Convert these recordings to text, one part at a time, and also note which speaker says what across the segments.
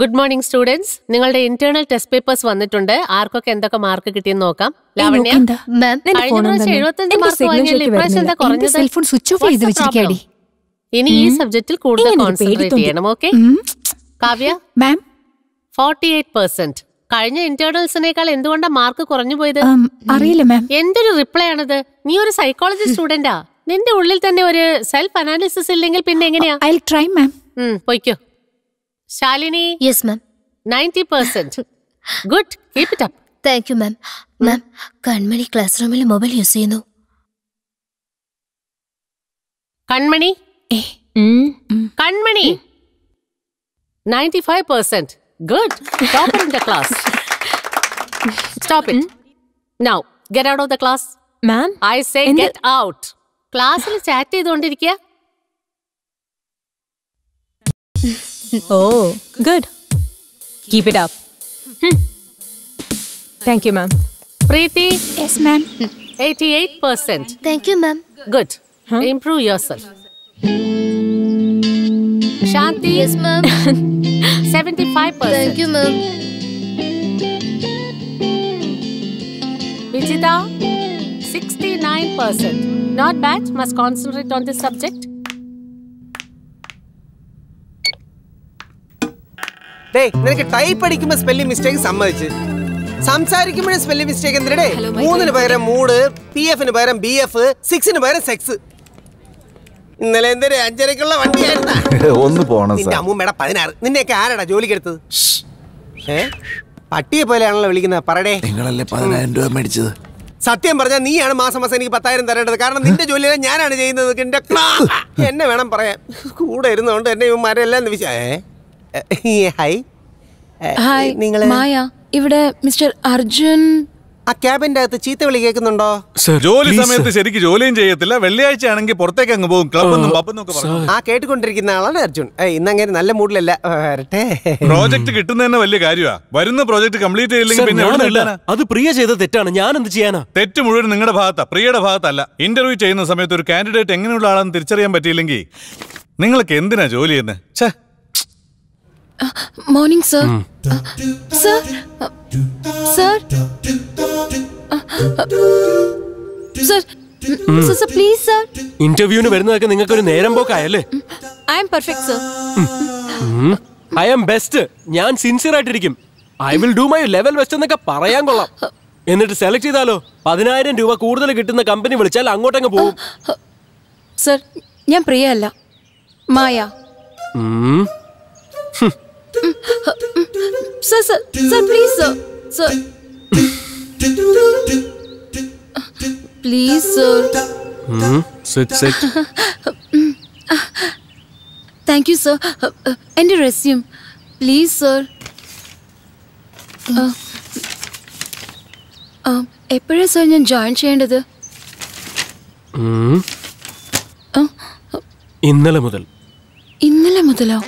Speaker 1: Good morning students നിങ്ങളുടെ internal test papers വന്നിട്ടുണ്ട്. ആർക്കൊക്കെ എന്തൊക്കെ മാർക്ക് കിട്ടിയെന്ന് നോക്കാം. ലാവണ്യ? എഴുപത്തഞ്ച് മാർക്ക് വാങ്ങിയല്ലേ? ഇപ്രാവശ്യം എന്താ കുറഞ്ഞത്? ഇനി ഈ സബ്ജക്റ്റിൽ കൂടുതൽ കോൺസെൻട്രേറ്റ് ചെയ്യണം okay Kavya?
Speaker 2: Ma'am
Speaker 1: forty eight percent കഴിഞ്ഞ ഇന്റേണൽസിനേക്കാൾ എന്തുകൊണ്ടാ മാർക്ക് കുറഞ്ഞു പോയത്?
Speaker 2: അറിയില്ല മാം
Speaker 1: എന്റെ ഒരു റിപ്ലൈ ആണത്? നീ ഒരു സൈക്കോളജി സ്റ്റുഡന്റാ നിന്റെ ഉള്ളിൽ തന്നെ ഒരു സെൽഫ് അനാലിസിസ് ഇല്ലെങ്കിൽ പിന്നെ എങ്ങനെയാ?
Speaker 2: ഐ ട്രൈ മാം
Speaker 1: പൊയ്ക്കോ. Shalini?
Speaker 3: Yes ma'am
Speaker 1: ninety percent good. Keep it up
Speaker 3: thank you ma'am ma'am Kanmani class റൂമിൽ മൊബൈൽ യൂസ് ചെയ്യുന്നു.
Speaker 1: Kanmani? Kanmani? Ninety five percent good. Topper in the class stop it now get out of the
Speaker 4: class
Speaker 1: ma'am I
Speaker 4: say?
Speaker 1: Get out ക്ലാസ്സിൽ chat ചെയ്തുകൊണ്ടിരിക്കുക.
Speaker 4: Oh, good. Keep
Speaker 1: it
Speaker 2: up. Hmm.
Speaker 1: Thank you, ma'am.
Speaker 3: Preeti. Yes, ma'am.
Speaker 1: 88%. Thank you, ma'am. Good.
Speaker 3: Huh? Improve
Speaker 1: yourself. Shanti.
Speaker 3: Yes,
Speaker 1: ma'am.
Speaker 3: 75%. Thank
Speaker 1: you, ma'am. Vijita. 69%. Not bad. Must concentrate on this subject.
Speaker 5: ഡേ നിനക്ക് type അടിക്കുമ്പോ spelling mistake സമ്മതിച്ച്. സംസാരിക്കുമ്പോഴും spelling mistake എന്തിനടേ? മൂന്നിന് പകരം mood P എഫിന് പകരം B F സിക്സിന് പകരം സെക്സ് ഇന്നലെ എന്തൊരു അഞ്ചരക്കുള്ള വണ്ടിയായിരുന്ന?
Speaker 6: ഒന്ന് പോണം
Speaker 5: നിന്റെ അമ്മൂമ്മയുടെ പതിനാറ്. നിന്നെയൊക്കെ ആരാടാ ജോലിക്കെടുത്തത്? ഏ? പട്ടിയെ പോലെയാണല്ലോ വിളിക്കുന്നത്. പറടേ.
Speaker 6: നിങ്ങളല്ലേ പതിനായിരം രൂപ മേടിച്ചത്?
Speaker 5: സത്യം പറഞ്ഞാൽ നീയാണ് മാസം മാസം എനിക്ക് പത്തായിരം തരേണ്ടത്. കാരണം നിന്റെ ജോലി ഞാനാണ് ചെയ്യുന്നത്. എന്നെ വേണം പറയാൻ. കൂടെ ഇരുന്നുകൊണ്ട് എന്നെ ഇവന്മാരെല്ലാം നിമിഷം ഏ ഹൈ
Speaker 2: ഹായ്
Speaker 5: നിങ്ങൾ
Speaker 2: മായ. ഇവിടെ മിസ്റ്റർ അർജുൻ.
Speaker 5: ആ ക്യാബിന്റെ അകത്ത് ചീത്ത വിളി കേൾക്കുന്നുണ്ടോ?
Speaker 7: ജോലി സമയത്ത് ശരിക്ക് ജോലിയും ചെയ്യത്തില്ല. വെള്ളിയാഴ്ച ആണെങ്കിൽ പുറത്തേക്ക് അങ്ങ് പോകും. ക്ലബ്ബൊന്നും പബ്ബെന്നും ഒക്കെ
Speaker 5: ആ കേട്ടുകൊണ്ടിരിക്കുന്ന ആളാണ് അർജുൻ. ഇന്ന് അങ്ങനെ നല്ല മൂഡിലല്ല. വരട്ടെ.
Speaker 7: പ്രോജക്ട് കിട്ടുന്നതന്നെ വലിയ കാര്യമാ വരുന്ന പ്രോജക്ട് കംപ്ലീറ്റ് ചെയ്തില്ലെങ്കിൽ പിന്നെ
Speaker 8: അത് പ്രിയ ചെയ്ത തെറ്റാണ്. ഞാൻ എന്ത് ചെയ്യാനാ?
Speaker 7: തെറ്റ് മുഴുവൻ നിങ്ങളുടെ ഭാഗത്താ. പ്രിയയുടെ ഭാഗത്തല്ല. ഇന്റർവ്യൂ ചെയ്യുന്ന സമയത്ത് ഒരു കാൻഡിഡേറ്റ് എങ്ങനെയുള്ള ആളാണെന്ന് തിരിച്ചറിയാൻ പറ്റിയില്ലെങ്കിൽ നിങ്ങൾക്ക് എന്തിനാ ജോലി ചെയ്യുന്നത് ഛേ.
Speaker 2: Morning sir. Sir sir. Sir sir please sir.
Speaker 8: ഇന്റർവ്യൂവിന് വരുന്നതൊക്കെ നിങ്ങൾക്ക് ഒരു നേരം പോക്കായല്ലേ?
Speaker 2: I am perfect sir.
Speaker 8: I am best. ഞാൻ സിൻസിയർ ആയിട്ടിരിക്കും I will do my level best എന്നൊക്കെ പറയാൻ കൊള്ളാം. എന്നിട്ട് സെലക്ട് ചെയ്താലോ? പതിനായിരം രൂപ കൂടുതൽ കിട്ടുന്ന കമ്പനി വിളിച്ചാൽ അങ്ങോട്ടങ്ങ് പോകും
Speaker 2: സർ ഞാൻ പ്രിയ അല്ല.
Speaker 8: Maya.
Speaker 2: Sir sir sir please sir sir please sir
Speaker 8: ഉം. Sit, sit.
Speaker 2: Thank you sir എന്റെ റെസ്യൂം പ്ലീസ് സർ എപ്പോഴാണ് സർ ഞാൻ ജോയിൻ ചെയ്യേണ്ടത്?
Speaker 8: ഉം. ഇന്നലെ മുതൽ.
Speaker 2: ഇന്നലെ മുതലോ?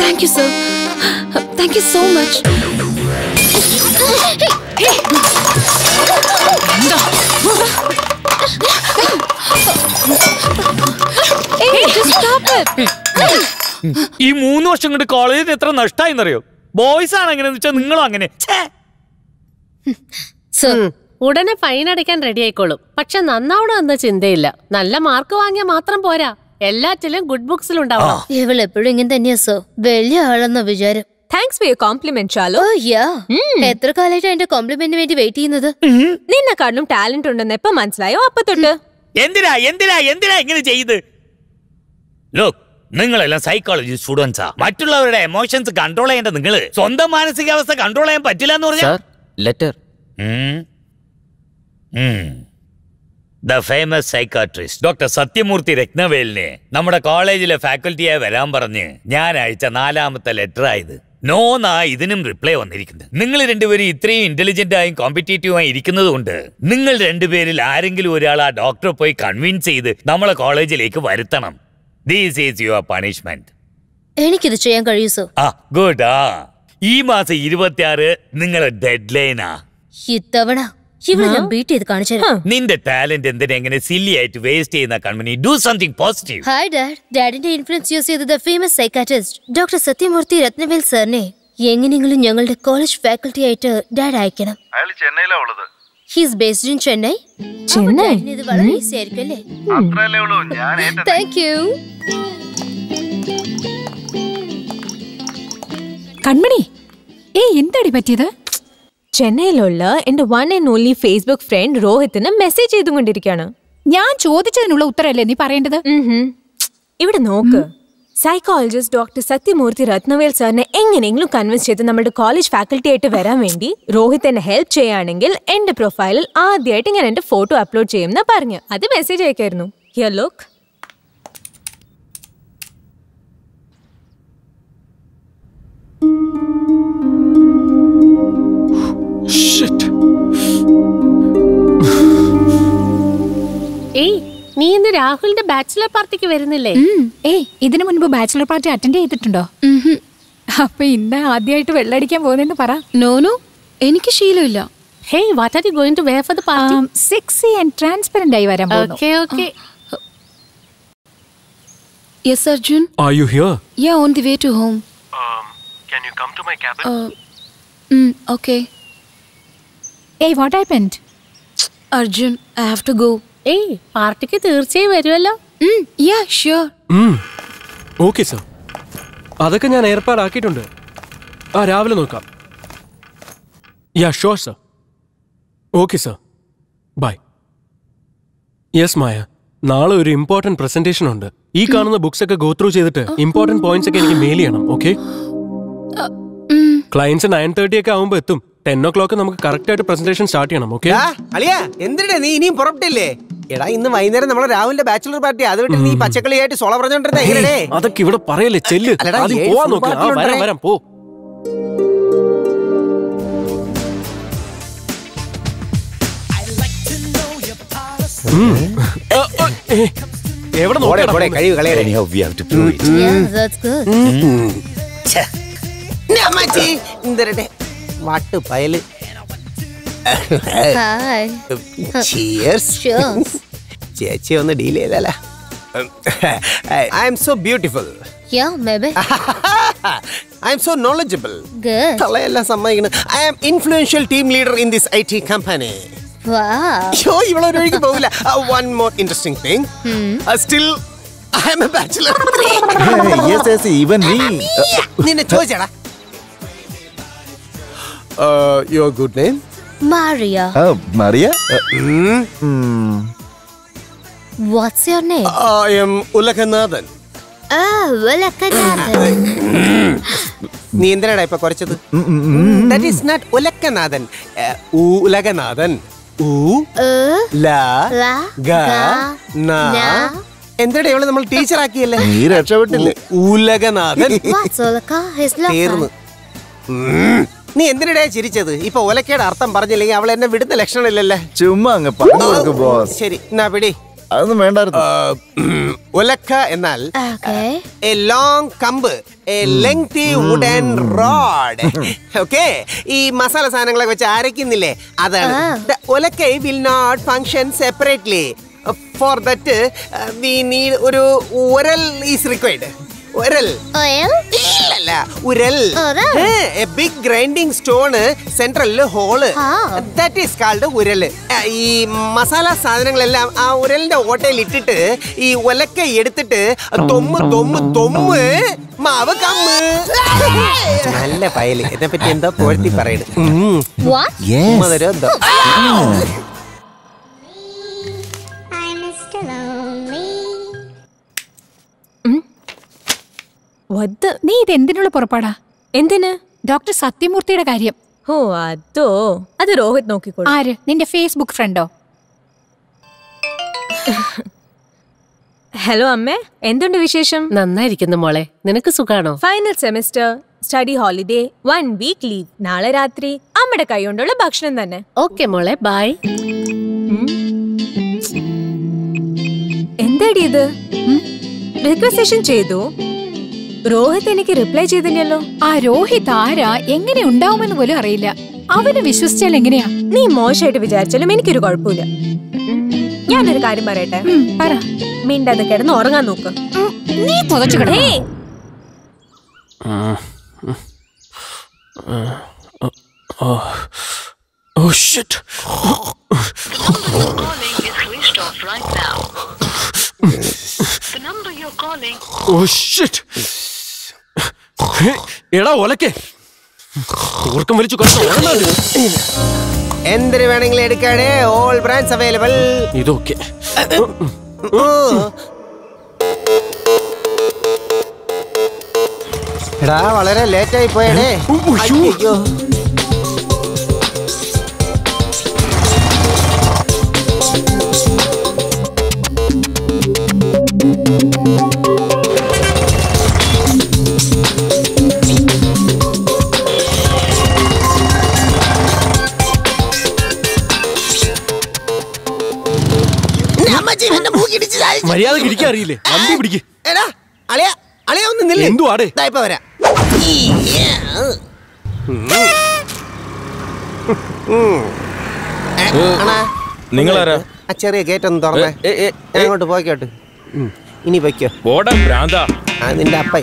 Speaker 2: Thank you sir thank you so much
Speaker 9: ഈ മൂന്ന് വർഷം കൊണ്ട് കോളേജിൽ എത്ര നഷ്ടമായിന്നറിയോ ബോയ്സ് ആണ് അങ്ങനെ വെച്ചാൽ നിങ്ങളും അങ്ങനെ.
Speaker 3: സർ
Speaker 1: ഉടനെ ഫൈൻ അടയ്ക്കാൻ റെഡി ആയിക്കോളും. പക്ഷെ നന്നാവണം എന്ന ചിന്തയില്ല. നല്ല മാർക്ക് വാങ്ങിയാൽ മാത്രം പോരാ. എല്ലാറ്റിലും ഗുഡ് ബുക്സിൽ ഉണ്ടാവണം.
Speaker 3: ഇവൾ എപ്പോഴും ഇങ്ങനെ തന്നെയാ സോ. വലിയ ആളെന്ന വിചാരം.
Speaker 4: താങ്ക്സ് ഫോർ യുവർ കോംപ്ലിമെന്റ് ചാലോ
Speaker 3: ഓ യാ. എത്ര കാലമായിട്ട് എന്റെ കോംപ്ലിമെന്റിന് വേണ്ടി വെയിറ്റ് ചെയ്യുന്നത്?
Speaker 4: നിന്നെക്കാട്ടിലും ടാലന്റ് ഉണ്ടെന്ന് എപ്പോ മനസ്സിലായോ? അപ്പൊ തൊട്ട്.
Speaker 9: എന്തിനാ എന്തിനാ എന്തിനാ ഇങ്ങനെ ചെയ്ത്? ലോക്ക് നിങ്ങളെല്ലാം സൈക്കോളജി സ്റ്റുഡൻസാ മറ്റുള്ളവരുടെ എമോഷൻസ് കൺട്രോൾ ചെയ്യേണ്ട നിങ്ങൾ. സ്വന്തം മാനസികാവസ്ഥ കൺട്രോൾ ചെയ്യാൻ പറ്റില്ല എന്ന് പറഞ്ഞാൽ
Speaker 8: sir letter
Speaker 9: the famous psychiatrist doctor Sathyamoorthy രത്നവേലിനെ നമ്മുടെ കോളേജിലെ ഫാക്കൽറ്റിയായി വരാൻ പറഞ്ഞ് ഞാൻ അയച്ച നാലാമത്തെ ലെറ്റർ ആയത് നോ നാ ഇതിനും റിപ്ലൈ വന്നിരിക്കുന്നത്. നിങ്ങൾ രണ്ടുപേരും ഇത്രയും ഇന്റലിജന്റ് ആയും കോമ്പറ്റേറ്റീവായും ഇരിക്കുന്നത് കൊണ്ട് നിങ്ങൾ രണ്ടുപേരിൽ ആരെങ്കിലും ഒരാൾ ആ ഡോക്ടറെ പോയി കൺവിൻസ് ചെയ്ത് നമ്മളെ കോളേജിലേക്ക് വരുത്തണം. ദീസ് ഈസ് യുവർ പണിഷ്മെന്റ്
Speaker 3: എനിക്കിത് ചെയ്യാൻ കഴിയൂ സർ
Speaker 9: ആ ഗുഡ് ആ. ഈ മാസം ഇരുപത്തിയാറ് നിങ്ങളെ ഡെഡ് ലൈനാ
Speaker 3: ഇത്തവണ ഇവിടെ ഞാൻ ബീറ്റ് ചെയ്ത് കാണിച്ചു തരാം
Speaker 9: നിന്റെ ടാലന്റ് എന്തിനാ എങ്ങനെ സില്ലി ആയിട്ട് വേസ്റ്റ് ചെയ്യുന്ന Kanmani do something positive
Speaker 3: hi dad ഡാഡിന്റെ influence use ചെയ്തത് famous psychiatrist doctor Sathyamoorthy Rathnavel സാറിനെ എങ്ങനെയെങ്കിലും ഞങ്ങളുടെ കോളേജ് ഫാക്കൽറ്റി ആയിട്ട് ഡാഡ് അയക്കണം.
Speaker 6: അയാൾ ചെന്നൈയിലാ ഉള്ളത്.
Speaker 3: He's based in Chennai?
Speaker 2: Chennai?
Speaker 3: ഡാഡിന് ഇത് വളരെ ഈസി ആയിരിക്കും അല്ലേ?
Speaker 6: അത്രയല്ലേ ഉള്ളൂ. ഞാൻ ഏറ്റ
Speaker 3: താങ്ക് യു
Speaker 10: കൺമണി ഏയ് എന്താടി പറ്റിയത്?
Speaker 2: ചെന്നൈയിലുള്ള എന്റെ one and only Facebook friend രോഹിത്തിന് message ചെയ്തുകൊണ്ടിരിക്കുകയാണ്.
Speaker 10: ഞാൻ ചോദിച്ചതിനുള്ള ഉത്തരല്ലേ നീ പറയേണ്ടത്.
Speaker 2: ഇവിടെ നോക്ക്. സൈക്കോളജിസ്റ്റ് ഡോക്ടർ സത്യമൂർത്തി രത്നവേൽ സാറിനെ എങ്ങനെയെങ്കിലും കൺവിൻസ് ചെയ്ത് നമ്മുടെ കോളേജ് ഫാക്കൽറ്റി ആയിട്ട് വരാൻ വേണ്ടി രോഹിത് എന്നെ ഹെൽപ്പ് ചെയ്യുകയാണെങ്കിൽ എന്റെ പ്രൊഫൈലിൽ ആദ്യമായിട്ട് ഞാൻ എന്റെ ഫോട്ടോ അപ്ലോഡ് ചെയ്യുമെന്ന് പറഞ്ഞു. അത് മെസ്സേജ് അയക്കായിരുന്നു. ഹിയർ ലുക്ക്
Speaker 1: ഏയ് നീ ഇന്ന് രാഹുലിന്റെ ബാച്ചിലർ പാർട്ടിക്ക് വരുന്നില്ലേ.
Speaker 10: ഏയ് ഇതിനു മുൻപ് ബാച്ചിലർ പാർട്ടി അറ്റൻഡ് ചെയ്തിട്ടുണ്ടോ? അപ്പൊ ഇന്ന് ആദ്യമായിട്ട് വെള്ളടിക്കാൻ പോകുന്നെന്ന് പറ.
Speaker 11: നോനു എനിക്ക് ശീലമില്ല.
Speaker 1: Hey what are you going to wear for the party
Speaker 10: sexy and transparent ആയി വരാൻ പോകുന്നു.
Speaker 1: Okay okay
Speaker 11: yes Arjun
Speaker 8: are you here
Speaker 11: yeah on the way to home
Speaker 8: Can you come to my cabin?
Speaker 11: Uh,
Speaker 10: mm, okay. Hey,
Speaker 11: what happened? Arjun I have to go
Speaker 1: ഏയ് പാർട്ടിക്ക് തീർച്ചയായും വരുമല്ലോ.
Speaker 11: യാ sure
Speaker 8: okay sir അതൊക്കെ ഞാൻ ഏർപ്പാടാക്കിയിട്ടുണ്ട്. ആ രാവിലെ നോക്കാം. Yeah sure sir okay sir bye yes Maya നാളെ ഒരു ഇമ്പോർട്ടന്റ് പ്രസന്റേഷൻ ഉണ്ട്. ഈ കാണുന്ന ബുക്സ് ഒക്കെ ഗോ ത്രൂ ചെയ്തിട്ട് ഇമ്പോർട്ടന്റ് പോയിന്റ്സ് ഒക്കെ എനിക്ക് മെയിൽ ചെയ്യണം ഓക്കെ ക്ലയൻസ് നയൻ തേർട്ടി ഒക്കെ ആവുമ്പോ എത്തും. ടെൻ ഒ ക്ലോക്ക് നമുക്ക് കറക്റ്റ് ആയിട്ട് പ്രസന്റേഷൻ സ്റ്റാർട്ട് ചെയ്യണം ഓക്കെ
Speaker 5: അളിയ എന്തിനാ നീ ഇനിയും പുറപ്പെട്ടില്ലേ? എടാ ഇന്ന് വൈകുന്നേരം നമ്മളെ രാഹുലിന്റെ ബാച്ചിലർ പാർട്ടി അത് വിട്ട് നീ പച്ചക്കളിയായിട്ട് സോള പറഞ്ഞോണ്ടിരുന്നേ
Speaker 8: അതൊക്കെ ഇവിടെ പറയല്ലേ ചെല്ല്. ആദ്യം പോവാൻ നോക്ക്. വരാം. വരാം പോ. എവിടെ
Speaker 5: പോടെ
Speaker 8: നോക്കടാ
Speaker 5: പോടെ
Speaker 8: പോകുന്നെ?
Speaker 5: കഴിവ് കളയരെ അമ്മച്ചി. എന്തരട്ടെ? വാട്ട്
Speaker 3: പയൽ.
Speaker 5: ചേച്ചി ഒന്ന് deal ചെയ്തല്ല I am so beautiful
Speaker 3: Yeah, maybe.
Speaker 5: I am so
Speaker 3: knowledgeable.
Speaker 5: തളയെല്ലാം സമ്മതിക്കണം I am influential team leader in this I T company
Speaker 3: Wow.
Speaker 5: അയ്യോ ഇവളൊരു വഴിക്ക് പോകില്ല one more interesting thing still I am a bachelor
Speaker 6: yes yes even me
Speaker 5: നിന്നെ ചോദിച്ചടാ. Your good name
Speaker 3: Maria
Speaker 6: Maria
Speaker 3: What's your name
Speaker 5: I am Ulaganathan
Speaker 3: Ah.
Speaker 5: നീ എന്തിനാടാ ഇപ്പൊ കുറച്ചത്? That is not Ulakkanathan Ulaganathan.
Speaker 3: Uh.
Speaker 5: എന്താടാ ഇവളെ നമ്മൾ teacher ആക്കിയല്ലേ?
Speaker 6: നീ രക്ഷപ്പെട്ടില്ലേ?
Speaker 5: Ulaganathan
Speaker 3: What's Olaka? His
Speaker 5: തീർന്നു. നീ എന്തിനിടെ ചിരിച്ചത്? ഇപ്പൊ ഒലക്കയുടെ അർത്ഥം പറഞ്ഞില്ലെങ്കിൽ അവൾ എന്നെ വിടുന്ന ലക്ഷണമില്ലല്ലേ?
Speaker 6: ചുമ്മാ അങ്ങ് പറഞ്ഞു കൊടുക്കും ബോസ്.
Speaker 5: ശരി എന്നാ പിടി.
Speaker 6: അതൊന്നും വേണ്ടായിരുന്നു.
Speaker 5: ഒലക്ക എന്നാൽ എ ലോങ് കമ്പ് a lengthy wooden rod okay? ഈ മസാല സാധനങ്ങളൊക്കെ വെച്ച് അരയ്ക്കുന്നില്ലേ? അതാണ്. Olakka will not function separately for that we need ഒരു ഒരൽ ഈസ് റിക്വയർഡ് ഉരൽ. ഇല്ലല്ല ഉരൽ? A big grinding stone
Speaker 3: സെൻട്രലിൽ
Speaker 5: hole that is called ural. ഈ മസാല സാധനങ്ങളെല്ലാം ആ ഉരലിന്റെ ഓട്ടയിൽ ഇട്ടിട്ട് ഈ ഒലക്ക എടുത്തിട്ട് തൊമ്മ് തൊമ്മ് തൊമ്മ്. മാവ് കമ്മ്. നല്ല പയൽ. ഇതിനെ പറ്റി എന്തോ പോഴ്ത്തി പറയുന്നത്
Speaker 3: What?
Speaker 5: മധുരം
Speaker 2: വത്
Speaker 10: നീ ഇത് എന്തിനുള്ള പുറപ്പാടാ?
Speaker 2: എന്തിന്?
Speaker 10: ഡോക്ടർ സത്യമൂർത്തിയുടെ കാര്യം.
Speaker 2: ഓ അതോ. അത് രോഹിത് നോക്കിക്കോളൂ.
Speaker 10: ആര്? നിന്റെ ഫേസ്ബുക്ക് ഫ്രണ്ടോ?
Speaker 2: ഹലോ അമ്മേ. എന്തുണ്ട് വിശേഷം?
Speaker 1: നന്നായിരിക്കുന്നു മോളെ. നിനക്ക് സുഖാണോ?
Speaker 2: Final semester study holiday one week leave നാളെ രാത്രി. അമ്മയുടെ കൈകൊണ്ടുള്ള ഭക്ഷണം തന്നെ.
Speaker 1: ഓക്കെ മോളെ. ബൈ
Speaker 2: എന്താടി ഇത്? റിക്വസ്റ്റേഷൻ ചെയ്തു? രോഹിത് എനിക്ക് റിപ്ലൈ ചെയ്തില്ലല്ലോ.
Speaker 10: ആ രോഹിത് ആരാ? എങ്ങനെ ഉണ്ടാവുമെന്ന് പോലും അറിയില്ല.
Speaker 2: അവനെ വിശ്വസിച്ചാൽ എങ്ങനെയാ?
Speaker 4: നീ മോശമായിട്ട് വിചാരിച്ചാലും എനിക്കൊരു കുഴപ്പമില്ല. ഞാനൊരു കാര്യം പറയട്ടെ?
Speaker 2: പറ.
Speaker 4: മിണ്ടാതെ കിടന്ന് ഉറങ്ങാൻ നോക്ക്.
Speaker 2: നീ പുതച്ചു കിടന്നോ?
Speaker 4: number
Speaker 8: you're calling. Oh shit. എടാ ഒലക്കെ ഓർക്കം വലിച്ചു
Speaker 5: എന്തിനു വേണമെങ്കിലും എടുക്കാടേ ഓൾ ബ്രാൻഡ്സ് അവൈലബിൾ
Speaker 8: ഇതൊക്കെ
Speaker 5: എടാ വളരെ ലേറ്റ് ആയി
Speaker 8: മര്യാദ ഇരിക്കാൻ അറിയില്ലേ? വണ്ടി പിടിക്ക്.
Speaker 5: എടാ അളിയാ അളിയ ഒന്ന് നില്ലേ.
Speaker 8: എന്തുവാടേ
Speaker 5: ദാ ഇപ്പൊ വരാം.
Speaker 12: നിങ്ങളാരാ?
Speaker 5: ആ ചെറിയ ഗേറ്റ് ഒന്ന് തുറന്നേ. അങ്ങോട്ട് പോയിക്കോട്ട് ഇനി പൊയ്ക്കോ.
Speaker 12: ഓടാ ഭ്രാന്താ.
Speaker 5: ആ നിന്റെ അപ്പൻ.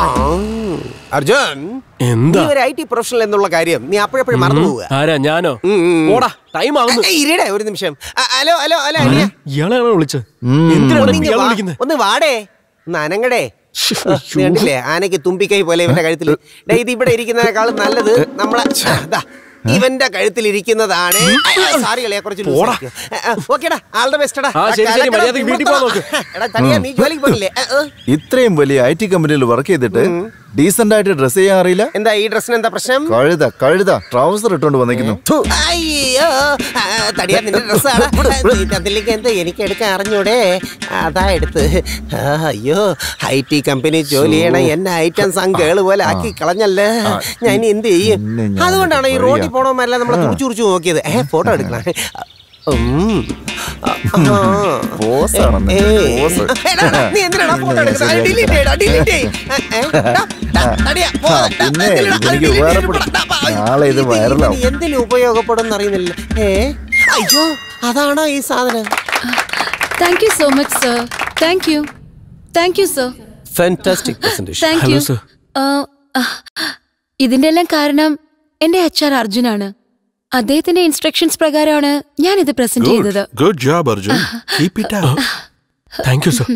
Speaker 5: ആ, അർജുൻ
Speaker 8: എന്താ?
Speaker 5: നീ ഒരു ഐ ടി പ്രൊഫഷണൽ എന്നുള്ള കാര്യം നീ അപ്പോഴപ്പോഴും മറന്നു പോവുക.
Speaker 8: ആരാ? ഞാനോ? ഓടാ ടൈം ആവുന്നു.
Speaker 5: ഇരിടെ ഒരു നിമിഷം. ഹലോ ഹലോ ഹലോ
Speaker 8: ഇയാളെയാണോ വിളിച്ചത്?
Speaker 5: ഒന്ന് വാടേ ഒന്ന് അനങ്ങടേ. ആ, നീ കണ്ടില്ലേ ആനയ്ക്ക് തുമ്പിക്കൈ പോലെ ഇവന്റെ കഴുത്തിൽ. ഇത് ഇവിടെ ഇരിക്കുന്നതിനേക്കാളും നല്ലത് നമ്മളെ ദാ, ഇവന്റെ കഴുത്തിൽ ഇരിക്കുന്നതാണ്. സാറി കളിയെ കുറച്ച് ഓക്കേടാ ആൾ ദ ബെസ്റ്റ്
Speaker 8: ശരി, ശരി, മര്യാദയ്ക്ക് വീട്ടിൽ പോകാൻ നോക്ക്.
Speaker 5: എടാ തനിയാ നീ ജോലിക്ക് പോകില്ലേ
Speaker 6: ഇത്രയും വലിയ ഐ ടി കമ്പനിയിൽ വർക്ക് ചെയ്തിട്ട് ഡീസന്റ് ആയിട്ട് ഡ്രസ് ചെയ്യാൻ അറിയില്ല.
Speaker 5: എന്താ ഈ ഡ്രസ്സിന് എന്താ പ്രശ്നം?
Speaker 6: കഴുത കഴുത. ട്രൗസർ ഇട്ടോണ്ട് വന്നിരിക്കുന്നു. ഥു.
Speaker 5: അയ്യോ ആ, തടിയാ നിന്റെ ഡ്രസ്സാണ് അതിലേക്ക് എന്താ എനിക്ക് എടുക്കാൻ അറിഞ്ഞൂടെ? അതാ എടുത്ത്. അയ്യോ ഐ ടി കമ്പനി ജോലി ചെയ്യണം എന്നെ ഐറ്റം അങ്കേൾ പോലെ ആക്കി കളഞ്ഞല്ലേ? ഞാൻ ഇനി എന്ത് ചെയ്യും? അതുകൊണ്ടാണ് ഈ. റോഡിൽ പോണോമല്ല നമ്മളെ തുറച്ചു കുറിച്ച് നോക്കിയത്? ഏഹ് ഫോട്ടോ എടുക്കണം.
Speaker 6: നാളെ ഇത് വൈറലാവും.
Speaker 5: എന്തിന് ഉപയോഗപ്പെടും അറിയുന്നില്ല ഏ അയ്യോ അതാണോ ഈ സാധനം?
Speaker 11: Thank you so much sir thank you thank you sir fantastic presentation ഇതിന്റെ എല്ലാം കാരണം എന്റെ എച്ച് ആർ അർജുനാണ് അദ്ദേഹത്തിന്റെ ഇൻസ്ട്രക്ഷൻസ് പ്രകാരമാണ് ഞാൻ ഇത് പ്രസന്റ് ചെയ്തത്.
Speaker 12: Good job Arjun keep
Speaker 8: it up thank
Speaker 12: you sir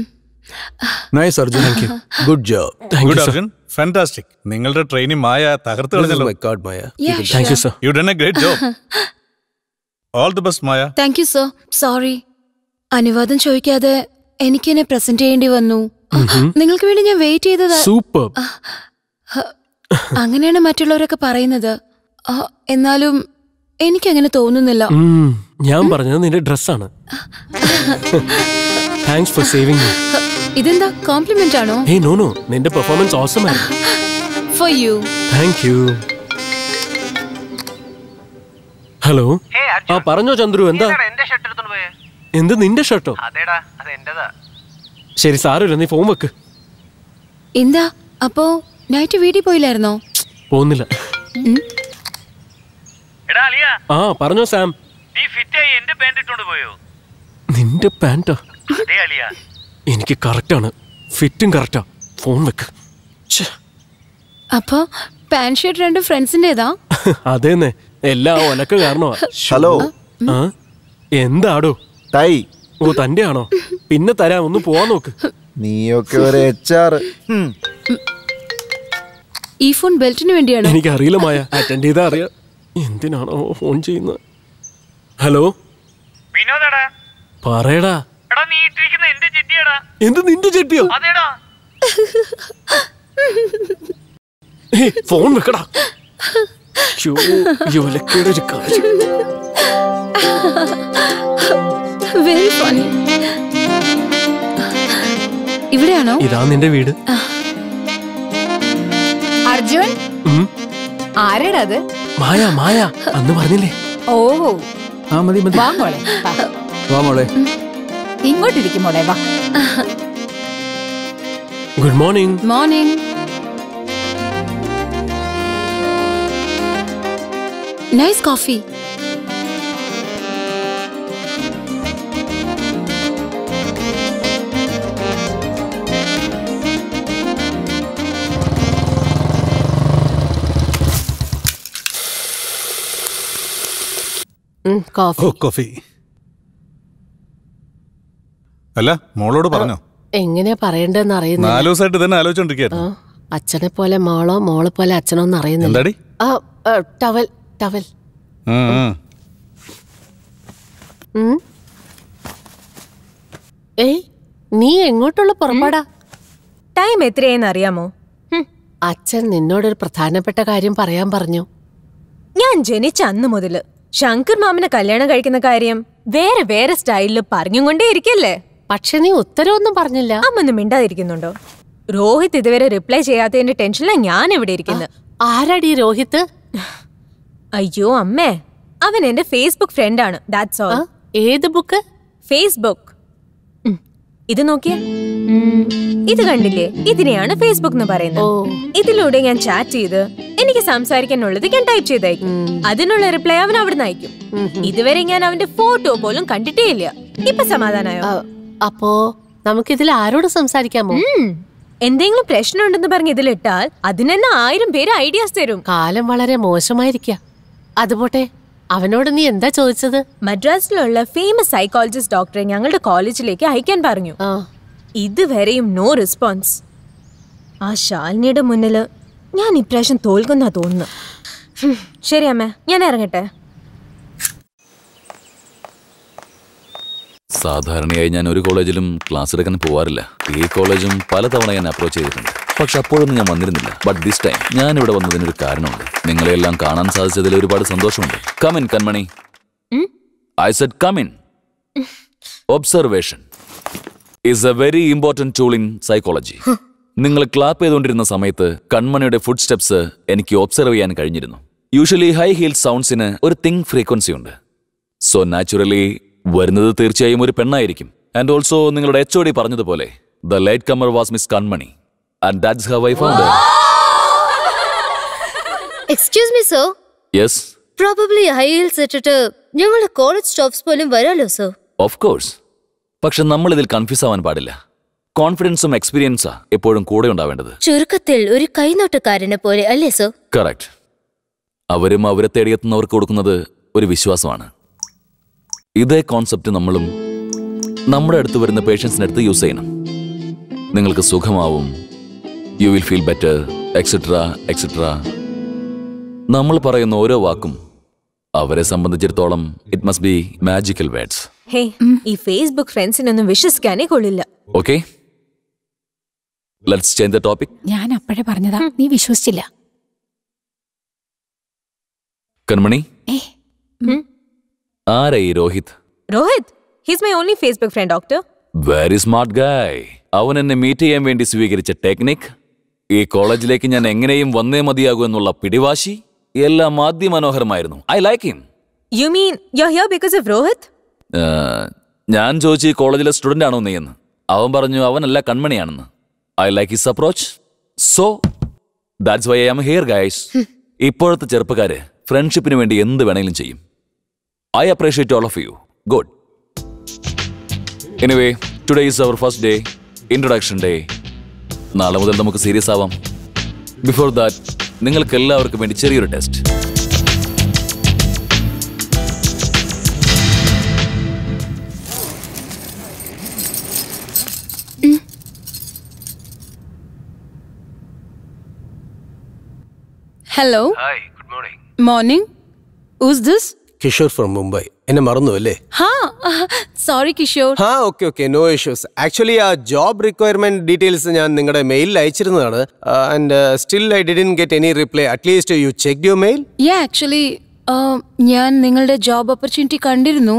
Speaker 12: nice Arjun thank you
Speaker 8: good job
Speaker 7: thank
Speaker 8: you
Speaker 7: Arjun fantastic നിങ്ങളുടെ ട്രെയിനിങ് മായ തകർത്ത് കളഞ്ഞല്ലോ.
Speaker 12: My god Maya
Speaker 8: thank you thank
Speaker 11: you
Speaker 8: sir
Speaker 7: you done a great job all the best Maya
Speaker 11: thank you sir sorry അനുവാദം ചോദിക്കാതെ എനിക്ക് എന്നെ present ചെയ്യേണ്ടി വന്നു. നിങ്ങൾക്ക് വേണ്ടി ഞാൻ വെയിറ്റ് ചെയ്തത്.
Speaker 8: സൂപ്പർ
Speaker 11: അങ്ങനെയാണ് മറ്റുള്ളവരൊക്കെ പറയുന്നത്. എന്നാലും എനിക്കങ്ങനെ തോന്നുന്നില്ല.
Speaker 8: ഞാൻ പറഞ്ഞത് നിന്റെ ഡ്രസ്സാണ്. താങ്ക്സ് ഫോർ സേവിംഗ്
Speaker 11: ഇതെന്താ? കോംപ്ലിമെന്റ് ആണോ?
Speaker 8: ഹേ നോ നോ നിന്റെ പെർഫോമൻസ് ഓസം ആയിരുന്നു.
Speaker 11: For you
Speaker 8: thank you hello ആ പറഞ്ഞോ ചന്ദ്രു എന്താ? എന്ത് നിന്റെ ഷർട്ടോ
Speaker 5: അതേടാ അത് എന്റേതാ.
Speaker 8: ശരി സാരമില്ല നീ ഫോൺ വെക്ക്.
Speaker 11: എന്താ? അപ്പോ നൈറ്റ് വീട്ടിൽ പോയില്ലായിരുന്നോ?
Speaker 8: പോകുന്നില്ല ആ പറഞ്ഞോ സാം.
Speaker 13: നീ ഫിറ്റ് ആയി എന്റെ പാന്റ് ഇട്ടോണ്ട് പോയോ?
Speaker 8: നിന്റെ പാന്റാ
Speaker 13: അതെ അലിയ
Speaker 8: എനിക്ക് കറക്റ്റാണ് ഫിറ്റും കറക്റ്റാ ഫോൺ വെക്ക്.
Speaker 11: അപ്പൊ പാന്റ് ഷർട്ട് രണ്ട് ഫ്രണ്ട്സിന്റേതാ
Speaker 8: അതേന്നെ. എല്ലാ ഒലക്ക കാരണമാ
Speaker 6: ഹലോ.
Speaker 8: ആ എന്താടോ?
Speaker 6: ടൈ.
Speaker 8: ഓ തന്റെ ആണോ പിന്നെ തരാം ഒന്ന് പോവാൻ നോക്ക്.
Speaker 6: നീയൊക്കെ ഒരു എച്ച് ആർ
Speaker 11: ഈ ഫോൺ ബെൽറ്റിന് വേണ്ടിയാണ്?
Speaker 8: എനിക്ക് അറിയില്ല മായ. അറ്റൻഡ് ചെയ്താ അറിയാം. എന്തിനാണോ ഫോൺ ചെയ്യുന്നത്? ഹലോ
Speaker 13: വിനോദടാ.
Speaker 8: പറയടാ.
Speaker 13: എടാ നീ ഇട്ടിരിക്കുന്ന എന്റെ ചെട്ടിയടാ.
Speaker 8: എന്ത് നിന്റെ ചെട്ടിയോ?
Speaker 13: അതേടാ.
Speaker 8: ഫോൺ വെക്കടാ. ഒലക്കയുടെ ഒരു കാര്യം.
Speaker 11: വെരി ഫണി ഇവിടെയാണോ?
Speaker 8: ഇതാ നിന്റെ വീട്.
Speaker 2: അർജുൻ? ആരാടാ അത്?
Speaker 8: മായ മായ അന്ന് പറഞ്ഞില്ലേ?
Speaker 2: ഓ.
Speaker 12: ആ മതി മതി.
Speaker 2: വാ മോളെ വാ.
Speaker 12: മോളെ.
Speaker 2: ഇങ്ങോട്ടിരിക്കും മോളെ വാ.
Speaker 8: Good
Speaker 11: morning. Morning. Nice
Speaker 1: coffee.
Speaker 7: Coffee coffee അല്ല മോളോട് പറഞ്ഞോ?
Speaker 1: എങ്ങനെയാ പറയണ്ടെന്ന് അറിയുന്നു
Speaker 7: നാലു ദിവസമായിട്ട് തന്നെ ആലോചിച്ചോണ്ടിരിക്കുന്നു
Speaker 1: അച്ഛനെ പോലെ മോളോ മോളെ പോലെ അച്ഛനോ എന്ന് അറിയുന്നില്ല ആ ടവൽ ടവൽ. ഏയ് നീ എങ്ങോട്ടുള്ള പുറപ്പാടാ?
Speaker 2: ടൈം എത്രയെന്ന് അറിയാമോ?
Speaker 1: അച്ഛൻ നിന്നോടൊരു പ്രധാനപ്പെട്ട കാര്യം പറയാൻ പറഞ്ഞു.
Speaker 2: ഞാൻ ജനിച്ച അന്ന് മുതൽ ശങ്കർ മാമനെ കല്യാണം കഴിക്കുന്ന കാര്യം വേറെ വേറെ സ്റ്റൈലിൽ പറഞ്ഞുകൊണ്ടേ ഇരിക്കല്ലേ
Speaker 1: പക്ഷെ നീ ഉത്തരവൊന്നും പറഞ്ഞില്ല.
Speaker 2: അമ്മൊന്നും മിണ്ടാതിരിക്കുന്നുണ്ടോ? രോഹിത് ഇതുവരെ റിപ്ലൈ ചെയ്യാത്തതിന്റെ ടെൻഷനിലാണ് ഞാൻ ഇവിടെ ഇരിക്കുന്നത്
Speaker 1: ആരാടി രോഹിത്?
Speaker 2: അയ്യോ അമ്മേ. അവൻ എന്റെ ഫേസ്ബുക്ക് ഫ്രണ്ടാണ് ദാറ്റ്സ് ഓൾ
Speaker 1: ഏത് ബുക്ക്
Speaker 2: ഫേസ്ബുക്ക്. ഇത് നോക്കിയേ? ഇത് കണ്ടില്ലേ? ഇതിനെയാണ് ഫേസ്ബുക്ക് എന്ന് പറയുന്നത്. ഇതിലൂടെ ഞാൻ ചാറ്റ് ചെയ്ത് എനിക്ക് സംസാരിക്കാനുള്ളത് ഞാൻ ടൈപ്പ് ചെയ്തയക്കും. അതിനുള്ള റിപ്ലൈ അവൻ അവിടുന്ന് അയക്കും. ഇതുവരെ ഞാൻ അവന്റെ ഫോട്ടോ പോലും കണ്ടിട്ടേ ഇല്ല. ഇപ്പൊ സമാധാനമായോ
Speaker 1: അപ്പോ നമുക്കിതിൽ ആരോട് സംസാരിക്കാമോ?
Speaker 2: എന്തെങ്കിലും എന്തെങ്കിലും പ്രശ്നമുണ്ടെന്ന് പറഞ്ഞ് ഇതിലിട്ടാൽ അതിനെന്നെ ആയിരം പേര് ഐഡിയാസ് തരും.
Speaker 1: കാലം വളരെ മോശമായിരിക്കാം. അതുപോട്ടെ. അവനോട് നീ എന്താ ചോദിച്ചത്?
Speaker 2: മദ്രാസിലുള്ള ഫേമസ് സൈക്കോളജിസ്റ്റ് ഡോക്ടറെ ഞങ്ങളുടെ കോളേജിലേക്ക് അയക്കാൻ പറഞ്ഞു. ഇതുവരെയും നോ റെസ്പോൺസ് ആ ശാലിനിയുടെ മുന്നിൽ ഞാൻ ഇപ്രാവശ്യം തോൽക്കുന്ന തോന്നുന്നു ശരി അമ്മ ഞാൻ ഇറങ്ങട്ടെ.
Speaker 14: സാധാരണയായി ഞാൻ ഒരു കോളേജിലും ക്ലാസ് എടുക്കാൻ പോവാറില്ല. ഈ കോളേജും പലതവണ ഞാൻ അപ്രോച്ച് ചെയ്തിട്ടുണ്ട്. പക്ഷെ അപ്പോഴൊന്നും ഞാൻ വന്നിരുന്നില്ല. ബട്ട് ദിസ് ടൈം ഞാൻ ഇവിടെ വന്നതിനൊരു കാരണമുണ്ട്. നിങ്ങളെല്ലാം കാണാൻ സാധിച്ചതിൽ ഒരുപാട് സന്തോഷമുണ്ട്. Come in Kanmani. I said come in observation is a very important tool in psychology നിങ്ങൾ ക്ലാപ്പ് ചെയ്തുകൊണ്ടിരുന്ന സമയത്ത് കൺമണിയുടെ ഫുഡ് സ്റ്റെപ്സ് എനിക്ക് ഒബ്സർവ് ചെയ്യാൻ കഴിഞ്ഞിരുന്നു. യൂഷ്വലി ഹൈ ഹീൽ സൗണ്ട്സിന് ഒരു തിങ് ഫ്രീക്വൻസി ഉണ്ട്. സോ നാച്ചുറലി വരുന്നത് തീർച്ചയായും ഒരു പെണ്ണായിരിക്കും. ആൻഡ് ഓൾസോ നിങ്ങളുടെ എച്ച് ഒ ഡി പറഞ്ഞതുപോലെ the light comer was miss Kanmani and that's how I found
Speaker 3: excuse me sir
Speaker 14: yes
Speaker 3: probably high heels ഇട്ടിട്ട് ഞങ്ങളുടെ കോളേജ് സ്റ്റോപ്സ് പോലും വരാലോ സർ
Speaker 14: ഓഫ് കോഴ്സ് പക്ഷെ നമ്മൾ ഇതിൽ കൺഫ്യൂസ് ആവാൻ പാടില്ല. കോൺഫിഡൻസും എക്സ്പീരിയൻസാ എപ്പോഴും കൂടെ ഉണ്ടാവേണ്ടത്.
Speaker 3: ചുരുക്കത്തിൽ ഒരു കൈനോട്ടക്കാരനെ പോലെ അല്ലേ സർ
Speaker 14: കറക്റ്റ് അവരും അവരെ തേടിയെത്തുന്നവർക്ക് കൊടുക്കുന്നത് ഒരു വിശ്വാസമാണ്. ഇതേ കോൺസെപ്റ്റ് നമ്മളും നമ്മുടെ അടുത്ത് വരുന്ന പേഷ്യൻസിന്റെ അടുത്ത് യൂസ് ചെയ്യണം. നിങ്ങൾക്ക് സുഖമാവും. You will feel better etcetera etcetera നമ്മൾ പറയുന്ന ഓരോ വാക്കും അവരെ സംബന്ധിച്ചിടത്തോളം it must be magical words
Speaker 2: hey ഈ ഫേസ്ബുക്ക് ഫ്രണ്ട്സിനൊന്നും വിശ്വസിക്കാനേ കൊള്ളില്ല.
Speaker 14: Okay let's change the topic
Speaker 2: ഞാൻ അപ്പോഴേ പറഞ്ഞതാ നീ വിശ്വസിച്ചില്ല.
Speaker 14: കൺമണി? ആരാ ഈ Rohit?
Speaker 2: Rohit? His my only Facebook friend doctor
Speaker 14: very smart guy അവൻ എന്നെ മീറ്റ് ചെയ്യാൻ വേണ്ടി സ്വീകരിച്ച ടെക്നിക് ഈ കോളേജിലേക്ക് ഞാൻ എങ്ങനെയും വന്നേ മതിയാകൂ എന്നുള്ള പിടിവാശി എല്ലാം അതിമനോഹരമായിരുന്നു I like him
Speaker 2: you mean you here because of Rohit?
Speaker 14: ഞാൻ ചോദിച്ചു ഈ കോളേജിലെ സ്റ്റുഡന്റ് ആണോ നീ എന്ന്. അവൻ പറഞ്ഞു അവനല്ല കൺമണിയാണെന്ന്. I like his approach so that's why I am here guys ഇപ്പോഴത്തെ ചെറുപ്പക്കാര് ഫ്രണ്ട്ഷിപ്പിന് വേണ്ടി എന്ത് വേണമെങ്കിലും ചെയ്യും. I appreciate all of you good anyway today is our first day introduction day നാളെ മുതൽ നമുക്ക് സീരിയസ് ആവാം. ബിഫോർ ദാറ്റ് നിങ്ങൾക്ക് എല്ലാവർക്കും വേണ്ടി ചെറിയൊരു test
Speaker 11: hello
Speaker 12: hi good morning
Speaker 11: morning who's this
Speaker 12: Kishore from Mumbai എന്നെ മറന്നു അല്ലേ
Speaker 11: സോറി കിഷോർ.
Speaker 5: ഹാ okay okay no issues actually ah job requirement details ഞാൻ നിങ്ങളുടെ മെയിലിൽ അയച്ചിരുന്നതാണ്. And still I didn't get any reply at least you check your
Speaker 11: mail yeah actually ഞാൻ നിങ്ങളുടെ job opportunity കണ്ടിരുന്നു.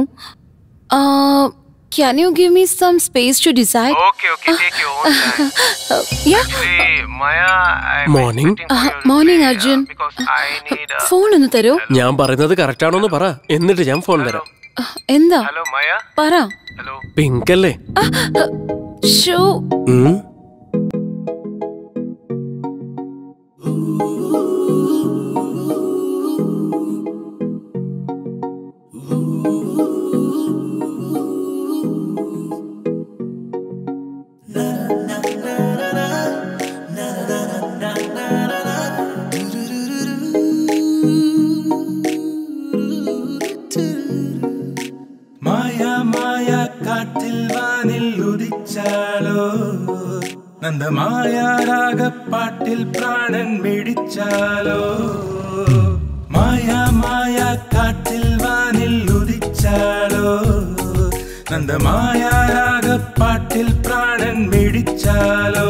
Speaker 11: Can you give me some space to decide
Speaker 13: Okay, okay, take your own time.
Speaker 11: Yeah
Speaker 13: Hey, Maya, I'm
Speaker 8: morning
Speaker 11: morning Arjun
Speaker 13: I need a...
Speaker 11: phone ഒന്ന് തരൂ.
Speaker 8: ഞാൻ പറയുന്നത് correct ആണോന്ന് പറ. എന്നിട്ട് ഞാൻ ഫോൺ തരാം.
Speaker 11: എന്താ?
Speaker 13: Hello, Maya?
Speaker 11: പറ.
Speaker 13: Hello?
Speaker 8: പിങ്ക് അല്ലേ?
Speaker 11: ഷോ
Speaker 15: വാനിൽ ഉദിച്ചാലോ നന്ദമായ രാഗപ്പാട്ടിൽ പ്രാണൻ മിടിച്ചാലോ? മായ മായ കാട്ടിൽ വാനിൽ ഉദിച്ചാലോ? നന്ദമായ രാഗപ്പാട്ടിൽ പ്രാണൻ മിടിച്ചാലോ?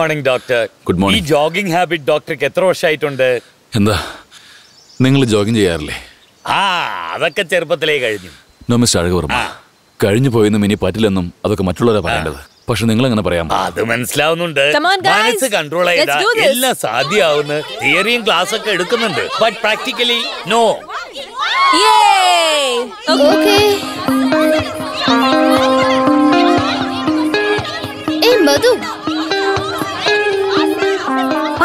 Speaker 9: മോർണിംഗ് ഡോക്ടർ
Speaker 14: ഗുഡ് മോർണിംഗ്
Speaker 9: ഈ ജോഗിംഗ് ഹാബിറ്റ് ഡോക്ടർക്ക് എത്ര വർഷമായിട്ടുണ്ട്
Speaker 14: എന്താ? നിങ്ങൾ ജോഗിങ് ചെയ്യാറില്ലേ?
Speaker 9: ആ അതൊക്കെ ചെറുപ്പത്തിലേ കഴിഞ്ഞു.
Speaker 14: നോ മിസ്റ്റർ അഴകുവർമ്മ കഴിഞ്ഞു പോയെന്നും ഇനി പറ്റില്ലെന്നും അതൊക്കെ മറ്റുള്ളവരെ പറയേണ്ടത്. പക്ഷെ നിങ്ങൾ എങ്ങനെ പറയാം
Speaker 9: അത് മനസ്സിലാവുന്നുണ്ട്.
Speaker 2: Come
Speaker 9: മനസ്സ് കൺട്രോൾ
Speaker 2: Let's
Speaker 9: ചെയ്താൽ
Speaker 2: do this.
Speaker 9: എല്ലാം സാധ്യമാവുന്ന. തിയറിയും ക്ലാസ് ഒക്കെ എടുക്കുന്നുണ്ട്. ബട്ട് പ്രാക്ടിക്കലി നോ
Speaker 3: ഏ മധു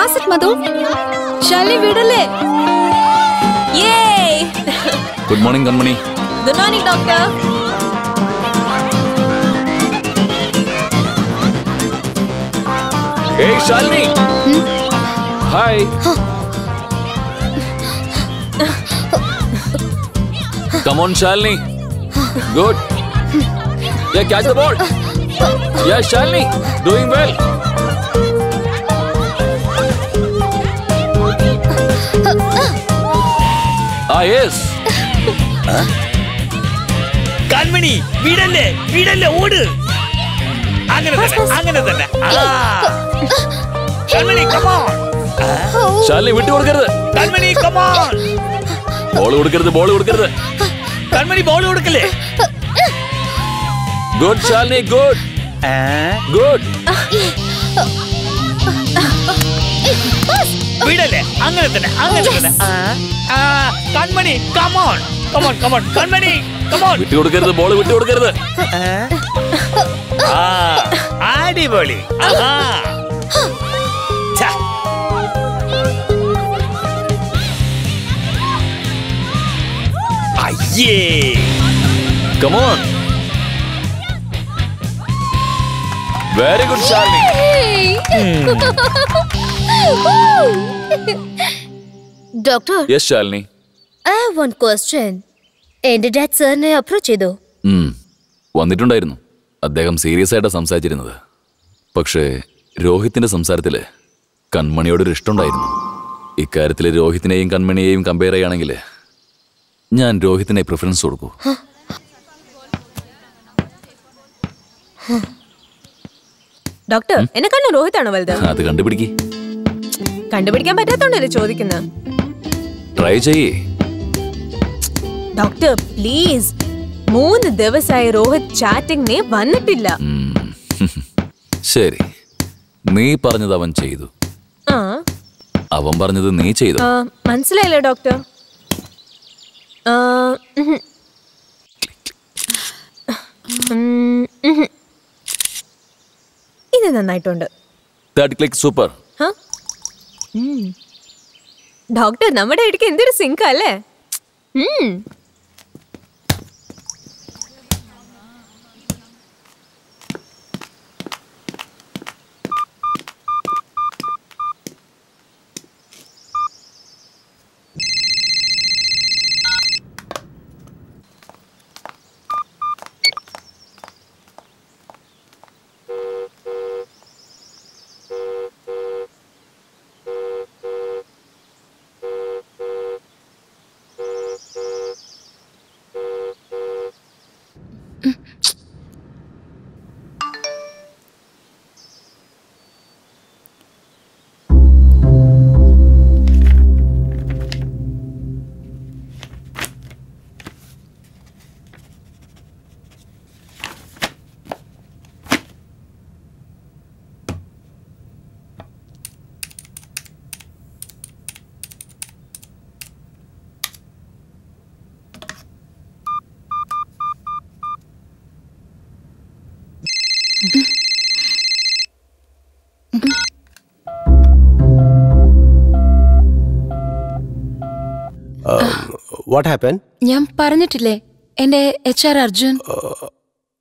Speaker 11: പാസ് ഇറ്റ് മധു ശാലിനി വിടല്ലേ
Speaker 14: good morning Kanmani
Speaker 2: good morning doctor
Speaker 14: hey Shalini hi Come on, Shalini. Good. Yeah, catch the ball. Yeah, Shalini. Doing well. Ah, yes.
Speaker 9: Kanmani വിടല്ലേ വിടല്ലേ ഓട് അങ്ങനെ തന്നെ അങ്ങനെ തന്നെ ആ. കൺമണി കമോൺ
Speaker 14: ശാലിനി വിട്ടു കൊടുക്കരുത്
Speaker 9: കൺമണി കമോൺ
Speaker 14: ബോൾ കൊടുക്കരുത് ബോൾ കൊടുക്കരുത്
Speaker 9: കൺമണി ബോൾ കൊടുക്കല്ലേ
Speaker 14: ഗുഡ് ശാലിനി ഗുഡ് ഗുഡ്
Speaker 9: വിടല്ലേ അങ്ങനെ തന്നെ അങ്ങനെ തന്നെ ആ, ആ, Kanmani come on come on come on Kanmani come on
Speaker 14: വിട്ടു കൊടുക്കരുത് ബോൾ വിട്ടു കൊടുക്കരുത്
Speaker 9: ആ അടിപൊളി ആഹാ. ഛ. അയ്യേ
Speaker 14: come on very good
Speaker 3: Shalini
Speaker 14: doctor yes
Speaker 3: Shalini I have one question എന്റെ ഡാഡ് സാറിനെ അപ്രോച്ച് ചെയ്തോ?
Speaker 14: വന്നിട്ടുണ്ടായിരുന്നു. അദ്ദേഹം സീരിയസ് ആയിട്ടാ സംസാരിച്ചിരുന്നത്. പക്ഷേ രോഹിത്തിന്റെ സംസാരത്തിൽ കൺമണിയോടൊരു ഇഷ്ടമുണ്ടായിരുന്നു. ഇക്കാര്യത്തിൽ രോഹിത്തിനെയും കൺമണിയെയും കമ്പയർ ചെയ്യുകയാണെങ്കിൽ ഞാൻ രോഹിത്തിനെ പ്രിഫറൻസ് കൊടുക്കൂ.
Speaker 4: ഡോക്ടർ എന്നെ കണ്ണു രോഹിതാണോ വലുത്?
Speaker 14: അത് കണ്ടുപിടിക്ക്.
Speaker 4: കണ്ടുപിടിക്കാൻ പറ്റാത്തോണ്ടല്ലേ ചോദിക്കുന്നത്
Speaker 14: ട്രൈ ചെയ്യേ.
Speaker 4: ഡോക്ടർ പ്ലീസ് മൂന്ന് ദിവസമായി രോഹിത് ചാറ്റിംഗ് വന്നിട്ടില്ല.
Speaker 14: ശരി. നീ പറഞ്ഞത് അവൻ ചെയ്തു.
Speaker 4: ആ.
Speaker 14: അവൻ പറഞ്ഞത് നീ ചെയ്തു.
Speaker 4: മനസ്സിലായില്ല മനസ്സിലായില്ലേ ഡോക്ടർ. ഇത് നന്നായിട്ടുണ്ട്.
Speaker 14: Third click super.
Speaker 4: ഡോക്ടർ നമ്മുടെ ഇടയ്ക്ക് എന്തൊരു സിങ്ക് അല്ലേ?
Speaker 12: വാട്ട് ഹാപ്പൻ
Speaker 11: ഞാൻ പറഞ്ഞിട്ടില്ലേ എന്റെ H R Arjun.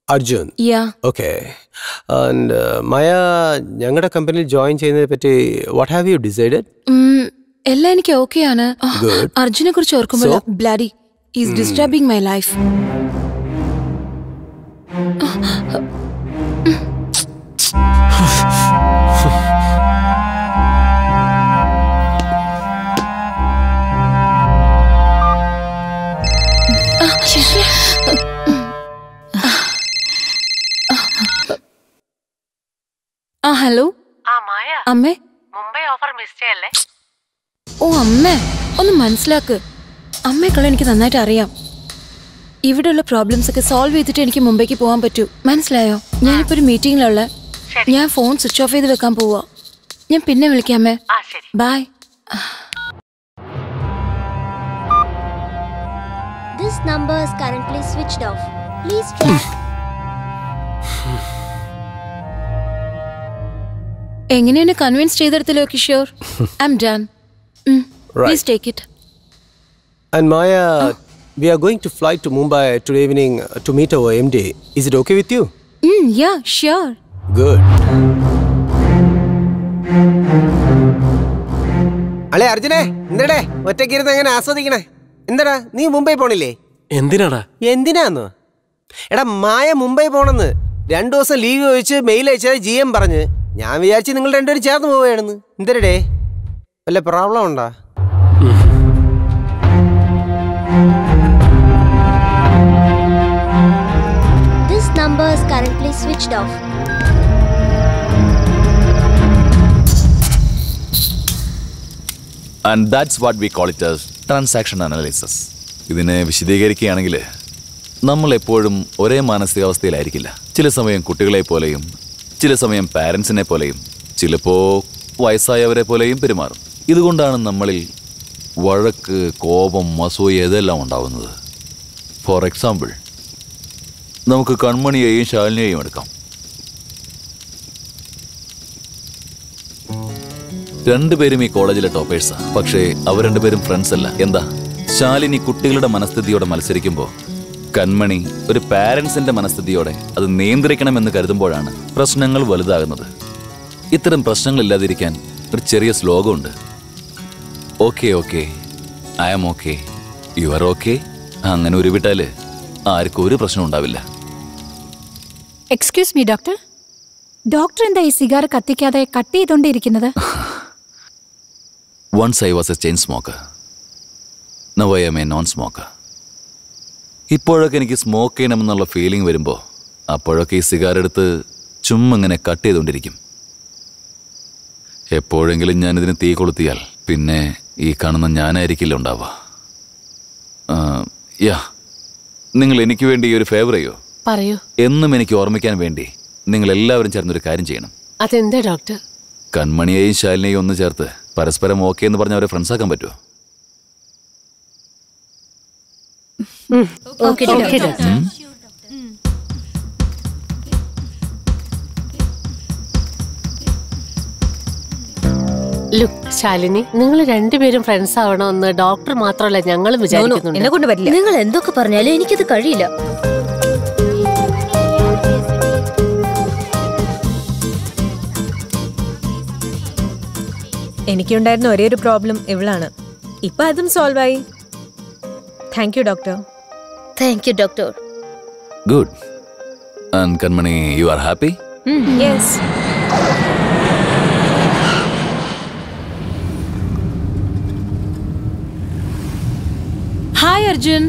Speaker 12: Arjun?
Speaker 11: Yeah
Speaker 12: okay and Maya ഞങ്ങളുടെ കമ്പനിയിൽ ജോയിൻ ചെയ്യുന്നതിനെ പറ്റി വാട്ട് ഹാവ് യു ഡിസൈഡഡ്
Speaker 11: എല്ലാം എനിക്ക് ഓക്കെ ആണ്. അർജുനെ കുറിച്ച് ഓർക്കുമ്പോൾ?
Speaker 12: Bloody
Speaker 11: is disturbing my life hello? ആ
Speaker 1: മായ.
Speaker 11: അമ്മേ?
Speaker 1: മുംബൈ ഓഫർ മിസ് ചെയ്യല്ലേ?
Speaker 11: ഓ അമ്മേ. ഒന്ന് മനസ്സിലാക്ക്. അമ്മയെക്കുള്ള എനിക്ക് നന്നായിട്ട് അറിയാം. ഇവിടെയുള്ള പ്രോബ്ലംസ് ഒക്കെ സോൾവ് ചെയ്തിട്ട് എനിക്ക് മുംബൈക്ക് പോകാൻ പറ്റൂ. മനസ്സിലായോ? ഞാനിപ്പോ ഒരു മീറ്റിംഗിലുള്ള ഞാൻ ഫോൺ സ്വിച്ച് ഓഫ് ചെയ്ത് വെക്കാൻ പോവാ. ഞാൻ പിന്നെ വിളിക്കാം അമ്മേ.
Speaker 1: ആ ശരി.
Speaker 11: Bye
Speaker 3: This number is currently switched off. Please try.
Speaker 11: എങ്ങനെയാണ് convince ചെയ്തെടുത്തല്ലോ Kishore I'm done please take it
Speaker 12: and Maya we are going to fly to Mumbai today evening to meet our MD is it okay with you?
Speaker 11: Yeah sure
Speaker 12: good
Speaker 5: അളേ അർജുനെ? എന്തടേ ഒറ്റയ്ക്കിരുന്ന് എങ്ങനെ ആസ്വദിക്കണേ? എന്തടാ നീ മുംബൈ പോണില്ലേ?
Speaker 8: എന്തിനാടാ?
Speaker 5: എന്തിനാന്ന്? എടാ മായ മുംബൈ പോണെന്ന്. രണ്ടു ദിവസം ലീവ് ചോദിച്ച് മെയിൽ അയച്ചത് ജി എം പറഞ്ഞ്. ഞാൻ വിചാരിച്ച് നിങ്ങൾ രണ്ടുപേരും ചേർന്ന് പോവുകയാണെന്ന്. എന്തരടേ? വല്ല പ്രോബ്ലം ഉണ്ടോ?
Speaker 3: This number is currently switched off.
Speaker 14: And that's what we call it transaction analysis ഇതിനെ വിശദീകരിക്കുകയാണെങ്കിൽ നമ്മൾ എപ്പോഴും ഒരേ മാനസികാവസ്ഥയിലായിരിക്കില്ല. ചില സമയം കുട്ടികളെ പോലെയും ചില സമയം പാരൻസിനെ പോലെയും ചിലപ്പോൾ വയസ്സായവരെ പോലെയും പെരുമാറും. ഇതുകൊണ്ടാണ് നമ്മളിൽ വഴക്ക് കോപം അസൂയ ഇതെല്ലാം ഉണ്ടാവുന്നത്? ഫോർ എക്സാമ്പിൾ നമുക്ക് കൺമണിയെയും ശാലിനിയെയും എടുക്കാം. രണ്ടുപേരും ഈ കോളേജിലെ ടോപ്പേഴ്സാണ് പക്ഷേ അവർ രണ്ടുപേരും ഫ്രണ്ട്സ് അല്ല. എന്താ? ശാലിനി കുട്ടികളുടെ മനസ്ഥിതിയോടെ മത്സരിക്കുമ്പോൾ കൺമണി ഒരു പാരൻസിന്റെ മനസ്ഥിതിയോടെ അത് നിയന്ത്രിക്കണമെന്ന് കരുതുമ്പോഴാണ് പ്രശ്നങ്ങൾ വലുതാകുന്നത്. ഇത്തരം പ്രശ്നങ്ങൾ ഇല്ലാതിരിക്കാൻ ഒരു ചെറിയ ശ്ലോകമുണ്ട്. Okay okay I am okay you are okay അങ്ങനെ ഉരുവിട്ടാൽ ആർക്കും ഒരു പ്രശ്നം ഉണ്ടാവില്ല.
Speaker 10: എക്സ്ക്യൂസ് മീ ഡോക്ടർ ഡോക്ടർ എന്താ ഈ സിഗാർ കത്തിക്കാതെ cut ചെയ്തോണ്ടിരിക്കുന്നത്?
Speaker 14: Once I was a chain smoker no I'm a non smoker ഇപ്പോഴൊക്കെ എനിക്ക് സ്മോക്ക് ചെയ്യണമെന്നുള്ള ഫീലിംഗ് വരുമ്പോൾ അപ്പോഴൊക്കെ ഈ സിഗാർ എടുത്ത് ചുമ്മാ ഇങ്ങനെ കട്ട് ചെയ്തുകൊണ്ടിരിക്കും എപ്പോഴെങ്കിലും ഞാനിതിന് തീ കൊളുത്തിയാൽ പിന്നെ ഈ കാണുന്ന ഞാനായിരിക്കില്ല ഉണ്ടാവുക. യാ നിങ്ങൾ എനിക്ക് വേണ്ടി ഈ ഒരു ഫേവർ ചെയ്യോ?
Speaker 1: പറയൂ.
Speaker 14: എന്നും എനിക്ക് ഓർമ്മിക്കാൻ വേണ്ടി നിങ്ങൾ എല്ലാവരും ചേർന്നൊരു കാര്യം ചെയ്യണം.
Speaker 1: അതെന്താ ഡോക്ടർ?
Speaker 14: കൺമണിയെയും ശാലിനെയും ഒന്ന് ചേർത്ത് പരസ്പരം ഓക്കെ എന്ന് പറഞ്ഞ് അവരെ ഫ്രണ്ട്സാക്കാൻ പറ്റുമോ
Speaker 1: okay
Speaker 3: okay
Speaker 1: doctor look Shalini നിങ്ങൾ രണ്ടുപേരും ഫ്രണ്ട്സ് ആവണമെന്ന് ഡോക്ടർ മാത്രമല്ല ഞങ്ങളും വിചാരിക്കുന്നുണ്ട്.
Speaker 2: കൊണ്ട് പറ്റില്ല.
Speaker 3: നിങ്ങൾ എന്തൊക്കെ പറഞ്ഞാലും എനിക്കത് കഴിയില്ല.
Speaker 2: എനിക്കുണ്ടായിരുന്ന ഒരേ ഒരു പ്രോബ്ലം ഇവളാണ്. ഇപ്പൊ അതും സോൾവ് ആയി. Thank you doctor
Speaker 3: thank you doctor
Speaker 14: good and Kanmani you are happy
Speaker 2: yes
Speaker 11: hi Arjun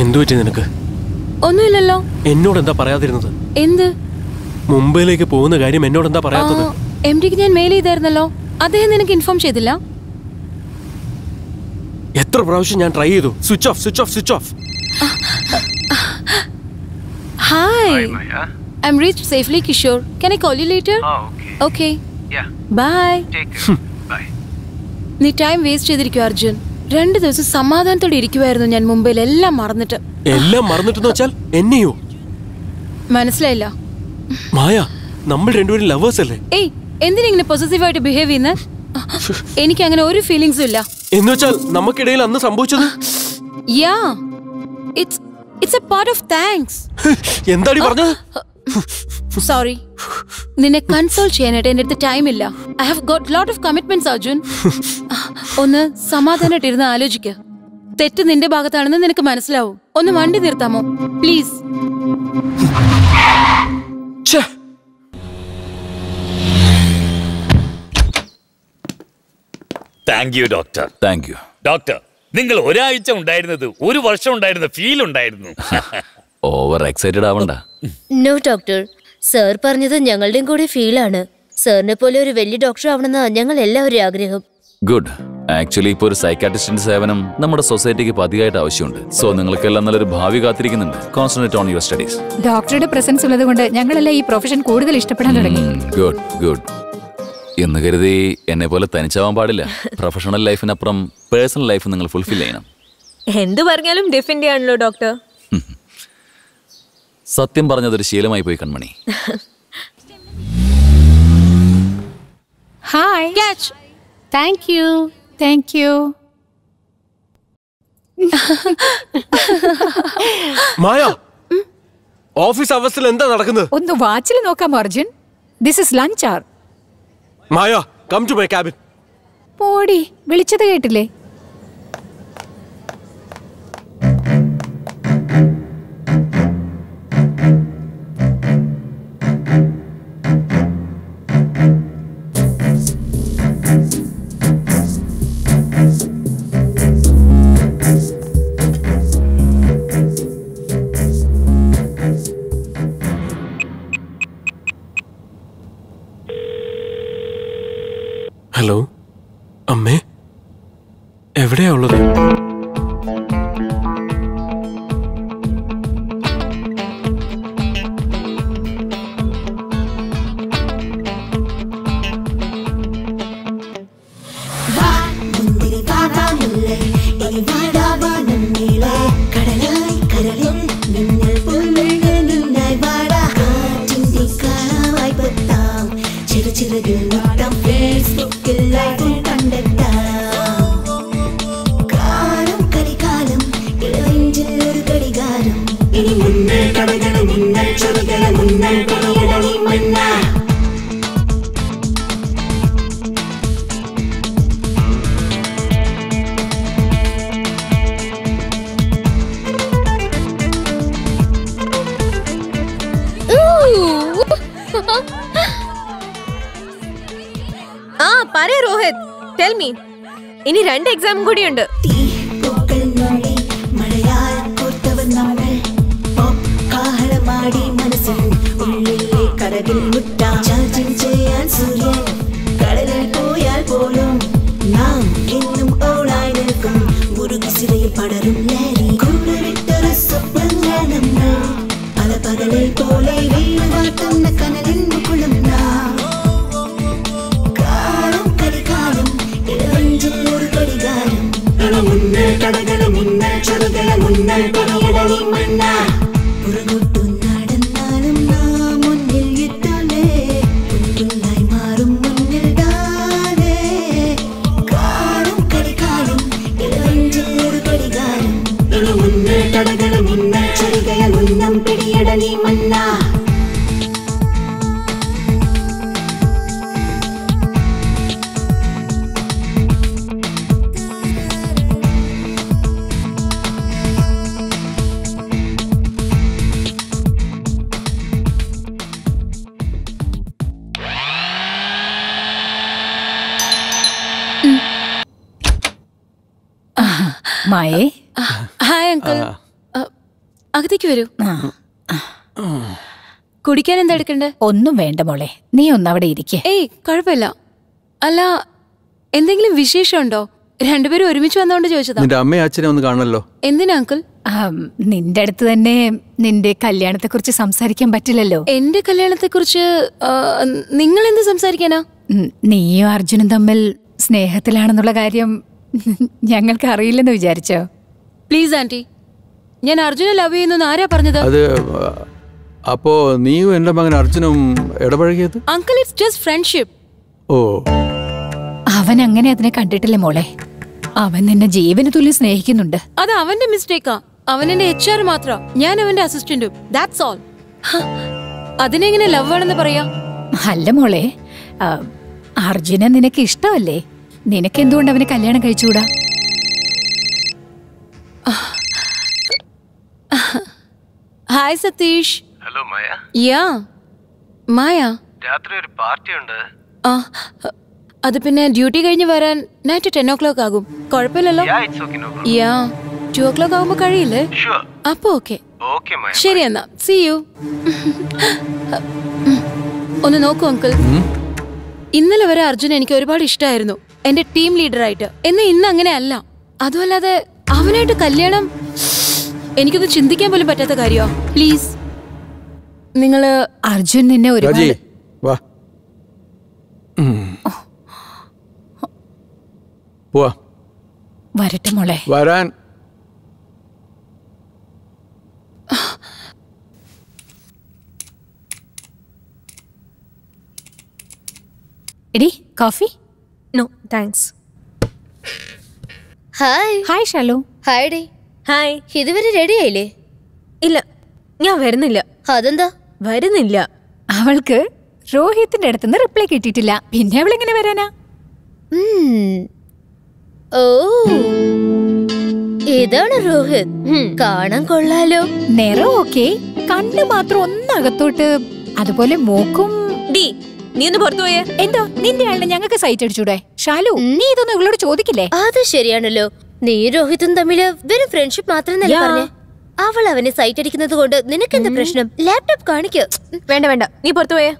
Speaker 8: എന്തു പറ്റി നിനക്ക്?
Speaker 11: ഒന്നുമില്ലല്ലോ.
Speaker 8: എന്നോട് എന്താ പറയാതിരുന്നത്?
Speaker 11: എന്ത്?
Speaker 8: മുംബൈയിലേക്ക് പോകുന്ന കാര്യം എന്നോട് എന്താ പറയാത്തത്
Speaker 11: എം ഡിക്ക് ഞാൻ മെയിൽ ചെയ്തായിരുന്നല്ലോ. അദ്ദേഹം നിനക്ക് ഇൻഫോം ചെയ്തില്ല?
Speaker 8: എത്ര പ്രാവശ്യം ഞാൻ ട്രൈ ചെയ്തു? Switch off switch off
Speaker 11: switch off hi I'm reach safely Kishore can I call you later okay
Speaker 13: bye
Speaker 11: നീ ടൈം വേസ്റ്റ് ചെയ്തിരിക്കും അർജുൻ. രണ്ട് ദിവസം സമാധാനത്തോടെ ഇരിക്കുമായിരുന്നു ഞാൻ മുംബൈയിൽ എല്ലാം മറന്നിട്ട്.
Speaker 8: എല്ലാം മറന്നിട്ടെന്ന് വെച്ചാൽ എന്നെയോ?
Speaker 11: മനസ്സിലായില്ല.
Speaker 8: മായ നമ്മൾ രണ്ടുപേരും ലവേഴ്സ് അല്ലേ?
Speaker 11: ഏയ് എന്തിനാ ഇങ്ങനെ പൊസസീവ് ആയിട്ട് ബിഹേവ് ചെയ്യുന്നത് എനിക്ക് അങ്ങനെ ഒരു ഫീലിങ്സും ഇല്ല.
Speaker 8: എന്ന് വെച്ചാൽ നമുക്കിടയിൽ അന്ന് സംഭവിച്ചത്?
Speaker 11: Yeah it's it's a part of thanks
Speaker 8: എന്താടി പറഞ്ഞത്?
Speaker 11: സോറി നിന്നെ കൺസോൾ ചെയ്യാനായിട്ട് എന്റെ അടുത്ത് ടൈം ഇല്ല. I have got lot of commitments Arjun. ഒന്ന് സമാധാനമായിട്ട് ഇരുന്ന് ആലോചിക്ക. തെറ്റ് നിന്റെ ഭാഗത്താണെന്ന് നിനക്ക് മനസ്സിലാവും. ഒന്ന് വണ്ടി നിർത്താമോ? Please
Speaker 9: thank you doctor
Speaker 14: thank you
Speaker 9: doctor നിങ്ങൾ ഒരാഴ്ച ഉണ്ടായിരുന്നത് ഒരു വർഷം ഉണ്ടായിരുന്ന ഫീൽ ഉണ്ടായിരുന്നു.
Speaker 14: ഓവർ എക്സൈറ്റഡ് ആവണ്ട.
Speaker 3: നോ ഡോക്ടർ സർ പറഞ്ഞത് ഞങ്ങളുടെയും കൂടി ഫീൽ ആണ്. സാറിനെ പോലെ ഒരു വലിയ ഡോക്ടർ ആവണമെന്ന് ഞങ്ങൾ എല്ലാവരും ആഗ്രഹം.
Speaker 14: ഗുഡ് ആക്ച്വലി ഇപ്പോൾ ഒരു സൈക്കാട്രിസ്റ്റിന്റെ സേവനം നമ്മുടെ സൊസൈറ്റിക്ക് പതിയായിട്ട് ആവശ്യമുണ്ട്. സോ നിങ്ങൾക്കെല്ലാം നല്ലൊരു ഭാവി കാത്തിരിക്കുന്നുണ്ട്. കോൺസെൻട്രേറ്റ് ഓൺ യുവർ സ്റ്റഡീസ്
Speaker 10: ഡോക്ടറുടെ പ്രസൻസ് ഉള്ളതുകൊണ്ട് ഞങ്ങളെല്ലാം ഈ പ്രൊഫഷൻ കൂടുതൽ ഇഷ്ടപ്പെടാൻ തുടങ്ങി.
Speaker 14: ഗുഡ് ഗുഡ് എന്ന് കരുതി എന്നെ പോലെ തനിച്ചാവാൻ പാടില്ല. പ്രൊഫഷണൽ ലൈഫിനപ്പുറം പേഴ്സണൽ ലൈഫ് നിങ്ങൾ ഫുൾഫിൽ ചെയ്യണം.
Speaker 2: എന്ത് പറഞ്ഞാലും ഡിഫെൻഡ് ചെയ്യാണല്ലോ ഡോക്ടർ
Speaker 14: സത്യം പറഞ്ഞതൊരു ശീലമായി പോയി Kanmani.
Speaker 10: Hi
Speaker 11: catch
Speaker 1: thank you
Speaker 10: thank you
Speaker 8: Maya office അവസ്ഥയിൽ എന്താ നടക്കുന്നത്?
Speaker 10: ഒന്ന് വാച്ചിൽ നോക്കാം Arjun. This is lunch hour
Speaker 8: Maya come to my cabin
Speaker 10: പോടി വിളിച്ചത് കേട്ടില്ലേ?
Speaker 8: എവിടെയാ ഉള്ളത്
Speaker 11: എന്താ എടുക്കണ്ടേ?
Speaker 10: ഒന്നും വേണ്ട മോളെ. നീ ഒന്നവിടെ ഇരിക്കേ.
Speaker 11: ഏയ് കുഴപ്പമില്ല. അല്ല എന്തെങ്കിലും വിശേഷമുണ്ടോ? രണ്ടുപേരും ഒരുമിച്ച് വന്നോണ്ട് ചോദിച്ചതാ.
Speaker 16: നിന്റെ അമ്മയും അച്ഛനെ ഒന്ന് കാണണല്ലോ.
Speaker 11: എന്തിനാ അങ്കിൾ?
Speaker 10: നിന്റെ അടുത്ത് തന്നെ നിന്റെ കല്യാണത്തെ കുറിച്ച് സംസാരിക്കാൻ പറ്റില്ലല്ലോ.
Speaker 11: എന്റെ കല്യാണത്തെ കുറിച്ച് നിങ്ങൾ എന്ത് സംസാരിക്കാനാ
Speaker 10: നീയും അർജുനും തമ്മിൽ സ്നേഹത്തിലാണെന്നുള്ള കാര്യം ഞങ്ങൾക്ക് അറിയില്ലെന്ന് വിചാരിച്ചോ?
Speaker 11: Please aunty. ഞാൻ അർജുനെ ലവ് ചെയ്യുന്നു ആരാ പറഞ്ഞത്?
Speaker 16: അത് അപ്പോ നീയും എന്റെ മകൻ അർജുനും ഇടപഴകിയത്?
Speaker 11: അങ്കിൾ ഇറ്റ്സ് ജസ്റ്റ് ഫ്രണ്ട്ഷിപ്പ്
Speaker 16: ഓ.
Speaker 10: അവൻ അങ്ങനെ അതിനെ കണ്ടിട്ടില്ല മോളെ? അവൻ നിന്നെ ജീവന് തുല്യം സ്നേഹിക്കുന്നുണ്ട്.
Speaker 11: അത് അവന്റെ മിസ്റ്റേക്കാ അവൻ എന്റെ എച്ച് ആർ മാത്ര. ഞാൻ അവന്റെ അസിസ്റ്റന്റും ദാറ്റ്സ് ഓൾ അതിനെങ്ങനെ ലവ് ആണെന്ന് പറയാ?
Speaker 10: അല്ല മോളെ അർജുനെ നിനക്ക് ഇഷ്ടമല്ലേ? നിനക്ക് എന്തുകൊണ്ട് അവനെ കല്യാണം കഴിച്ചുകൂടാ?
Speaker 11: Hi Satish.
Speaker 13: Hello Maya
Speaker 11: yeah Maya
Speaker 13: രാത്രി ഒരു പാർട്ടി ഉണ്ട്.
Speaker 11: ആ അത് പിന്നെ ഡ്യൂട്ടി കഴിഞ്ഞ് വരാൻ നൈറ്റ് ടെൻ ഓ ക്ലോക്ക് ആകും. കുഴപ്പമില്ലല്ലോ. യാ ടു ഓ ക്ലോക്ക് ആകുമ്പോ കഴിയില്ലേ. അപ്പൊ ഓക്കെ
Speaker 13: ഓക്കെ
Speaker 11: ശരി എന്നാ. സി യു ഒന്ന് നോക്കൂ അങ്കിൾ ഇന്നലെ വരെ അർജുൻ എനിക്ക് ഒരുപാട് ഇഷ്ടമായിരുന്നു എന്റെ ടീം ലീഡർ ആയിട്ട്. എന്നാ ഇന്ന് അങ്ങനെ അല്ല. അതുമല്ലാതെ അവനായിട്ട് കല്യാണം എനിക്കൊന്ന് ചിന്തിക്കാൻ പോലും പറ്റാത്ത കാര്യോ പ്ലീസ് നിങ്ങൾ
Speaker 10: അർജുൻ നിന്നെ
Speaker 16: ഒരു വാ. പോവാ.
Speaker 10: വരട്ടെ മോളെ.
Speaker 16: വരാൻ.
Speaker 10: എടി coffee
Speaker 2: no thanks
Speaker 3: hi
Speaker 10: hi Shalu
Speaker 3: hi day
Speaker 2: hi
Speaker 3: ഇതുവരെ റെഡി ആയില്ലേ?
Speaker 2: ഇല്ല ഞാൻ വരുന്നില്ല.
Speaker 3: അതെന്താ?
Speaker 2: വരുന്നില്ല.
Speaker 10: അവൾക്ക് രോഹിത്തിന്റെ അടുത്തുനിന്ന് റിപ്ലൈ കിട്ടിയിട്ടില്ല. പിന്നെ അവൾ എങ്ങനെ വരാനാ
Speaker 3: ഓ. ഇതാണ് രോഹിത്. കാണാൻ കൊള്ളാലോ.
Speaker 10: നിറം ഓക്കെ. കണ്ണ് മാത്രം ഒന്നകത്തോട്ട്. അതുപോലെ മൂക്കും.
Speaker 2: ഡി നീ ഒന്ന് പുറത്തു പോയേ.
Speaker 10: എന്തോ? നിന്റെ ആളിനെ ഞങ്ങൾക്ക് സൈറ്റ് അടിച്ചൂടെ? ഷാലു നീ ഇതൊന്നും ഇവളോട് ചോദിക്കില്ലേ?
Speaker 3: അത് ശരിയാണല്ലോ. നീ രോഹിതും തമ്മിൽ വെറും ഫ്രണ്ട്ഷിപ്പ്
Speaker 2: മാത്രം.
Speaker 3: പറഞ്ഞേ? അവൾ അവനെ സൈറ്റ് അടിക്കുന്നത് കൊണ്ട് നിനക്ക് എന്താ പ്രശ്നം? ലാപ്ടോപ്പ് കാണിക്കോ.
Speaker 2: വേണ്ട വേണ്ട. നീ പുറത്തു പോയേ.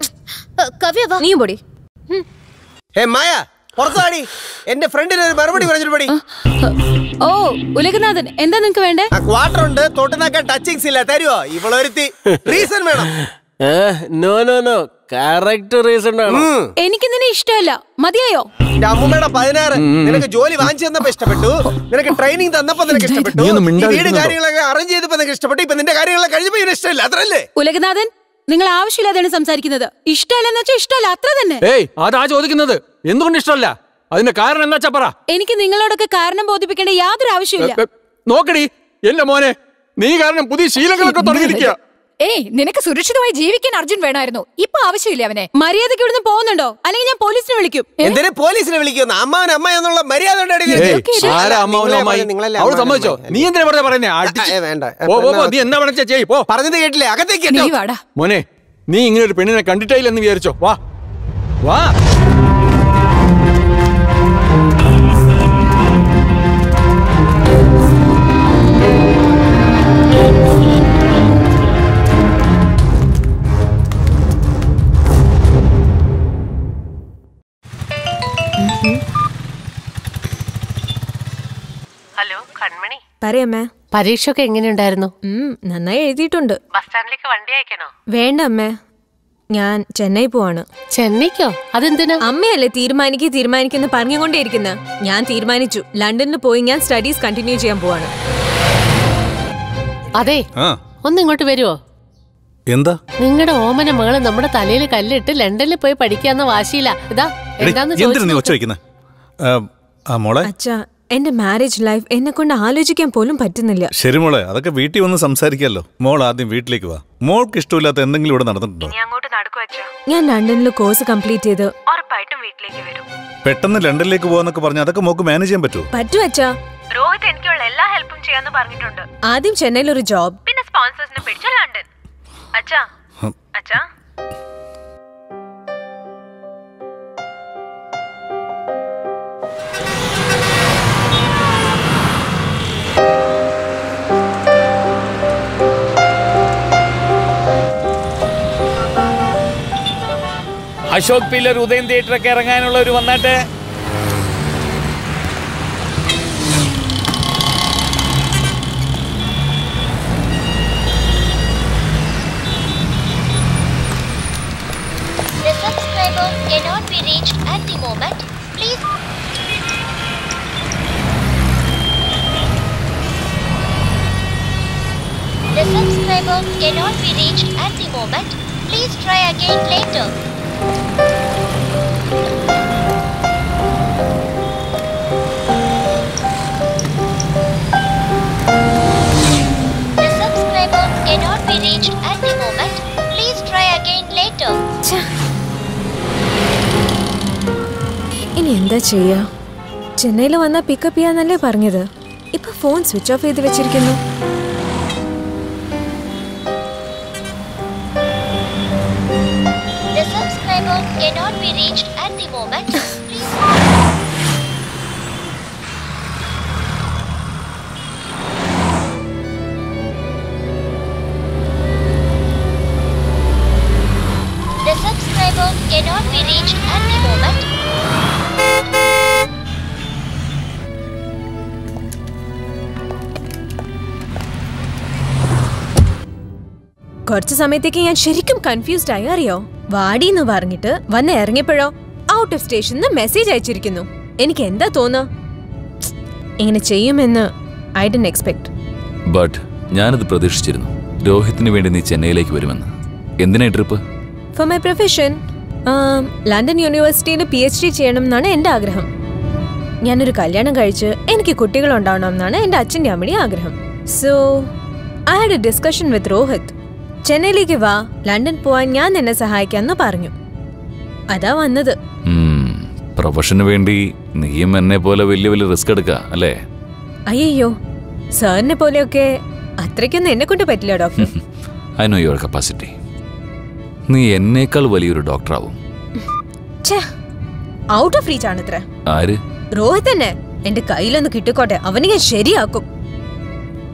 Speaker 3: കവ്യ വാ.
Speaker 2: നീയും പൊടി.
Speaker 5: ഹേ മായ പുറത്താടി എന്റെ ഫ്രണ്ടിന് ഒരു മറുപടി പറഞ്ഞിട്ട് പടി.
Speaker 11: ഓ ഉലകനാഥൻ എന്താ നിങ്ങക്ക് വേണ്ടേ?
Speaker 5: ആ ക്വാർട്ടർ ഉണ്ട് തൊട്ടുനാക്കാൻ ടച്ചിങ്സ് ഇല്ല തരുവോ? ഇവളൊരുത്തി. റീസൺ വേണം.
Speaker 12: No no no correct reason വേണം?
Speaker 11: എനിക്ക് നിന്നെ ഇഷ്ടമല്ല. മതിയായോ?
Speaker 5: അമ്മൂമ്മയുടെ പതിനാറ് നിനക്ക് ജോലി വാങ്ങിച്ചു തന്നപ്പോ ഇഷ്ടപ്പെട്ടു. നിനക്ക് ട്രെയിനിങ് തന്നപ്പോ നിനക്ക് ഇഷ്ടപ്പെട്ടു.
Speaker 16: നീ
Speaker 5: വീട്? കാര്യങ്ങളൊക്കെ അറേഞ്ച് ചെയ്തപ്പോ നിനക്ക് ഇഷ്ടപ്പെട്ടു. ഇപ്പൊ നിന്റെ കാര്യങ്ങളൊക്കെ കഴിഞ്ഞപ്പോ ഇതിന് ഇഷ്ടമില്ല. അത്രല്ലേ
Speaker 11: ഉലകനാഥൻ നിങ്ങൾ ആവശ്യമില്ലാതെയാണ് സംസാരിക്കുന്നത്. ഇഷ്ടമല്ലെന്ന് വെച്ചാൽ ഇഷ്ടമല്ല. അത്ര തന്നെ.
Speaker 16: ഏയ് അതാ ചോദിക്കുന്നത്. എന്തുകൊണ്ട് ഇഷ്ടമല്ല? അതിന്റെ കാരണം എന്താ പറ.
Speaker 11: എനിക്ക് നിങ്ങളോടൊക്കെ കാരണം ബോധിപ്പിക്കേണ്ട യാതൊരു ആവശ്യമില്ല
Speaker 16: നോക്കടി. എന്റെ മോനെ നീ കാരണം പുതിയ ശീലങ്ങളൊക്കെ തുടങ്ങിയിരിക്കുക
Speaker 10: ഏയ് നിനക്ക് സുരക്ഷിതമായി ജീവിക്കാൻ അർജുൻ വേണമായിരുന്നു ഇപ്പൊ ആവശ്യമില്ല അവനെ?
Speaker 2: മര്യാദയ്ക്ക് ഇവിടുന്ന് പോകുന്നുണ്ടോ? അല്ലെങ്കിൽ ഞാൻ പോലീസിനെ വിളിക്കും.
Speaker 5: എന്തിനു പോലീസിനെ വിളിക്കുന്നു അമ്മാവൻ അമ്മ എന്നുള്ള മര്യാദ
Speaker 16: സമ്മതിച്ചോ? നീ എന്തിനാ പറയുന്നേ?
Speaker 5: വേണ്ട.
Speaker 16: പോ, പോ, പോ, നീ എന്താ ചെയ്യ്, പോ.
Speaker 5: പറഞ്ഞത് കേട്ടില്ലേ? അകത്തേക്ക്
Speaker 10: നീ വാടാ.
Speaker 16: മോനെ നീ ഇങ്ങനെ ഒരു പെണ്ണിനെ കണ്ടിട്ടായില്ലെന്ന് വിചാരിച്ചോ? വാ. വാ.
Speaker 1: ഹലോ കൺമണി.
Speaker 2: പറയമ്മേ.
Speaker 1: പരീക്ഷയൊക്കെ എങ്ങനെയുണ്ടായിരുന്നു?
Speaker 2: ഉം, നന്നായി എഴുതിയിട്ടുണ്ട്.
Speaker 1: ബസ് സ്റ്റാൻഡിലേക്ക് വണ്ടി അയക്കണോ?
Speaker 2: വേണ്ട അമ്മേ. ഞാൻ ചെന്നൈ പോവാണ്.
Speaker 1: ചെന്നൈക്കോ? അതെന്തിനാ?
Speaker 2: അമ്മയല്ലേ തീരുമാനിക്ക് തീരുമാനിക്കുന്ന പറഞ്ഞുകൊണ്ടേയിരിക്കുന്ന. ഞാൻ തീരുമാനിച്ചു. ലണ്ടനിൽ പോയി ഞാൻ സ്റ്റഡീസ് കണ്ടിന്യൂ ചെയ്യാൻ പോവാണ്.
Speaker 1: അതെ. ഒന്ന് ഇങ്ങോട്ട് വരുവോ?
Speaker 7: എന്താ?
Speaker 1: നിങ്ങളുടെ ഓമന മകൾ നമ്മുടെ തലയിൽ കല്ലിട്ട് ലണ്ടനിൽ പോയി പഠിക്കാന്ന വാശിയില്ല ഇതാ എന്താന്ന്
Speaker 7: മോളെ?
Speaker 2: അച്ഛാ എന്റെ മാരേജ് ലൈഫ് എന്നെ കൊണ്ട് ആലോചിക്കാൻ പോലും പറ്റുന്നില്ല.
Speaker 7: ശരി മോളെ അതൊക്കെ വീട്ടിൽ വന്ന് സംസാരിക്കാമല്ലോ മോൾ ആദ്യം വീട്ടിലേക്ക് വാ. മോൾക്ക് ഇഷ്ടമില്ലാത്ത എന്തെങ്കിലും ഇവിടെ നടന്നിട്ടുണ്ടോ?
Speaker 2: ഞാൻ ലണ്ടനിൽ കോഴ്സ് കംപ്ലീറ്റ് ചെയ്ത്. ഉറപ്പായിട്ടും വീട്ടിലേക്ക് വരും.
Speaker 7: പെട്ടെന്ന് ലണ്ടനിലേക്ക് പോവാന്നൊക്കെ പറഞ്ഞ അതൊക്കെ മോക്ക് മാനേജ് ചെയ്യാൻ പറ്റുമോ
Speaker 2: പറ്റു അച്ഛാ.
Speaker 4: രോഹിത് എനിക്കുള്ള എല്ലാ ഹെൽപ്പും ചെയ്യാന്ന് പറഞ്ഞിട്ടുണ്ട്.
Speaker 2: ആദ്യം ചെന്നൈയിൽ ഒരു ജോബ്
Speaker 4: പിന്നെ സ്പോൺസേഴ്സിനെ പിടിച്ചു ലണ്ടൻ. അച്ഛാ. അച്ഛാ.
Speaker 9: അശോക് പില്ലർ ഉദയം തിയേറ്ററൊക്കെ ഇറങ്ങാനുള്ളവർ വന്നാട്ടെ.
Speaker 3: The subscriber cannot be reached at the moment. Please try again later. The subscriber cannot be reached at the moment. Please try again later.
Speaker 2: ഇനി എന്താ ചെയ്യാ ചെന്നൈയിൽ വന്നാൽ പിക്കപ്പ് ചെയ്യാന്നല്ലേ പറഞ്ഞത് ഇപ്പൊ ഫോൺ സ്വിച്ച് ഓഫ് ചെയ്ത് വെച്ചിരിക്കുന്നു കുറച്ച് സമയത്തേക്ക് ഞാൻ ശരിക്കും കൺഫ്യൂസ്ഡ് ആയി അറിയോ? വാടി എന്ന് പറഞ്ഞിട്ട് വന്ന് ഇറങ്ങിയപ്പോഴോ ഔട്ട് ഓഫ് സ്റ്റേഷൻ മെസ്സേജ് അയച്ചിരിക്കുന്നു. എനിക്ക് എന്താ തോന്നുക ഇങ്ങനെ ചെയ്യുമെന്ന് ഐ ഡൻ എക്സ്പെക്ട്
Speaker 14: ബട്ട് ഞാനത് പ്രതീക്ഷിച്ചിരുന്നു. രോഹിത്തിന് വേണ്ടി നീ ചെന്നൈയിലേക്ക് വരുമെന്ന്. എന്തിനാ trip
Speaker 2: for my profession London യൂണിവേഴ്സിറ്റിയിൽ പി എച്ച് ഡി ചെയ്യണം എന്നാണ് എന്റെ ആഗ്രഹം. ഞാനൊരു കല്യാണം കഴിച്ച് എനിക്ക് കുട്ടികൾ ഉണ്ടാവണം എന്നാണ് എന്റെ അച്ഛന്റെ അമ്മയുടെ ആഗ്രഹം. So I had a discussion with Rohit ചെന്നൈയിലേക്ക് വാ. ലണ്ടൻ പോവാൻ ഞാൻ നിന്നെ സഹായിക്കാന്ന് പറഞ്ഞു. അതാ വന്നത്.
Speaker 14: പ്രൊഫഷന് വേണ്ടി നീയും എന്നെ പോലെ വലിയ വലിയ റിസ്ക് എടുക്ക അല്ലേ?
Speaker 2: അയ്യോ സാറിനെ പോലെയൊക്കെ അത്രയ്ക്കൊന്നും എന്നെ കൊണ്ട് പറ്റില്ല doctor.
Speaker 14: I know your capacity നീ എന്നേക്കാൾ വലിയൊരു ഡോക്ടറാവും.
Speaker 2: ഔട്ട് ഓഫ് റീച്ച് ആണത്ര.
Speaker 14: ആര്?
Speaker 2: രോഹിത് തന്നെ. എന്റെ കയ്യിലൊന്ന് കിട്ടിക്കോട്ടെ അവനെ ഞാൻ ശരിയാക്കും.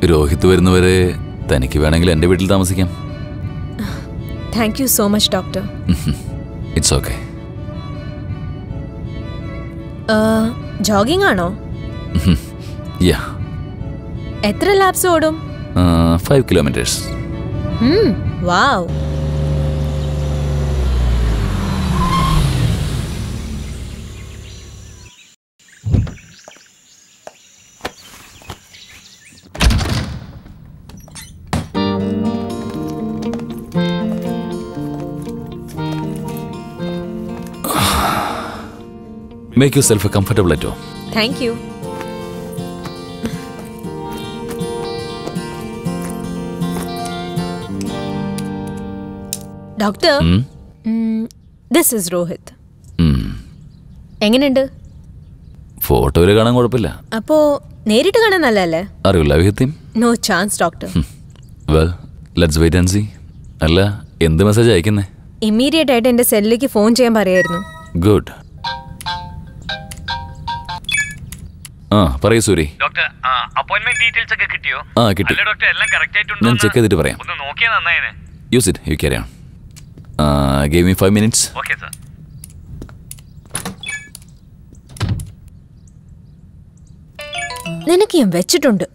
Speaker 14: രോഹിത് വരുന്നവരെ തനിക്ക് വേണമെങ്കിൽ എന്റെ വീട്ടിൽ താമസിക്കാം.
Speaker 2: Thank you so much doctor
Speaker 14: it's okay
Speaker 2: jogging ആണോ?
Speaker 14: യാ
Speaker 2: എത്ര ലാപ്സ് ഓടും?
Speaker 14: Five
Speaker 2: kilometres
Speaker 14: wow make yourself comfortable Atto
Speaker 2: thank
Speaker 14: you
Speaker 2: doctor this is
Speaker 14: Rohit.
Speaker 2: എങ്ങനെയുണ്ട്?
Speaker 14: ഫോട്ടോയിൽ കാണാൻ കുഴപ്പമില്ല.
Speaker 2: അപ്പോ നേരിട്ട് കാണാൻ നല്ലല്ലേ
Speaker 14: അറിയില്ല വിഹിത്യം
Speaker 2: no chance doctor
Speaker 14: well let's wait and see അല്ല എന്ത് മെസ്സേജ് അയക്കുന്നേ?
Speaker 2: ഇമ്മീഡിയറ്റ് ആയിട്ട് എന്റെ സെല്ലിലേക്ക് ഫോൺ ചെയ്യാൻ പറയായിരുന്നു.
Speaker 14: ഗുഡ് ആ പറയൂ സൂരി.
Speaker 9: ഡോക്ടർ അപ്പോയിന്റ്മെന്റ് ഡീറ്റെയിൽസ് ഒക്കെ കിട്ടിയോ?
Speaker 14: ആ കിട്ടി.
Speaker 9: അല്ല ഡോക്ടർ എല്ലാം കറക്റ്റ് ആയിട്ടുണ്ടോ
Speaker 14: ഞാൻ ചെക്ക് ചെയ്തിട്ട് പറയാം.
Speaker 9: ഒന്ന് നോക്കിയാ നന്നായേനെ.
Speaker 14: Use it you carry on gave me 5 minutes
Speaker 9: okay sir
Speaker 2: നിനക്ക് ഞാൻ വെച്ചിട്ടുണ്ട്.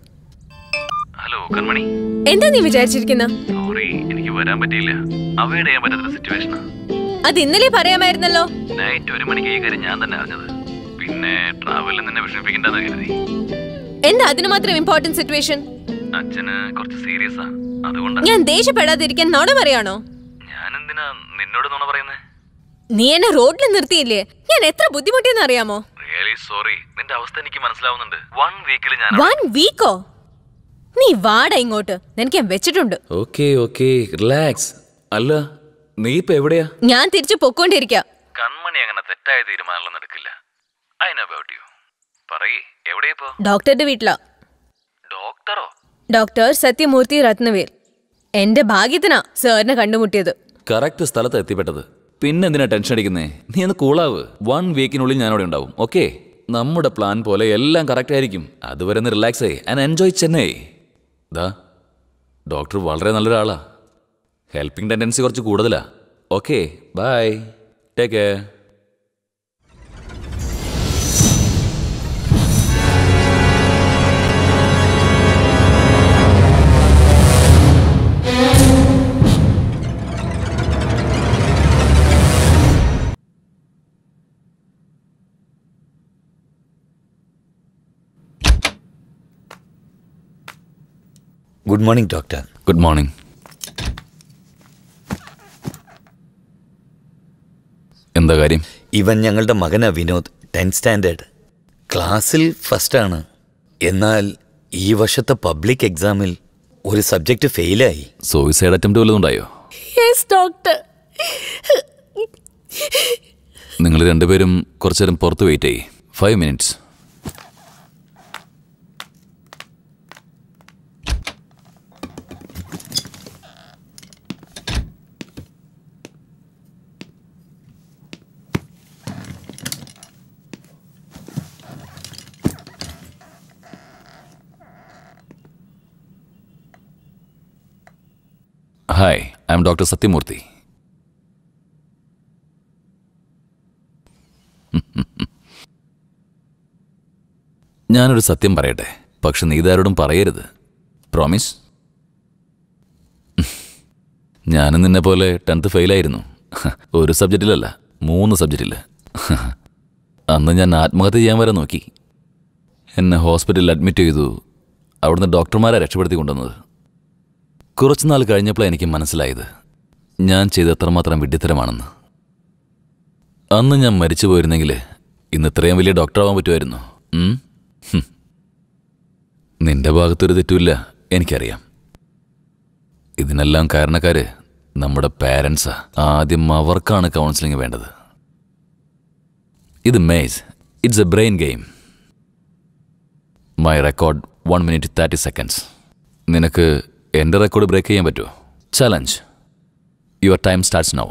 Speaker 17: ഹലോ കൺമണി.
Speaker 2: എന്താ നീ വിചാരിച്ചിരിക്കുന്ന?
Speaker 17: സോറി എനിക്ക് വരാൻ പറ്റിയില്ല. അവയുടെ ചെയ്യാൻ പറ്റാത്ത സിറ്റുവേഷനാ
Speaker 2: അത് ഇന്നലെ പറയാമായിരുന്നല്ലോ.
Speaker 17: നൈറ്റ് ഒരു മണിക്ക് ഈ കാര്യം ഞാൻ തന്നെ അറിഞ്ഞത്. പിന്നെ ട്രാവലിൽ നിന്നെ വിഷമിപ്പിക്കണ്ടെന്ന് കരുതി.
Speaker 2: എന്താ അതിന് മാത്രം ഇമ്പോർട്ടന്റ് സിറ്റുവേഷൻ
Speaker 17: അച്ഛന് കുറച്ച് സീരിയസാ അതുകൊണ്ടാണ്
Speaker 2: ഞാൻ ദേഷ്യപ്പെടാതിരിക്കാൻ നോണ പറയാണോ?
Speaker 17: ഞാൻ എന്തിനാ നിന്നോട് നുണ പറയുന്നേ?
Speaker 2: നീ എന്നെ റോഡിൽ നിർത്തിയില്ലേ? ഞാൻ എത്ര ബുദ്ധിമുട്ടിയെന്ന് അറിയാമോ?
Speaker 17: റിയലി സോറി നിന്റെ അവസ്ഥ എനിക്ക് മനസ്സിലാവുന്നുണ്ട്. വൺ വീക്കിൽ ഞാൻ
Speaker 2: വൺ വീക്കോ നീ വാട ഇങ്ങോട്ട്. നിനക്ക് ഞാൻ വെച്ചിട്ടുണ്ട്.
Speaker 14: ഓക്കെ ഓക്കെ റിലാക്സ് അല്ല നീ ഇപ്പൊ എവിടെയാ?
Speaker 2: ഞാൻ തിരിച്ചു പൊക്കോണ്ടിരിക്കാം.
Speaker 17: കൺമണി അങ്ങനെ തെറ്റായ എടുക്കില്ല ഐ നോ അബൌട്ട് യു പറയേ എവിടെയാ ഇപ്പോ?
Speaker 2: ഡോക്ടറുടെ വീട്ടിലാ?
Speaker 17: ഡോക്ടറോ?
Speaker 2: ഡോക്ടർ സത്യമൂർത്തി രത്നവേൽ എന്റെ ഭാഗ്യത്തിനാ സാറിനെ കണ്ടുമുട്ടിയത്.
Speaker 14: കറക്റ്റ് സ്ഥലത്ത് എത്തിപ്പെട്ടത്. പിന്നെ എന്തിനാ ടെൻഷൻ അടിക്കുന്നേ? നീ ഒന്ന് കൂളാവ്. വൺ വീക്കിനുള്ളിൽ ഞാനവിടെ ഉണ്ടാവും. ഓക്കെ? നമ്മുടെ പ്ലാൻ പോലെ എല്ലാം കറക്റ്റ് ആയിരിക്കും. അതുവരെ ഒന്ന് റിലാക്സ് ആയി. And enjoy Chennai. ദാ ഡോക്ടർ വളരെ നല്ലൊരാളാ. ഹെൽപ്പിംഗ് ടെൻഡൻസി കുറച്ച് കൂടുതലാ. Okay bye take care
Speaker 9: good morning doctor
Speaker 14: good morning എന്താ കാര്യം?
Speaker 9: ഇവൻ ഞങ്ങളുടെ മകനാ വിനോദ്. Tenth standard. ക്ലാസ്സിൽ ഫസ്റ്റ് ആണ് എന്നാൽ ഈ വർഷത്തെ പബ്ലിക് എക്സാമിൽ ഒരു സബ്ജക്റ്റ് ഫെയിലായി.
Speaker 14: സൂയിസൈഡ് അറ്റംപ്റ്റ് വല്ലതും ഉണ്ടായോ
Speaker 11: യെസ് ഡോക്ടർ
Speaker 14: നിങ്ങൾ രണ്ടുപേരും കുറച്ചു നേരം പുറത്ത് വെയിറ്റ് ചെയ്യ്. Five minutes hi I'm doctor Sathyamoorthy ഞാനൊരു സത്യം പറയട്ടെ. പക്ഷെ നീ ഇതാരോടും പറയരുത്. പ്രോമിസ് ഞാനും നിന്നെ പോലെ ടെൻത്ത് ഫെയിലായിരുന്നു. ഒരു സബ്ജക്റ്റിലല്ല മൂന്ന് സബ്ജക്റ്റിൽ അന്ന് ഞാൻ ആത്മഹത്യ ചെയ്യാൻ വരെ നോക്കി. എന്നെ ഹോസ്പിറ്റലിൽ അഡ്മിറ്റ് ചെയ്തു. അവിടുന്ന് ഡോക്ടർമാരെ രക്ഷപ്പെടുത്തി കൊണ്ടുവന്നത്. കുറച്ചു നാൾ കഴിഞ്ഞപ്പോഴാണ് എനിക്ക് മനസ്സിലായത്. ഞാൻ ചെയ്ത് എത്രമാത്രം വിഡ്ഢിത്തരമാണെന്ന്. അന്ന് ഞാൻ മരിച്ചു പോയിരുന്നെങ്കിൽ ഇന്ന് ഇത്രയും വലിയ ഡോക്ടറാവാൻ പറ്റുമായിരുന്നു. നിന്റെ ഭാഗത്തൊരു തെറ്റുമില്ല എനിക്കറിയാം. ഇതിനെല്ലാം കാരണക്കാര് നമ്മുടെ പാരൻസാ. ആദ്യം അവർക്കാണ് കൗൺസിലിംഗ് വേണ്ടത്. ഇത് maze it's a brain game. My record one minute thirty seconds. നിനക്ക് എന്റെ റെക്കോർഡ് ബ്രേക്ക് ചെയ്യാൻ പറ്റുമോ challenge your time starts now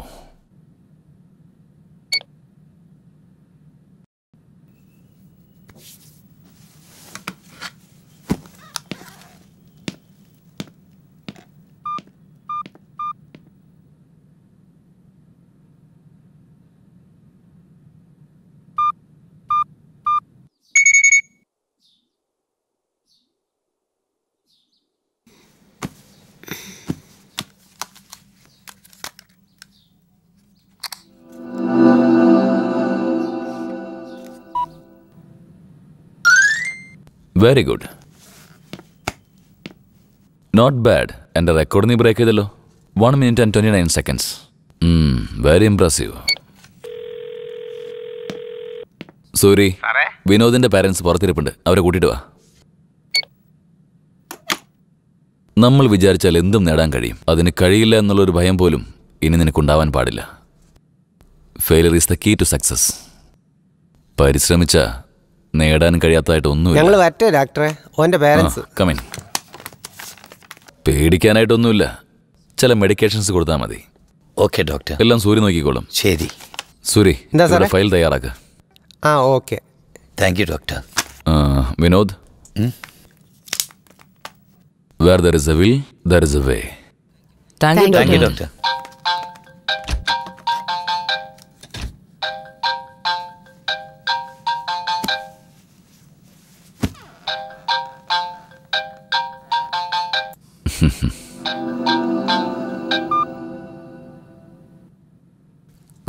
Speaker 14: very good not bad എന്റെ റെക്കോർഡ് നീ ബ്രേക്ക് ചെയ്തല്ലോ. One minute and twenty nine seconds very impressive Suri വിനോദിന്റെ parents പുറത്തിരിപ്പുണ്ട്. അവരെ കൂട്ടിയിട്ട് വാ. നമ്മൾ വിചാരിച്ചാൽ എന്തും നേടാൻ കഴിയും. അതിന് കഴിയില്ല എന്നുള്ളൊരു ഭയം പോലും ഇനി നിനക്കുണ്ടാവാൻ പാടില്ല. Failure is the key to success പരിശ്രമിച്ച നേടാൻ കഴിയാത്തതായിട്ട്
Speaker 5: ഞങ്ങൾ വരട്ടെ ഡോക്ടറെ ഓന്റെ പേരൻസ്
Speaker 14: കമിൻ പേടിക്കാനായിട്ടൊന്നുമില്ല. ചില മെഡിക്കേഷൻസ് കൊടുത്താൽ മതി.
Speaker 9: ഓക്കെ ഡോക്ടർ
Speaker 14: എല്ലാം സൂര്യ നോക്കിക്കോളും.
Speaker 9: ശരി.
Speaker 14: സൂരി
Speaker 5: എന്താ സാറേ?
Speaker 14: ഫയൽ തയ്യാറാക്കുക
Speaker 5: ആ
Speaker 9: okay thank you
Speaker 14: doctor Vinod? Where there is a will there is a way
Speaker 9: thank you thank you doctor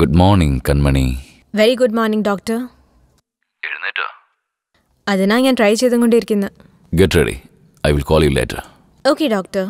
Speaker 14: good morning Kanmani.
Speaker 4: Very good morning doctor
Speaker 13: എഴുന്നേറ്റോ?
Speaker 4: അതിനാ ഞാൻ ട്രൈ ചെയ്തുകൊണ്ടിരിക്കുന്നത്
Speaker 14: get ready I will call you later
Speaker 4: okay doctor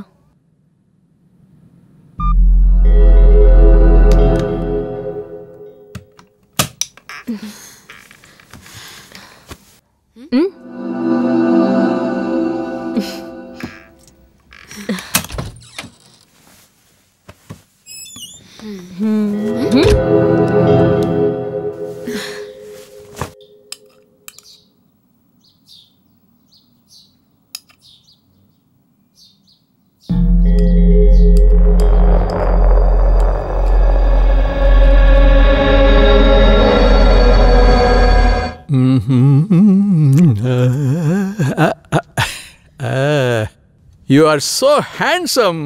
Speaker 16: you are so handsome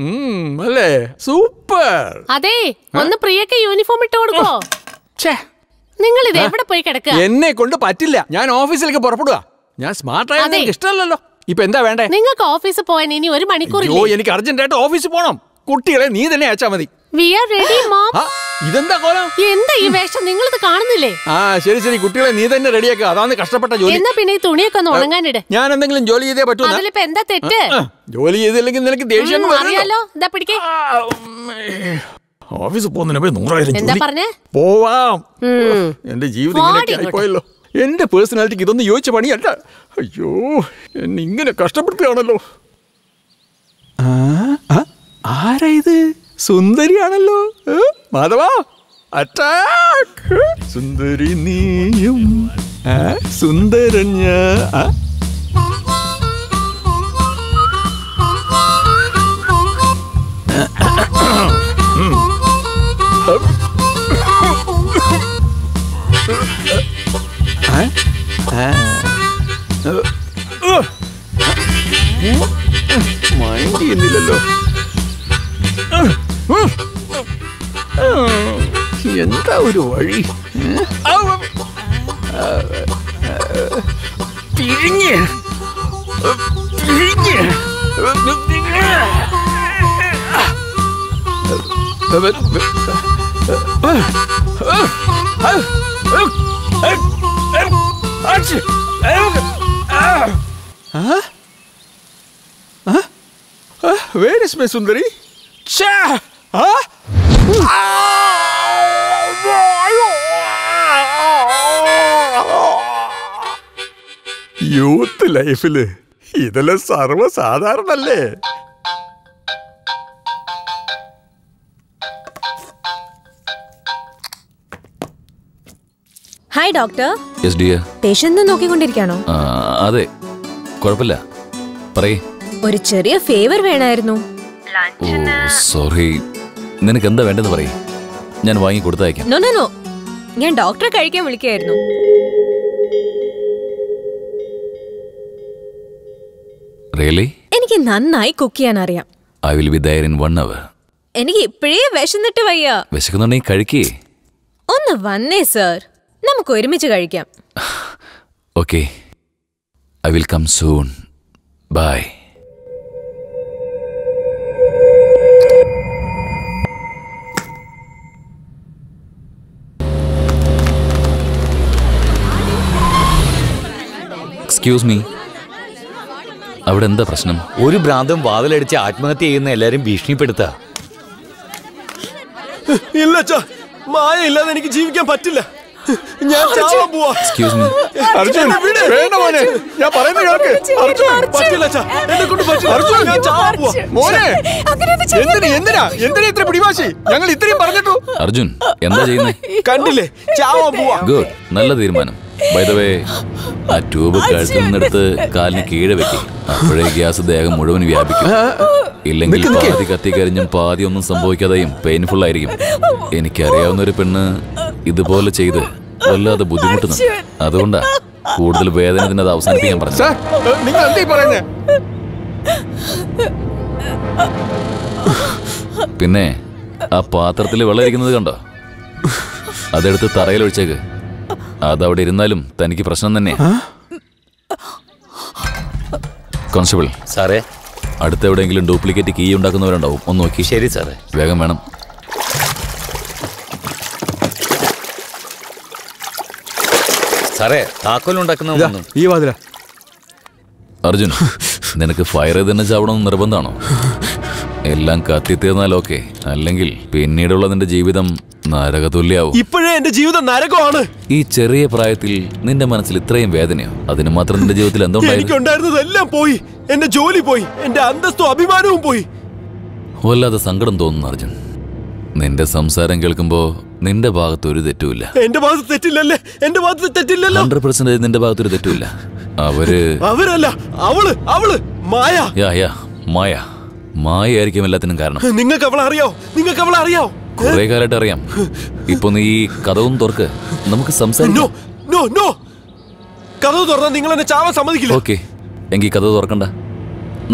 Speaker 16: അല്ലേ? Super
Speaker 1: അതെ ഒന്ന് പ്രിയക്ക് uniform ഇട്ട് കൊടുക്കോ. നിങ്ങൾ ഇത് എവിടെ പോയി കിടക്കുക?
Speaker 16: എന്നെ കൊണ്ട് പറ്റില്ല. ഞാൻ ഓഫീസിലേക്ക് പുറപ്പെടുക ഞാൻ സ്മാർട്ട് ആയത് ഇഷ്ടമല്ലല്ലോ ഇപ്പൊ എന്താ വേണ്ടേ?
Speaker 1: നിങ്ങൾക്ക് ഓഫീസിൽ പോയാൻ ഇനി ഒരു മണിക്കൂർ
Speaker 16: എനിക്ക് അർജന്റായിട്ട് ഓഫീസിൽ പോണം. കുട്ടികളെ നീ തന്നെ അയച്ചാ മതി.
Speaker 1: വി ആർ റെഡി മാം
Speaker 16: ഇതെന്താ കോലം?
Speaker 1: എന്താ ഈ വേഷം? നിങ്ങൾ ഇത് കാണുന്നില്ലേ?
Speaker 16: ആ ശരി ശരി. കുട്ടികളെ നീ തന്നെ റെഡിയാക്കുക അതാണ് കഷ്ടപ്പെട്ട ജോലി.
Speaker 1: എന്നാ പിന്നെ ഈ തുണിയൊക്കെ ഒന്ന് ഉണങ്ങാനിട്.
Speaker 16: ഞാൻ എന്തെങ്കിലും ജോലി ചെയ്തേ പറ്റൂ
Speaker 1: അതിലിപ്പോ എന്താ തെറ്റ്?
Speaker 16: ജോലി ചെയ്തില്ലെങ്കിൽ നിനക്ക് ദേഷ്യം
Speaker 1: അറിയാലോ. ഇതാ പിടിക്കേ.
Speaker 16: ഓഫീസിൽ പോകുന്നതിന് പോയി നൂറായിരം
Speaker 1: എന്താ. പറഞ്ഞേ?
Speaker 16: പോവാം. എന്റെ ജീവിതം ഇങ്ങനെയൊക്കെ. ആയിപ്പോയല്ലോ. എന്റെ പേഴ്സണാലിറ്റിക്ക് ഇതൊന്നും യോജിച്ച പണിയല്ല. അയ്യോ എന്നെ ഇങ്ങനെ കഷ്ടപ്പെടുത്തുകയാണല്ലോ. ആ, ആ, ആരാ ഇത്? സുന്ദരിയാണല്ലോ? മാധവാ അറ്റാക്ക് സുന്ദരി നീയും സുന്ദരൻ. മൈൻഡ് ചെയ്യുന്നില്ലല്ലോ എന്താ ഒരു വഴി പിഴിഞ്ഞ് പിഴിഞ്ഞ് Where is my Sundari? Cha! Huh? Youth ലൈഫിൽ ഇതെല്ലാം സർവസാധാരണല്ലേ?
Speaker 4: Hi doctor
Speaker 14: yes dear
Speaker 4: patient നോക്കിക്കൊണ്ടിരിക്കാണോ
Speaker 14: അതെ. കുഴപ്പമില്ല. പറയേ.
Speaker 4: ഒരു ചെറിയ ഫേവർ വേണമായിരുന്നു
Speaker 14: ഓ സോറി നിനക്ക് എന്താ വേണ്ടെന്ന് പറയേ. ഞാൻ വാങ്ങി കൊടുത്തയക്കാം
Speaker 4: നോ നോ നോ ഞാൻ ഡോക്ടറെ കഴിക്കാൻ വിളിക്കായിരുന്നു
Speaker 14: റിയലി
Speaker 4: എനിക്ക് നന്നായി കുക്ക് ചെയ്യാൻ അറിയാം
Speaker 14: I will be there in one hour
Speaker 4: എനിക്ക് ഇപ്പോഴേ വിശന്നിട്ട് വയ്യ.
Speaker 14: വിശക്കുന്നുണ്ടെങ്കിൽ കഴിക്കേ.
Speaker 4: ഒന്ന് വന്നേ സർ നമുക്ക് ഒരുമിച്ച് കഴിക്കാം.
Speaker 14: Okay I will come soon bye excuse me അവിടെ എന്താ പ്രശ്നം?
Speaker 9: ഒരു ഭ്രാന്തം വാതിലടിച്ച് ആത്മഹത്യ ചെയ്യുന്ന എല്ലാരും ഭീഷണിപ്പെടുത്താ.
Speaker 8: ഇല്ല മായ ഇല്ലാതെ എനിക്ക് ജീവിക്കാൻ പറ്റില്ല. ഞാൻ ചാവാൻ പോവാ.
Speaker 14: എക്സ്ക്യൂസ് മീ
Speaker 16: അർജുൻ വേണ്ട മോനെ. ഞാൻ പറയുന്ന കേൾക്ക്. അർജുൻ പറ്റില്ല അച്ഛാ. എന്നെ കൊണ്ട് പറ്റില്ല. അർജുൻ ഞാൻ ചാവാൻ പോവാ. മോനെ
Speaker 8: എന്തിനാ എന്തിനാ എന്തിനാ ഇത്ര പിടിവാശി? ഞങ്ങൾ ഇത്രയും പറഞ്ഞിട്ടു.
Speaker 14: അർജുൻ എന്താ ചെയ്യുന്നത്
Speaker 8: കണ്ടില്ലേ? ചാവാൻ പോവാ.
Speaker 14: ഗുഡ് നല്ല തീരുമാനം. വൈദവേ ആ ട്യൂബ് കഴുത്തിൽ നിന്നെടുത്ത് കാലിന് കീഴെ വെക്കും. അപ്പോഴേ ഗ്യാസ് ദേഹം മുഴുവൻ വ്യാപിക്കും. ഇല്ലെങ്കിൽ. പാതി കത്തിക്കരിഞ്ഞും പാതി ഒന്നും സംഭവിക്കാതെയും പെയിൻഫുൾ ആയിരിക്കും. എനിക്കറിയാവുന്ന ഒരു പെണ്ണ് ഇതുപോലെ ചെയ്ത് വല്ലാതെ ബുദ്ധിമുട്ടുന്നു. അതുകൊണ്ടാ കൂടുതൽ വേദനത്തിന് അത് അവസാനിപ്പിക്കാൻ പറഞ്ഞു പിന്നെ ആ പാത്രത്തിൽ വെള്ളം ഇരിക്കുന്നത് കണ്ടോ? അതെടുത്ത് തറയിൽ ഒഴിച്ചേക്ക്. അതവിടെ ഇരുന്നാലും തനിക്ക് പ്രശ്നം തന്നെ. കോൺസ്റ്റബിൾ
Speaker 9: സാറേ.
Speaker 14: അടുത്ത എവിടെയെങ്കിലും ഡ്യൂപ്ലിക്കേറ്റ് കീ ഉണ്ടാക്കുന്നവരുണ്ടാവും. ഒന്ന് നോക്കി.
Speaker 9: ശരി സാറേ.
Speaker 14: വേഗം വേണം.
Speaker 9: സാറേ താക്കോൽ ഉണ്ടാക്കുന്ന
Speaker 8: ഈ വാതില.
Speaker 14: അർജുൻ നിനക്ക് ഫയർ ചെയ്ത് തന്നെ ചാവണമെന്ന് നിർബന്ധമാണോ? എല്ലാം കത്തിത്തീർന്നാലോക്കെ അല്ലെങ്കിൽ പിന്നീടുള്ള നിന്റെ ജീവിതം നരകതുല്യാവും?
Speaker 8: ഇപ്പോഴേ എന്റെ ജീവിതം നരകമാണ്.
Speaker 14: ഈ ചെറിയ പ്രായത്തിൽ നിന്റെ മനസ്സിൽ ഇത്രയും വേദനയോ? അതിന് മാത്രം നിന്റെ ജീവിതത്തിൽ
Speaker 8: എനിക്കുണ്ടായിരുന്നതെല്ലാം പോയി. എന്റെ ജോലി പോയി. എന്റെ അന്തസ്തും അഭിമാനവും പോയി.
Speaker 14: വല്ലാതെ സങ്കടം തോന്നുന്നു അർജുൻ. നിന്റെ സംസാരം കേൾക്കുമ്പോ നിന്റെ ഭാഗത്ത് ഒരു തെറ്റുമില്ല.
Speaker 8: എന്റെ ഭാഗത്ത് തെറ്റില്ലല്ലേ? എന്റെ ഭാഗത്ത് തെറ്റില്ലല്ലോ?
Speaker 14: ഹൺഡ്രഡ് പെർസെന്റേജ് നിന്റെ ഭാഗത്ത് ഒരു തെറ്റുമില്ല. അവർ
Speaker 8: അവരല്ല അവൾ അവൾ മായ.
Speaker 14: യാ യാ മായ. മായ ആയിരിക്കും എല്ലാത്തിനും കാരണം.
Speaker 8: നിങ്ങൾക്ക് അവളെ അറിയോ നിങ്ങൾക്ക് അവളെ അറിയോ
Speaker 14: കുറെ കാലമായിട്ട് അറിയാം. ഇപ്പൊ നീ ഈ കഥവും തുറക്ക്. നമുക്ക് സംസാരിക്കാം.
Speaker 8: കഥ തുറന്നാൽ നിങ്ങൾ എന്നെ ചാവാൻ സമ്മതിക്കില്ല.
Speaker 14: ഓക്കെ. എങ്കിൽ കഥ തുറക്കണ്ട.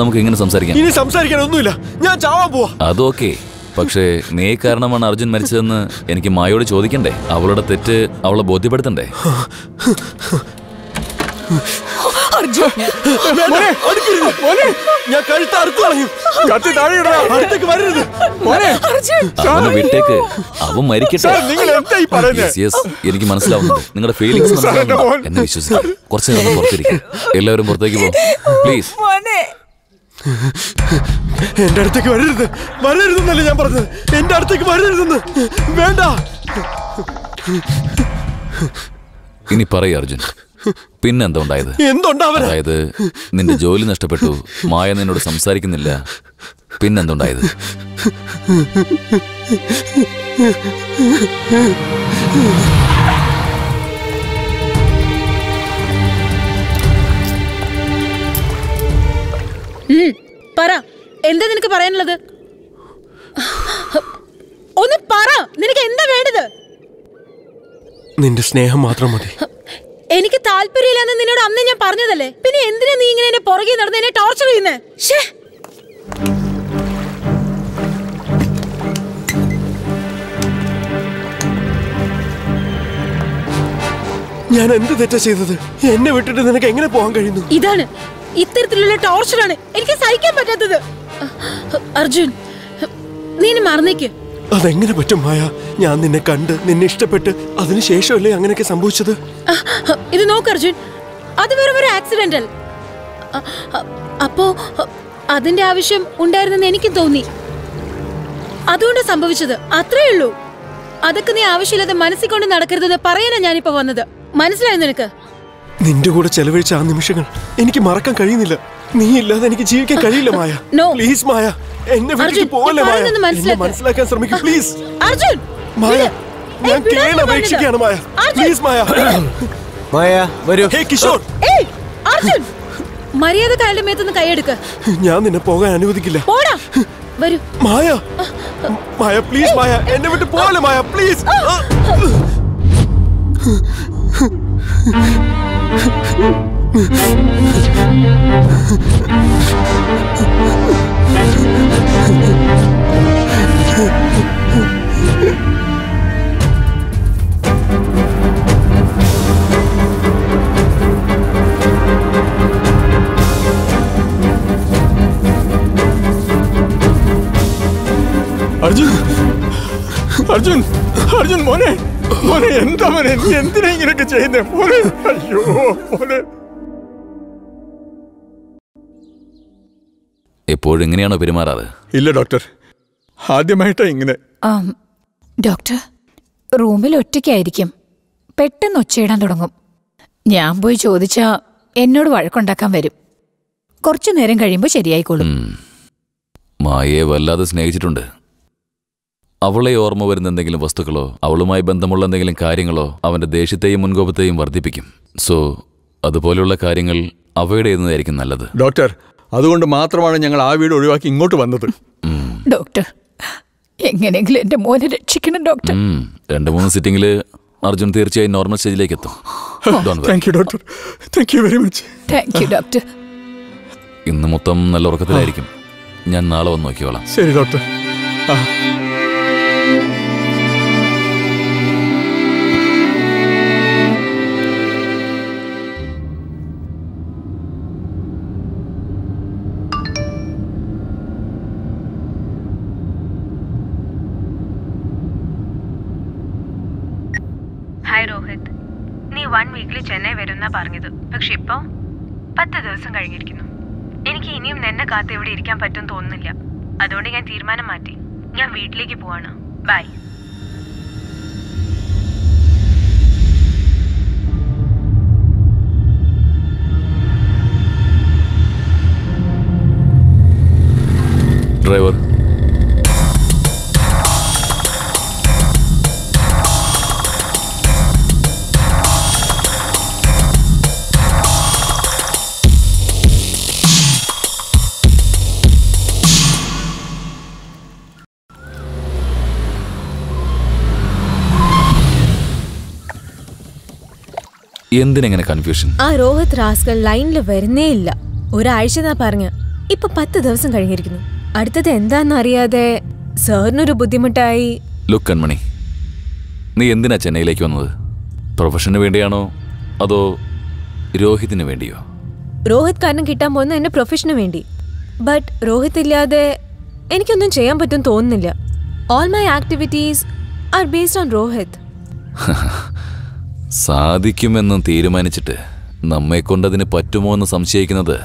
Speaker 14: നമുക്ക് ഇങ്ങനെ സംസാരിക്കാം.
Speaker 8: ഇനി സംസാരിക്കാൻ ഒന്നുമില്ല. ഞാൻ ചാവാൻ പോവാ.
Speaker 14: അതൊക്കെ പക്ഷേ നീ കാരണമാണ് അർജുൻ മരിച്ചതെന്ന് എനിക്ക് മായോട് ചോദിക്കണ്ടേ? അവളുടെ തെറ്റ് അവളെ ബോധ്യപ്പെടുത്തണ്ടേ?
Speaker 8: ഞാൻ കഴുത്ത് അറുത്തു കളയും കത്തി താഴെ അടുത്തേക്ക് വരരുത്. മോനെ.
Speaker 14: അവനെ വിട്ടേക്ക്. അവൻ മരിക്കട്ടെ.
Speaker 8: സാർ, നിങ്ങൾ എന്താ ഈ പറയുന്നേ?
Speaker 14: Yes, yes, എനിക്ക് മനസ്സിലാവുന്നുണ്ട്. നിങ്ങളുടെ. എന്നെ വിശ്വസിക്കാം. കുറച്ച് നേരം പുറത്തിരിക്കും. എല്ലാവരും പുറത്തേക്ക് പോകും പ്ലീസ്
Speaker 8: എന്റെ അടുത്തേക്ക് വരരുത്. വരരുതെന്നല്ലേ ഞാൻ പറഞ്ഞത്. എന്റെ അടുത്തേക്ക് വരരുതെന്ന്. വേണ്ട.
Speaker 14: ഇനി പറയൂ അർജുൻ. പിന്നെന്താ ഉണ്ടായത് അതായത് നിന്റെ ജോലി നഷ്ടപ്പെട്ടു. മായ നിന്നോട് സംസാരിക്കുന്നില്ല. പിന്നെന്തുണ്ടായത്?
Speaker 11: പറ. എന്താ നിനക്ക് പറയാനുള്ളത്? ഒന്ന് പറ. നിനക്ക് എന്താ വേണ്ടത്?
Speaker 8: നിന്റെ സ്നേഹം മാത്രം മതി.
Speaker 11: എനിക്ക് താല്പര്യമില്ലെന്ന് നിന്നോട് അന്ന് ഞാൻ പറഞ്ഞതല്ലേ? പിന്നെ എന്തിനാ നീ ഇങ്ങനെ എന്നെ പുറകെ നടന്ന് എന്നെ ടോർച്ചർ ചെയ്യുന്നേ?
Speaker 8: ഞാൻ എന്ത് തെറ്റാ ചെയ്തത്? എന്നെ വിട്ടിട്ട് നിനക്ക് എങ്ങനെ പോകാൻ കഴിയുന്നു?
Speaker 11: ഇതാണ്. ഇത്തരത്തിലുള്ള ടോർച്ചറാണ് എനിക്ക് സഹിക്കാൻ പറ്റാത്തത്. അർജുൻ നീ മറന്നേക്ക്.
Speaker 8: അതെങ്ങനെ പറ്റും മായ? ഞാൻ നിന്നെ കണ്ട് നിന്നെ ഇഷ്ടപ്പെട്ട് അതിനുശേഷമല്ലേ അങ്ങനെയൊക്കെ സംഭവിച്ചത്?
Speaker 11: ഇത് നോക്ക് അർജുൻ. അത് വെറും ഒരു ആക്സിഡന്റൽ അപ്പോ അതിന്റെ ആവശ്യം ഉണ്ടായിരുന്നെന്ന് എനിക്കും തോന്നി. അതുകൊണ്ട് സംഭവിച്ചത്. അത്രേ ഉള്ളൂ. അതൊക്കെ നീ ആവശ്യമില്ലാതെ മനസ്സിൽ കൊണ്ട് നടക്കരുതെന്ന് പറയാനാ ഞാനിപ്പോ വന്നത്. മനസ്സിലായോ നിനക്ക്?
Speaker 8: നിന്റെ കൂടെ ചെലവഴിച്ച ആ നിമിഷങ്ങൾ എനിക്ക് മറക്കാൻ കഴിയുന്നില്ല. നീ ഇല്ലാതെ എനിക്ക് ജീവിക്കാൻ കഴിയില്ല മായ.
Speaker 11: No.
Speaker 8: പ്ലീസ് മായ. എന്നെ
Speaker 11: വീട്ടിൽ
Speaker 8: പോകല്ലേ മായ? എന്നെ
Speaker 11: മനസ്സിലാക്ക്.
Speaker 8: മനസ്സിലാക്കാൻ ശ്രമിക്കും പ്ലീസ്
Speaker 11: അർജുൻ
Speaker 8: മായ. ഞാൻ കേൾ അപേക്ഷിക്കുകയാണ് മായ. പ്ലീസ് മായ.
Speaker 5: മായ വരൂ.
Speaker 8: ഹേ കിഷോർ.
Speaker 11: ഏയ് അർജുൻ. മര്യാദ കാലിന്റെ മേത്തുനിന്ന് കൈയെടുക്ക.
Speaker 8: ഞാൻ നിന്നെ പോകാൻ അനുവദിക്കില്ല.
Speaker 11: പോടാ. വരൂ.
Speaker 8: മായ. മായ പ്ലീസ് മായ. എന്നെ വിട്ട് പോകല്ലേ മായ? പ്ലീസ്
Speaker 16: അർജുൻ അർജുൻ അർജുൻ മോനെ മോനെ എന്താ മോനെ നീ എന്തിനാ ഇങ്ങനെയൊക്കെ ചെയ്യുന്നേ മോനെ അയ്യോ മോനെ
Speaker 14: എപ്പോഴും എങ്ങനെയാണോ പെരുമാറാറ്?
Speaker 16: ഇല്ല ഡോക്ടർ ആദ്യമായിട്ടാ ഇങ്ങനെ.
Speaker 10: ആം, ഡോക്ടർ റൂമിൽ ഒറ്റയ്ക്കായിരിക്കും. പെട്ടെന്ന് ഒച്ചയിടാൻ തുടങ്ങും. ഞാൻ പോയി ചോദിച്ചാ എന്നോട് വഴക്കുണ്ടാക്കാൻ വരും. കുറച്ചു നേരം കഴിയുമ്പോൾ ശരിയായിക്കോളും.
Speaker 14: മായയെ വല്ലാതെ സ്നേഹിച്ചിട്ടുണ്ട്. അവളെ ഓർമ്മ വരുന്ന എന്തെങ്കിലും വസ്തുക്കളോ അവളുമായി ബന്ധമുള്ള എന്തെങ്കിലും കാര്യങ്ങളോ അവന്റെ ദേഷ്യത്തെയും മുൻകോപത്തെയും വർദ്ധിപ്പിക്കും. സോ അതുപോലെയുള്ള കാര്യങ്ങൾ അവയുടെ നല്ലത്.
Speaker 18: ഡോക്ടർ അതുകൊണ്ട് മാത്രമാണ് ഞങ്ങൾ ആ വീട് ഒഴിവാക്കി ഇങ്ങോട്ട് വന്നത്.
Speaker 10: ഡോക്ടർ എങ്ങനെയെങ്കിലും എന്റെ മോനെ രക്ഷിക്കണം ഡോക്ടർ.
Speaker 14: രണ്ട് മൂന്ന് സിറ്റിംഗിൽ അർജുൻ തീർച്ചയായും നോർമൽ സ്റ്റേജിലേക്ക് എത്തും.
Speaker 18: Doctor thank you very much
Speaker 10: thank you doctor
Speaker 14: ഇന്ന് മൊത്തം നല്ല ഉറക്കത്തിലായിരിക്കും. ഞാൻ നാളെ വന്ന് നോക്കിയോളാം
Speaker 18: ശരി ഡോക്ടർ ആ.
Speaker 4: ഹായ് രോഹിത്. നീ വൺ വീക്കിൽ ചെന്നൈ വരുന്ന പറഞ്ഞത്. പക്ഷെ ഇപ്പോ പത്ത് ദിവസം കഴിഞ്ഞിരിക്കുന്നു. എനിക്ക് ഇനിയും നിന്നെ കാത്ത് ഇവിടെ ഇരിക്കാൻ പറ്റും തോന്നുന്നില്ല. അതുകൊണ്ട് ഞാൻ തീരുമാനം മാറ്റി. ഞാൻ വീട്ടിലേക്ക് പോവാണ്. ബൈ.
Speaker 14: ഡ്രൈവർ. എന്തിനെങ്ങനെ കൺഫ്യൂഷൻ
Speaker 2: ആ രോഹിത് റാസ്കൽ ലൈനിൽ വരുന്നേ ഇല്ല. ഒരാഴ്ച എന്നാ പറഞ്ഞ. ഇപ്പൊ പത്ത് ദിവസം കഴിഞ്ഞിരിക്കുന്നു. അടുത്തത് എന്താന്ന് അറിയാതെ സാറിനൊരു ബുദ്ധിമുട്ടായി.
Speaker 14: ലുക്ക് കൺമണി. നീ എന്തിനാ ചെന്നൈയിലേക്ക് വന്നത്? പ്രൊഫഷന് വേണ്ടിയാണോ? അതോ രോഹിതിന് വേണ്ടിയോ?
Speaker 2: രോഹിത് കാരണം കിട്ടാൻ പോകുന്ന എന്റെ പ്രൊഫഷന് വേണ്ടി. ബട്ട് രോഹിത് ഇല്ലാതെ എനിക്കൊന്നും ചെയ്യാൻ പറ്റും തോന്നുന്നില്ല. All my activities are based on Rohit
Speaker 14: സാധിക്കുമെന്നും തീരുമാനിച്ചിട്ട് നമ്മെ കൊണ്ടതിന് പറ്റുമോ എന്ന് സംശയിക്കുന്നത്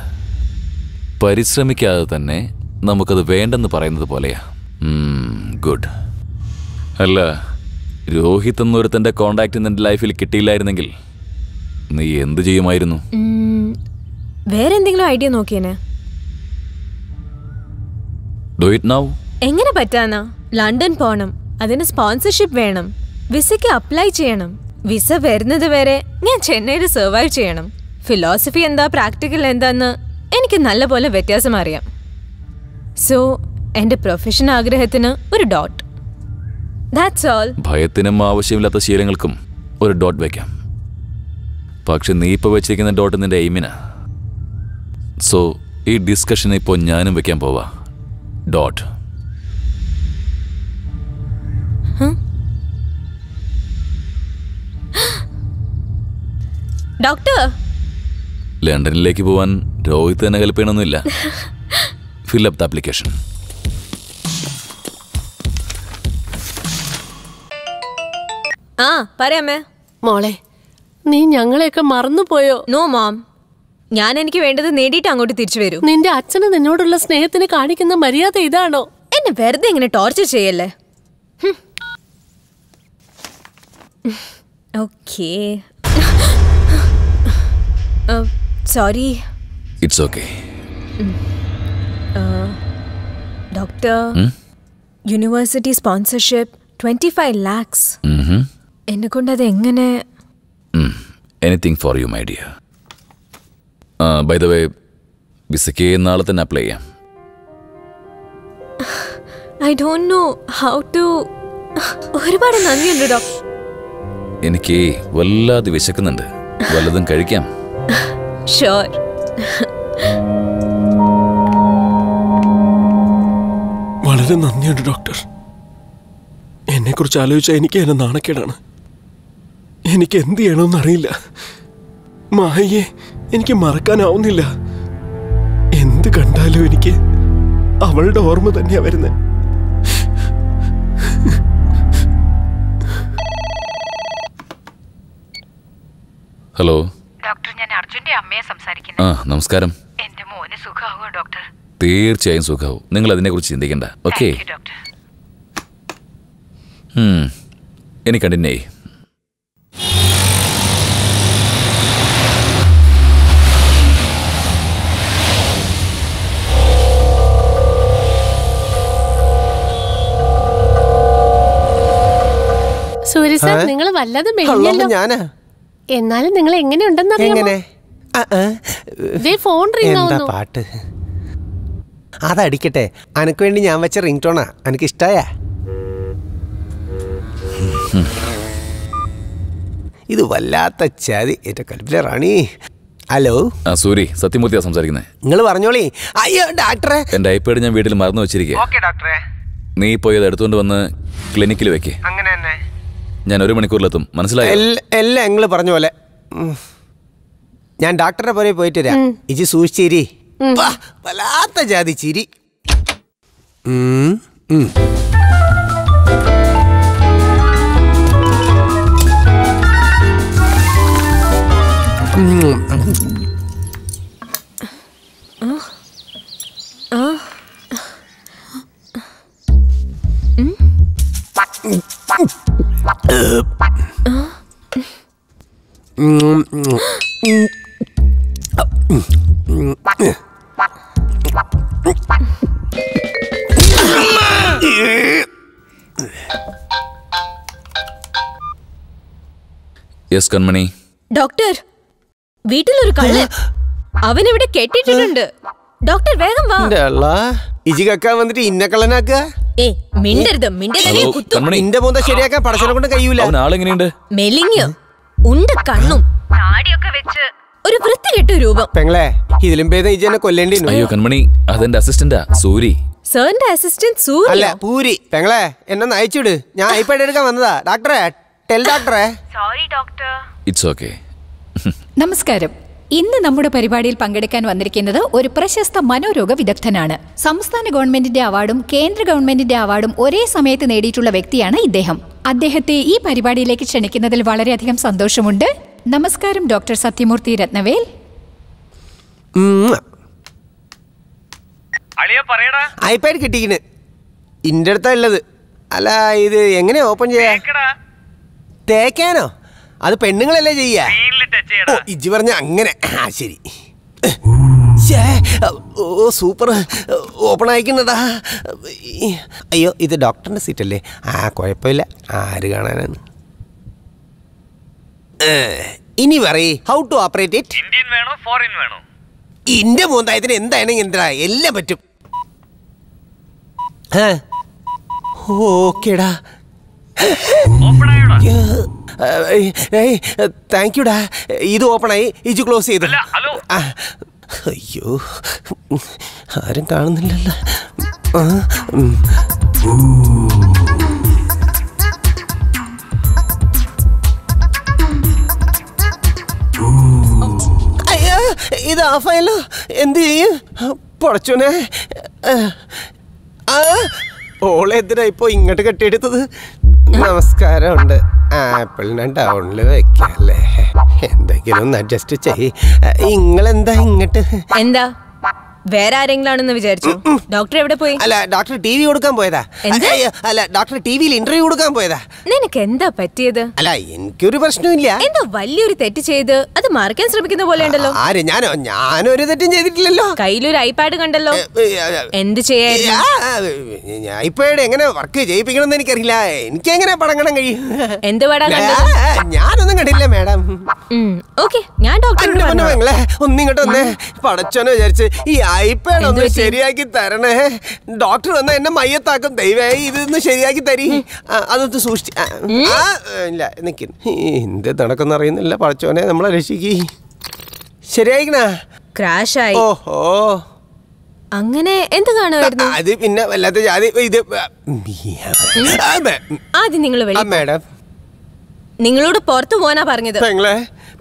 Speaker 14: പരിശ്രമിക്കാതെ തന്നെ നമുക്കത് വേണ്ടെന്ന് പറയുന്നത് പോലെയാ. ഗുഡ് അല്ല രോഹിത് എന്നൊരുത്തന്റെ കോണ്ടാക്ട് നിന്റെ ലൈഫിൽ കിട്ടിയില്ലായിരുന്നെങ്കിൽ നീ എന്ത് ചെയ്യുമായിരുന്നു?
Speaker 2: വേറെ എന്തെങ്കിലും ഐഡിയ നോക്കിയേനെ.
Speaker 14: ഡു ഇറ്റ് നൗ
Speaker 2: എങ്ങനെ പറ്റാന്നാ ലണ്ടൻ പോണം അതിന് സ്പോൺസർഷിപ്പ് വേണം വിസയ്ക്ക് അപ്ലൈ ചെയ്യണം. വിസ വരുന്നത് വരെ ഞാൻ ചെന്നൈയിൽ സർവൈവ് ചെയ്യണം. ഫിലോസഫി എന്താ പ്രാക്ടിക്കൽ എന്താന്ന് എനിക്ക് നല്ലപോലെ വ്യത്യാസം അറിയാം. സോ എന്റെ പ്രൊഫഷൻ ആഗ്രഹത്തിന് ഒരു ഡോട്ട് ദാറ്റ്സ് ഓൾ
Speaker 14: ഭയത്തിനും ആവശ്യമില്ലാത്ത ശീലങ്ങൾക്കും ഒരു ഡോട്ട് വെക്കാം. പക്ഷെ നീ ഇപ്പോൾ വെച്ചിരിക്കുന്ന ഡോട്ട് നിന്റെ എയിമിന് സോ ഈ ഡിസ്കഷൻ ഇപ്പോൾ ഞാനും വെക്കാൻ പോവാ. Dot
Speaker 2: doctor?
Speaker 14: ലണ്ടനിലേക്ക് പോവാൻ രോഹിത് തന്നെ കൽപ്പിക്കണമെന്നില്ല ഫില്ലപ്പ് ദ ആപ്ലിക്കേഷൻ
Speaker 2: ആ പറയാമേ
Speaker 1: മോളെ നീ ഞങ്ങളെയൊക്കെ മറന്നുപോയോ?
Speaker 2: നോ മാം ഞാൻ എനിക്ക് വേണ്ടത് നേടിയിട്ട് അങ്ങോട്ട് തിരിച്ചു വരൂ.
Speaker 1: നിന്റെ അച്ഛന് നിന്നോടുള്ള സ്നേഹത്തിന് കാണിക്കുന്ന മര്യാദ ഇതാണോ?
Speaker 2: എന്നെ വെറുതെ ഇങ്ങനെ ടോർച്ചർ ചെയ്യല്ലേ? Okay sorry
Speaker 14: it's okay
Speaker 2: doctor university sponsorship twenty five lakhs എന്നെ കൊണ്ട് അത് എങ്ങനെ?
Speaker 14: Anything for you my dear by the way വിസയ്ക്ക് നാളെ തന്നെ അപ്ലൈ ചെയ്യാം.
Speaker 2: I don't know how to ഒരുപാട് നന്ദിയുണ്ട് ഡോക്ടർ.
Speaker 14: എനിക്ക് വല്ലാതെ വിശക്കുന്നുണ്ട്. വല്ലതും കഴിക്കാം.
Speaker 8: വളരെ നന്ദിയുണ്ട് ഡോക്ടർ. എന്നെക്കുറിച്ച് ആലോചിച്ചാൽ എനിക്ക് എന്നെ നാണക്കേടാണ്. എനിക്ക് എന്ത് ചെയ്യണമെന്ന് അറിയില്ല. മായയെ എനിക്ക് മറക്കാനാവുന്നില്ല. എന്ത് കണ്ടാലും എനിക്ക് അവളുടെ ഓർമ്മ തന്നെയാ വരുന്നത്
Speaker 14: ഹലോ.
Speaker 10: ഡോക്ടർ ഞാൻ അർജുന്റെ അമ്മയെ സംസാരിക്കുന്നു.
Speaker 14: ആ നമസ്കാരം.
Speaker 10: എന്റെ മോന് സുഖാവോ ഡോക്ടർ?
Speaker 14: തീർച്ചയായും സുഖാവും നിങ്ങൾ അതിനെക്കുറിച്ച് ചിന്തിക്കണ്ട. ഓക്കെ എനിക്ക് കണ്ടിന്യൂ
Speaker 1: സൂര്യ സാർ നിങ്ങൾ വല്ലതും
Speaker 5: ഞാനാ.
Speaker 1: എന്നാലും നിങ്ങൾ
Speaker 5: എങ്ങനെ?
Speaker 1: ഫോൺ
Speaker 5: എന്താ പാട്ട്? അതടിക്കട്ടെ. അനക്ക് വേണ്ടി ഞാൻ വെച്ച റിംഗ് ടോണാ അനക്ക് ഇഷ്ടായ? ഇത് വല്ലാത്ത ചതി. ഏറ്റ കൽപ്പിലെ റാണി. ഹലോ?
Speaker 14: ആ സൂരി സത്യമൂർത്തിയാ സംസാരിക്കുന്നത്
Speaker 5: നിങ്ങൾ പറഞ്ഞോളി. അയ്യോ ഡാക്ടറെ.
Speaker 14: എന്റെ ഐപാഡ് ഞാൻ വീട്ടിൽ മറന്നു വെച്ചിരിക്കേ.
Speaker 5: ഓക്കെ ഡോക്ടറെ.
Speaker 14: നീ പോയി അത് എടുത്തുകൊണ്ട് വന്ന് ക്ലിനിക്കിൽ വെക്കേ.
Speaker 5: അങ്ങനെ തന്നെ.
Speaker 14: ഞാൻ ഒരു മണിക്കൂറിലെത്തും. മനസ്സിലായി?
Speaker 5: എല്ലാം നിങ്ങൾ പറഞ്ഞ പോലെ. ഞാൻ ഡോക്ടറെ പോലെ പോയിട്ട് വരാം. ഇജി സൂക്ഷിച്ചിരി. വാ, വല്ലാത്ത ജാതി ചിരി. ഉം.
Speaker 14: യെസ് കൺമണി
Speaker 4: ഡോക്ടർ വീട്ടിലൊരു കള്ളൻ. അവനിവിടെ കെട്ടിയിട്ടുണ്ട് ഡോക്ടർ വേഗം വാ.
Speaker 5: ഇജി കക്കാൻ വന്നിട്ട് ഇന്ന കള്ളനാക്കുക?
Speaker 4: ഏ മിണ്ടരുത്. മിണ്ടരുത്. കുത്തു.
Speaker 5: നിന്റെ മൂന്ന ശരിയാക്കാൻ പടച്ചനെ കൊണ്ട് കഴിയൂല.
Speaker 14: അവൻ ആളെങ്ങനെയുണ്ട്?
Speaker 4: മെലിഞ്ഞു. ഉണ്ട് കണ്ണും. താടിയൊക്കെ വെച്ച്. ഒരു വൃത്തികെട്ട രൂപം.
Speaker 5: പെങ്ങളെ ഇതിലും ഭേദം ഇജി എന്നെ കൊല്ലേണ്ടി
Speaker 14: അയ്യോ കൺമണി അതെന്റെ അസിസ്റ്റന്റാ സൂരി.
Speaker 4: സാറിന്റെ അസിസ്റ്റന്റ്
Speaker 5: അല്ല
Speaker 4: സൂര്യ
Speaker 5: പൂരി. പെങ്ങളെ എന്നെ ഒന്ന് അയച്ചുവിട് ഞാൻ ഐപാഡ് എടുക്കാൻ വന്നതാ. ഡോക്ടറെ ടെൽ ഡോക്ടറെ.
Speaker 10: സോറി ഡോക്ടർ
Speaker 14: ഇറ്റ്സ് ഓക്കെ
Speaker 10: നമസ്കാരം. ഇന്ന് നമ്മുടെ പരിപാടിയിൽ പങ്കെടുക്കാൻ വന്നിരിക്കുന്നത് ഒരു പ്രശസ്ത മനോരോഗ വിദഗ്ധനാണ്. സംസ്ഥാന ഗവൺമെന്റിന്റെ അവാർഡും കേന്ദ്ര ഗവൺമെന്റിന്റെ അവാർഡും ഒരേ സമയത്ത് നേടിയിട്ടുള്ള വ്യക്തിയാണ് ഇദ്ദേഹം. അദ്ദേഹത്തെ ഈ പരിപാടിയിലേക്ക് ക്ഷണിക്കുന്നതിൽ വളരെയധികം സന്തോഷമുണ്ട്. നമസ്കാരം ഡോക്ടർ സത്യമൂർത്തി രത്നവേൽ.
Speaker 5: ഐപാഡ് കിട്ടിക്കിന് ഇന്റെ അടുത്താ ഉള്ളത്. അല്ല ഇത് എങ്ങനെ ഓപ്പൺ ചെയ്യാ? തേക്കാനോ? അത് പെണ്ണുങ്ങളല്ലേ ചെയ്യാ? ഇജ്ജ് പറഞ്ഞ അങ്ങനെ. ആ ശരി. ഓ സൂപ്പർ. ഓപ്പൺ ആയിക്കുന്നടാ അയ്യോ ഇത് ഡോക്ടറിന്റെ സീറ്റല്ലേ ആ കുഴപ്പമില്ല. ആര് കാണാനാണ്? ഇനി പറയേ how to operate it
Speaker 9: Indian വേണോ ഫോറിൻ വേണോ?
Speaker 5: ഇന്റെ മൂന്നായത്തിന് എന്തായാലും എന്താ എല്ലാം പറ്റും. ഓക്കേടാ. താങ്ക് യു ഡാ. ഇത് ഓപ്പണായി. ഇജ് ക്ലോസ് ചെയ്ത്. അയ്യോ. ആരും കാണുന്നില്ലല്ലോ. ഇത് ഓഫായല്ലോ. എന്ത് ചെയ്യും? പൊടച്ചോനെ ഓളെ എന്തിനാ ഇപ്പോൾ ഇങ്ങോട്ട് കെട്ടിയെടുത്തത്. നമസ്കാരമുണ്ട്. ആപ്പിളിനെ ഡൗണിൽ വെക്കാല്ലേ? എന്തെങ്കിലും ഒന്ന് അഡ്ജസ്റ്റ് ചെയ് നിങ്ങളെന്താ ഇങ്ങോട്ട്?
Speaker 4: എന്താ? വേറെ ആരെങ്കിലും ആണെന്ന് വിചാരിച്ചു ഡോക്ടർ എവിടെ പോയി?
Speaker 5: അല്ല ഡോക്ടർ ടി വി കൊടുക്കാൻ പോയതാ. അല്ല ഡോക്ടർ ടി വിയിൽ ഇന്റർവ്യൂ കൊടുക്കാൻ പോയതാ.
Speaker 4: നിനക്ക് എന്താ പറ്റിയത്?
Speaker 5: അല്ല എനിക്കൊരു പ്രശ്നമില്ല
Speaker 4: എന്തോ വലിയൊരു തെറ്റ് ചെയ്ത്? അത് മറക്കാൻ ശ്രമിക്കുന്ന പോലെ ഉണ്ടല്ലോ.
Speaker 5: ആര്? ഞാനോ? ഞാനൊരു തെറ്റും ചെയ്തിട്ടില്ലല്ലോ.
Speaker 4: കയ്യിലൊരു ഐപാഡ് കണ്ടല്ലോ. എന്ത് ചെയ്യായിരുന്നു?
Speaker 5: ഇപ്പൊ എങ്ങനെ വർക്ക് ചെയ്യിപ്പിക്കണം എനിക്കറിയില്ല. എനിക്ക് എങ്ങനെ പടങ്ങണം കഴിയും?
Speaker 4: എന്ത് പടാ
Speaker 5: ഞാനൊന്നും കണ്ടില്ല മാഡം.
Speaker 4: ഓക്കെ. ഞാൻ
Speaker 5: ഡോക്ടർ ഒന്നിങ്ങോട്ട് വന്നേ. പടച്ചോനെ വിചാരിച്ച് ഈ ഐപാഡ് ഒന്ന് ശരിയാക്കി തരണേ. ഡോക്ടർ വന്ന എന്നെ മയ്യത്താക്കും. ദൈവേ ഇതൊന്ന് ശരിയാക്കി തരി. അതൊന്ന് സൂക്ഷിച്ച്. ഇല്ല നിക്ക്. എന്ത് നടക്കുന്ന അറിയുന്നില്ല. പടച്ചോനെ നമ്മളെ രക്ഷിക്ക്. ശരിയായിക്കണാ?
Speaker 4: ക്രാഷ് ആയി
Speaker 5: ഓഹോ.
Speaker 4: അങ്ങനെ എന്ത് കാണുമായിരുന്നു?
Speaker 5: അത് പിന്നെ വല്ലാത്ത ജാതി. ഇത്
Speaker 4: ആദ്യം നിങ്ങൾ വെളി നിങ്ങളോട് പുറത്തു പോകാനാ പറഞ്ഞത്.
Speaker 5: പെങ്ങളെ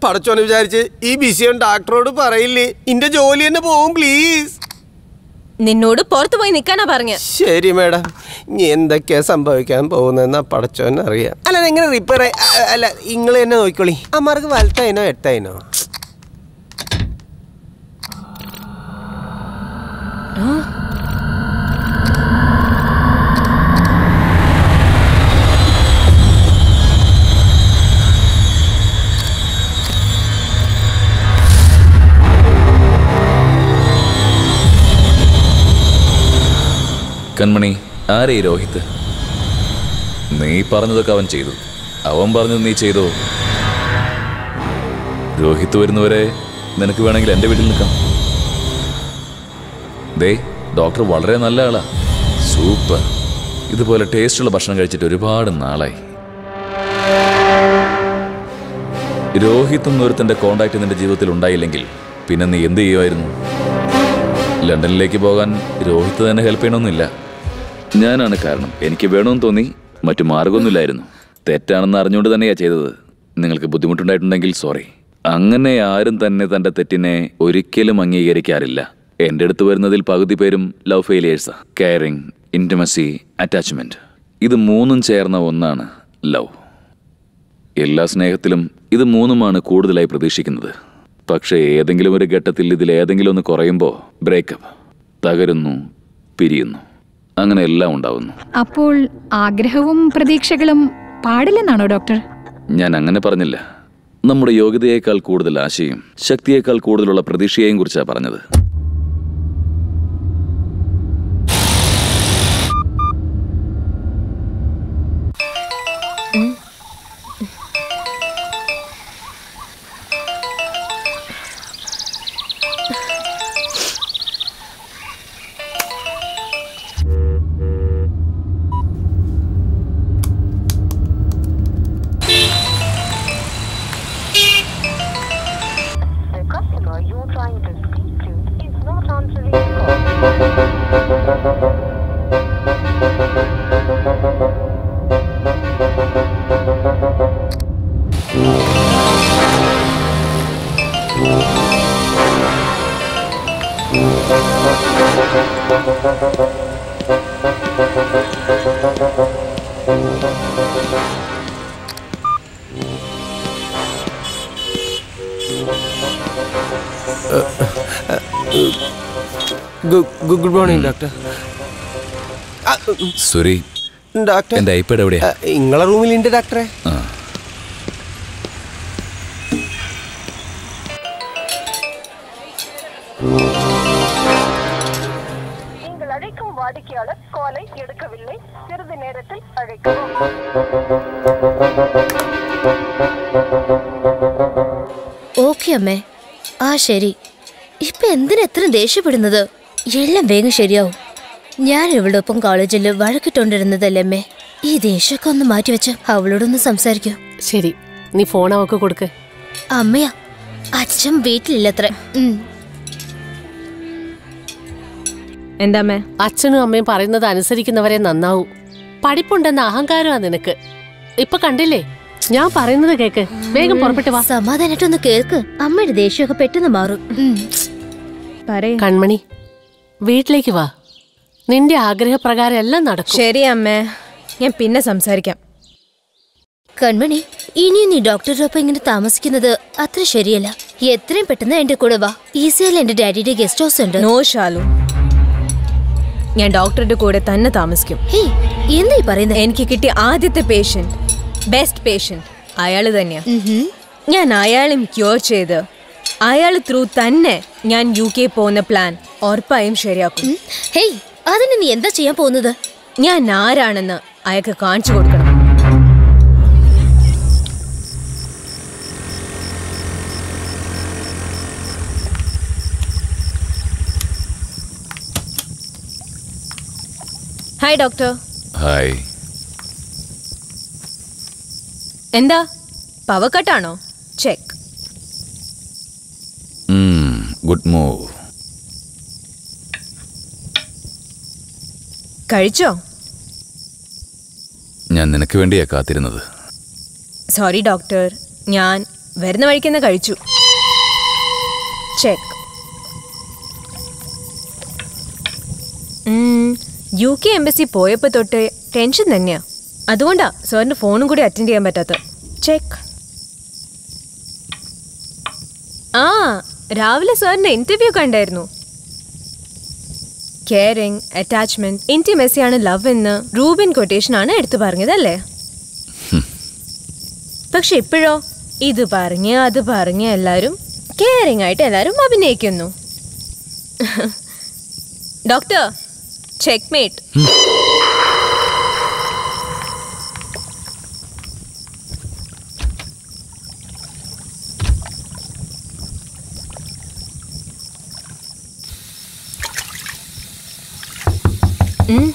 Speaker 5: പടച്ചോനെ വിചാരിച്ച് ഈ വിഷയം ഡോക്ടറോട് പറയില്ലേ? ഇന്റെ ജോലി തന്നെ പോവും പ്ലീസ്
Speaker 4: നിന്നോട് പുറത്തു പോയി നിക്കാനാ പറഞ്ഞ.
Speaker 5: ശരി മേഡം. ഇനി എന്തൊക്കെയാ സംഭവിക്കാൻ പോകുന്നതെന്ന് പടച്ചോൻ അറിയാം. അല്ല എങ്ങനെ റിപ്പയർ അല്ല നിങ്ങൾ തന്നെ നോക്കിക്കോളി. അമ്മമാർക്ക് വലത്തായിനോ എട്ടായിനോ?
Speaker 14: കൺമണി ആരേ രോഹിത്? നീ പറഞ്ഞതൊക്കെ അവൻ ചെയ്തു. അവൻ പറഞ്ഞത് നീ ചെയ്തോ? രോഹിത് വരുന്നവരെ നിനക്ക് വേണമെങ്കിൽ എന്റെ വീട്ടിൽ നിൽക്കാം. ദേ ഡോക്ടർ വളരെ നല്ല ആളാ. സൂപ്പർ. ഇതുപോലെ ടേസ്റ്റുള്ള ഭക്ഷണം കഴിച്ചിട്ട് ഒരുപാട് നാളായി. രോഹിത് എന്നൊരുത്തന്റെ കോണ്ടാക്ട് നിന്റെ ജീവിതത്തിൽ ഉണ്ടായില്ലെങ്കിൽ പിന്നെ നീ എന്ത് ചെയ്യുമായിരുന്നു? ലണ്ടനിലേക്ക് പോകാൻ രോഹിത് തന്നെ ഹെൽപ്പ് ചെയ്യണമെന്നില്ല ഞാനാണ് കാരണം. എനിക്ക് വേണമെന്ന് തോന്നി മറ്റു മാർഗമൊന്നുമില്ലായിരുന്നു. തെറ്റാണെന്ന് അറിഞ്ഞുകൊണ്ട് തന്നെയാ ചെയ്തത്. നിങ്ങൾക്ക് ബുദ്ധിമുട്ടുണ്ടായിട്ടുണ്ടെങ്കിൽ സോറി. അങ്ങനെ ആരും തന്നെ തന്റെ തെറ്റിനെ ഒരിക്കലും അംഗീകരിക്കാറില്ല. എന്റെ അടുത്ത് വരുന്നതിൽ പകുതി പേരും ലവ് ഫെയിലിയേഴ്സാ കെയറിംഗ് ഇന്റമസി അറ്റാച്ച്മെന്റ് ഇത് മൂന്നും ചേർന്ന ഒന്നാണ് ലവ് എല്ലാ സ്നേഹത്തിലും ഇത് മൂന്നുമാണ് കൂടുതലായി പ്രതീക്ഷിക്കുന്നത്. പക്ഷേ ഏതെങ്കിലും ഒരു ഘട്ടത്തിൽ ഇതിൽ ഏതെങ്കിലും ഒന്ന് കുറയുമ്പോൾ ബ്രേക്കപ്പ് തകരുന്നു പിരിയുന്നു. അങ്ങനെ എല്ലാം ഉണ്ടാവുന്നു.
Speaker 10: അപ്പോൾ ആഗ്രഹവും പ്രതീക്ഷകളും പാടില്ലെന്നാണോ ഡോക്ടർ?
Speaker 14: ഞാൻ അങ്ങനെ പറഞ്ഞില്ല. നമ്മുടെ യോഗ്യതയേക്കാൾ കൂടുതൽ ആശയും ശക്തിയേക്കാൾ കൂടുതലുള്ള പ്രതീക്ഷയെയും കുറിച്ചാണ് പറഞ്ഞത്. സുരി
Speaker 12: ഡോക്ടർ
Speaker 14: എൻ്റെ ഐപാഡ് എവിടെയാ
Speaker 12: നിങ്ങളെ റൂമിലുണ്ട് ഡോക്ടറെ
Speaker 14: ആ
Speaker 19: நீங்கள் அழைக்கும் வாடிக்கையாளர் காலை எடுக்கவில்லை சிறிது நேரத்தில் அழைக்கவும்
Speaker 3: ഓക്കെ അമ്മേ ആ ശരി ഇപ്പൊ എന്തിനാ എത്ര ദേഷ്യപ്പെടുന്നത് എല്ലാം വേഗം ശരിയാവും ഞാൻ ഇവളുടെ ഒപ്പം കോളേജിൽ വഴക്കിട്ടോണ്ടിരുന്നതല്ലേ അമ്മേ? ഈ ദേഷ്യമൊക്കെ ഒന്ന് മാറ്റിവെച്ച് അവളോടൊന്ന് സംസാരിക്കൂ.
Speaker 1: ശരി നീ ഫോൺ അവക്ക് കൊടുക്ക്.
Speaker 3: അമ്മയാ അച്ഛൻ വീട്ടിലില്ലത്ര.
Speaker 2: എന്താമ്മേ
Speaker 1: അച്ഛനും അമ്മയും പറയുന്നത് അനുസരിക്കുന്നവരെ നന്നാവൂ. പഠിപ്പുണ്ടെന്ന അഹങ്കാരമാ നിനക്ക്. ഇപ്പൊ കണ്ടില്ലേ? ഞാൻ പറയുന്നത് കേക്ക്. വേഗം പുറപ്പെട്ടു വാ.
Speaker 3: സമാധാനായിട്ടൊന്ന് കേൾക്ക് അമ്മയുടെ ദേഷ്യമൊക്കെ പെട്ടെന്ന് മാറും.
Speaker 1: കൺമണി വീട്ടിലേക്ക് വാ. നിന്റെ ആഗ്രഹപ്രകാരം എല്ലാം നടക്കും.
Speaker 2: ശരി അമ്മേ. ഞാൻ പിന്നെ സംസാരിക്കാം.
Speaker 3: കൺമണി ഇനി നീ ഡോക്ടറുടെ ഒപ്പം ഇങ്ങനെ താമസിക്കുന്നത് അത്ര ശരിയല്ല. എത്രയും പെട്ടെന്ന് എന്റെ കൂടെ വാ. ഈസിയാൽ എന്റെ ഡാഡിയുടെ ഗസ്റ്റ് ഹൗസ് ഉണ്ട്.
Speaker 2: നോ ഷാലു. ഞാൻ ഡോക്ടറുടെ കൂടെ തന്നെ താമസിക്കും.
Speaker 3: എന്തായി പറയുന്നത്
Speaker 2: എനിക്ക് കിട്ടിയ ആദ്യത്തെ പേഷ്യന്റ് ബെസ്റ്റ് പേഷ്യന്റ് അയാൾ തന്നെയാ. ഞാൻ അയാളും ക്യൂർ ചെയ്ത് അയാൾ ത്രൂ തന്നെ ഞാൻ യു കെ പോകുന്ന പ്ലാൻ ഉറപ്പായും ശരിയാക്കും.
Speaker 3: ഹേയ് അതിന് നീ എന്താ ചെയ്യാൻ പോകുന്നത്?
Speaker 2: ഞാൻ ആരാണെന്ന് അയാൾക്ക് കാണിച്ചു കൊടുക്കണം. ഹായ് ഡോക്ടർ
Speaker 14: ഹായ്
Speaker 2: എന്താ? പവക്കട്ടാണോ ചെക്ക്
Speaker 14: ഗുഡ് മൂവ്
Speaker 2: കഴിച്ചോ?
Speaker 14: ഞാൻ നിനക്ക് വേണ്ടിയാ കാത്തിരുന്നത്.
Speaker 2: സോറി ഡോക്ടർ ഞാൻ വരുന്ന വഴിക്ക് തന്നെ കഴിച്ചു. ചെക്ക് യു കെ എംബസി പോയപ്പോൾ തൊട്ട് ടെൻഷൻ തന്നെയാ. അതുകൊണ്ടാ സോറിന്റെ ഫോണും കൂടി അറ്റൻഡ് ചെയ്യാൻ പറ്റാത്ത ചെക്ക് ആ രാവിലെ സാറിന്റെ ഇന്റർവ്യൂ കണ്ടായിരുന്നു. കെയറിംഗ് അറ്റാച്ച്മെന്റ് ഇന്റിമെസിയാണ് ലവ് എന്ന് റൂബിൻ കൊട്ടേഷൻ ആണ് എടുത്തു പറഞ്ഞതല്ലേ? പക്ഷെ ഇപ്പോഴോ ഇത് പറഞ്ഞ് അത് പറഞ്ഞ് എല്ലാവരും കെയറിംഗ് ആയിട്ട് എല്ലാവരും അഭിനയിക്കുന്നു. ഡോക്ടർ ചെക്ക്മേറ്റ് എന്താ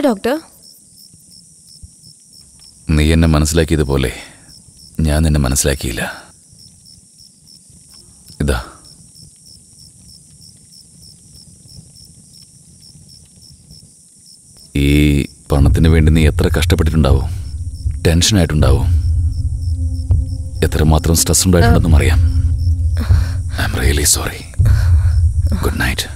Speaker 2: ഡോക്ടർ?
Speaker 14: നീ എന്നെ മനസ്സിലാക്കിയതുപോലെ ഞാൻ നിന്നെ മനസ്സിലാക്കിയില്ല. ഇതാ. ഈ പണത്തിന് വേണ്ടി നീ എത്ര കഷ്ടപ്പെട്ടിട്ടുണ്ടാവും? ടെൻഷനായിട്ടുണ്ടാവും എത്രമാത്രം സ്ട്രെസ് ഉണ്ടായിട്ടുണ്ടെന്നും അറിയാം. I'm really
Speaker 3: sorry good night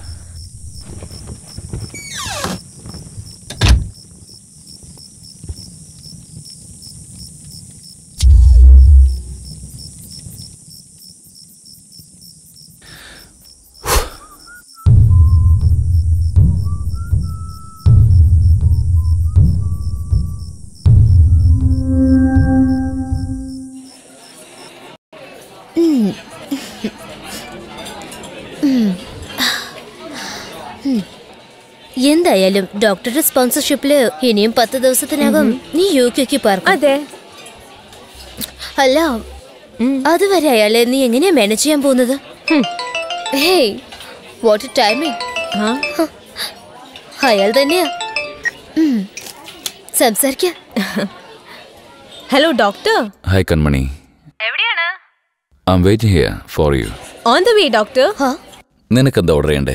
Speaker 3: എന്തായാലും ഡോക്ടറുടെ സ്പോൺസർഷിപ്പിൽ ഇനിയും പത്ത് ദിവസത്തിനകം നീ യു കെക്ക് പാർക്കും.
Speaker 2: അതെ.
Speaker 3: അല്ല അതുവരെ അയാളെ നീ എങ്ങനെയാ മാനേജ് ചെയ്യാൻ പോകുന്നത്? ഹേയ് വാട്ട് ടൈമിംഗ് അയാൾ തന്നെയാ. സംസാരിക്ക.
Speaker 2: Hello doctor.
Speaker 14: ഹായ് കൺമണി.
Speaker 2: എവിടെയാണ്?
Speaker 14: I'm waiting here for you
Speaker 2: on the way doctor
Speaker 14: നിനക്കെന്താ ഓർഡർ ചെയ്യണ്ടേ?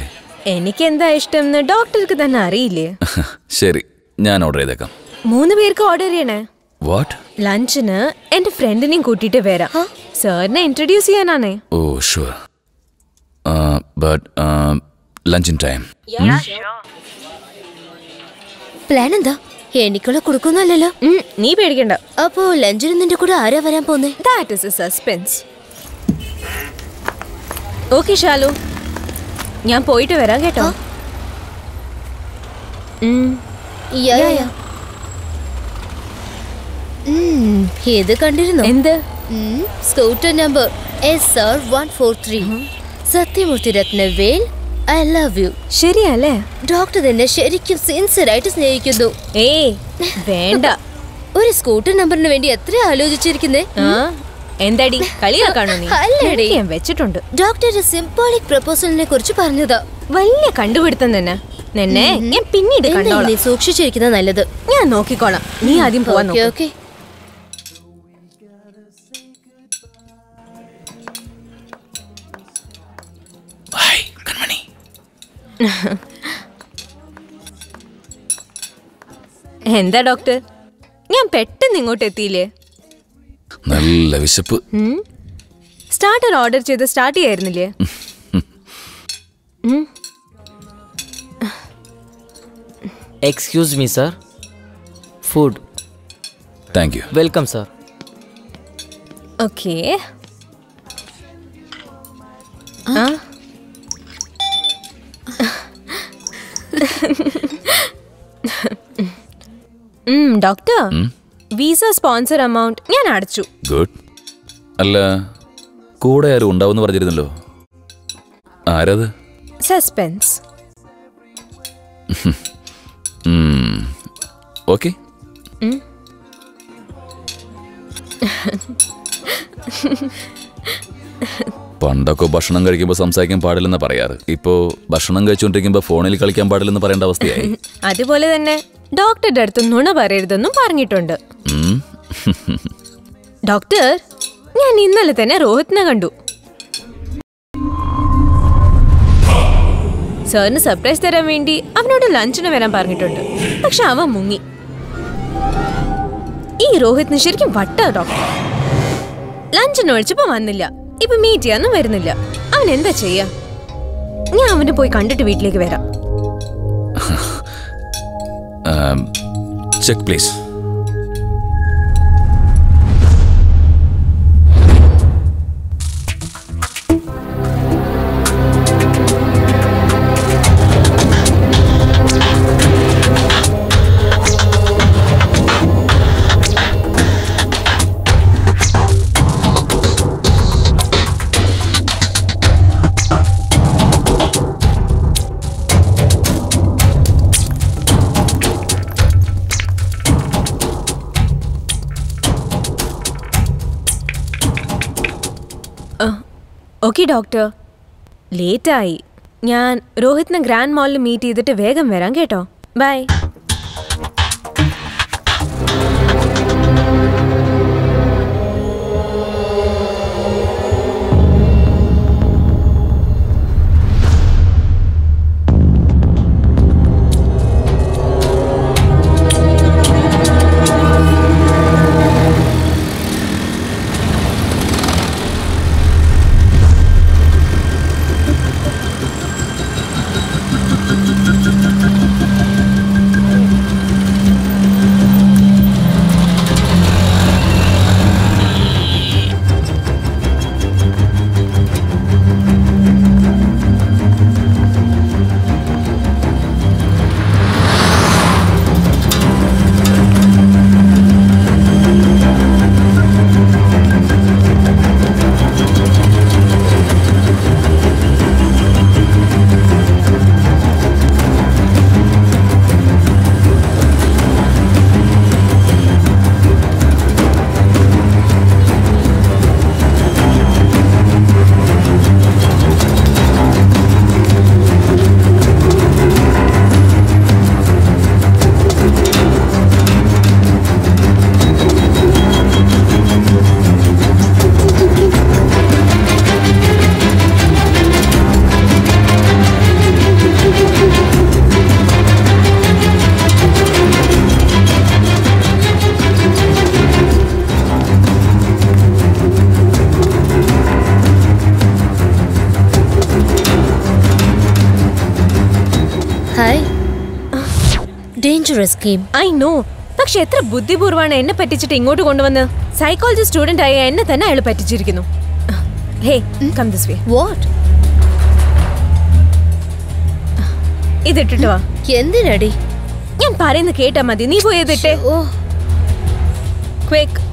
Speaker 2: എനിക്ക് എന്താ ഇഷ്ടം എന്ന് ഡോക്ടർക്ക് തന്നെ അറിയില്ലേ?
Speaker 14: ശരി ഞാൻ ഓർഡർ ചെയ്തേക്കാം.
Speaker 2: മൂന്ന് പേർക്ക് ഓർഡർ ചെയ്യണേ.
Speaker 14: വാട്ട്
Speaker 2: ലഞ്ചിന് എന്റെ ഫ്രണ്ടിനെയും കൂട്ടിയിട്ട് വരാം. സാറിനെ ഇൻട്രൊഡ്യൂസ് ചെയ്യാനാണേ.
Speaker 14: ഓ sure but lunch in time
Speaker 3: plan എന്താ? എനിക്കുള്ള കൊടുക്കുന്നല്ലോ
Speaker 2: നീ പേടിക്കണ്ട.
Speaker 3: അപ്പോ ലഞ്ചിന് നിന്റെ കൂടെ ആരാ വരാൻ പോന്നെ?
Speaker 2: That is a suspense okay Shalu ഞാൻ പോയിട്ട് വരാം കേട്ടോ.
Speaker 3: ഇത് കണ്ടിരുന്നു?
Speaker 2: എന്ത്?
Speaker 3: Scooter number S R one four three Sathyamoorthy Rathnavel I love you
Speaker 2: ശരിയല്ലേ?
Speaker 3: ഡോക്ടർ തന്നെ ശരിക്കും സിൻസിയർ ആയിട്ട് സ്നേഹിക്കുന്നു.
Speaker 2: ഏ വേണ്ട.
Speaker 3: ഒരു സ്കൂട്ടർ നമ്പറിന് വേണ്ടി എത്ര ആലോചിച്ചിരിക്കുന്നേ?
Speaker 2: എന്താടി? കളിയാക്കാണോ നീ?
Speaker 3: അല്ലടി.
Speaker 2: ഞാൻ വെച്ചിട്ടുണ്ട്.
Speaker 3: ഡോക്ടർ സിംബോളിക് പ്രപ്പോസലിനെ കുറിച്ച് പറഞ്ഞതാ.
Speaker 2: വലിയ കണ്ടുപിടുത്തം തന്നെ. നിന്നെ ഞാൻ പിന്നീട് കണ്ടോളാം.
Speaker 3: നീ സൂക്ഷിച്ചിരിക്കുന്നത് നല്ലത്?
Speaker 2: ഞാൻ നോക്കിക്കോളാം. നീ ആദ്യം പോവാൻ
Speaker 3: ഓക്കേ,
Speaker 2: ബൈ
Speaker 3: കൺമണി.
Speaker 2: എന്താ ഡോക്ടർ? ഞാൻ പെട്ടെന്ന് ഇങ്ങോട്ട് എത്തിയില്ലേ
Speaker 14: നല്ല വിശപ്പ്.
Speaker 2: സ്റ്റാർട്ടർ ഓർഡർ ചെയ്ത് start ചെയ്യായിരുന്നില്ലേ?
Speaker 20: Excuse me
Speaker 14: sir food
Speaker 20: thank you
Speaker 2: welcome sir okay doctor visa sponsor amount ഞാൻ അടച്ചു.
Speaker 14: ഗുഡ് അല്ല കൂടെ ആരും ഉണ്ടാവും പറഞ്ഞിരുന്നല്ലോ. ആരത്?
Speaker 2: Suspense
Speaker 14: okay. പണ്ടൊക്കെ ഭക്ഷണം കഴിക്കുമ്പോൾ സംസാരിക്കാൻ പാടില്ലെന്ന് പറയാറ്. ഇപ്പോ ഭക്ഷണം കഴിച്ചുകൊണ്ടിരിക്കുമ്പോൾ ഫോണിൽ കളിക്കാൻ പാടില്ലെന്ന് പറയേണ്ട അവസ്ഥയായി.
Speaker 2: അതുപോലെ തന്നെ ഡോക്ടറുടെ അടുത്ത് നുണ പറയരുതെന്നും പറഞ്ഞിട്ടുണ്ട്. ഡോക്ടർ ഞാൻ ഇന്നലെ തന്നെ രോഹിത്തിനെ കണ്ടു. സാറിന് സർപ്രൈസ് തരാൻ വേണ്ടി അവനോട് ലഞ്ചിന് വരാൻ പറഞ്ഞിട്ടുണ്ട്. പക്ഷെ അവൻ മുങ്ങി. ഈ രോഹിത്തിന് ശരിക്കും വട്ട ഡോക്ടർ. ലഞ്ചിന് ഒഴിച്ചപ്പോ വന്നില്ല. ഇപ്പൊ മീറ്റ് ചെയ്യാന്നും വരുന്നില്ല. അവൻ എന്താ ചെയ്യാ? ഞാൻ അവനെ പോയി കണ്ടിട്ട് വീട്ടിലേക്ക് വരാം.
Speaker 14: Check please
Speaker 2: okay doctor. ലേറ്റായി. ഞാൻ രോഹിത്തിനെ ഗ്രാൻഡ് മോളിൽ മീറ്റ് ചെയ്തിട്ട് വേഗം വരാം കേട്ടോ. ബൈ.
Speaker 3: Scheme
Speaker 2: I know. പക്ഷെ എത്ര ബുദ്ധിപൂർവമാണ് എന്നെ പറ്റിച്ചിട്ട് ഇങ്ങോട്ട് കൊണ്ടുവന്ന്? സൈക്കോളജി സ്റ്റുഡന്റ് ആയ എന്നെ തന്നെ അയാൾ പറ്റിച്ചിരിക്കുന്നു. Hey come this way
Speaker 3: what
Speaker 2: ഇതിട്ടിട്ട് വാ.
Speaker 3: എന്തിനടി?
Speaker 2: ഞാൻ പറയുന്ന കേട്ടാ മതി. നീ പോയി oh quick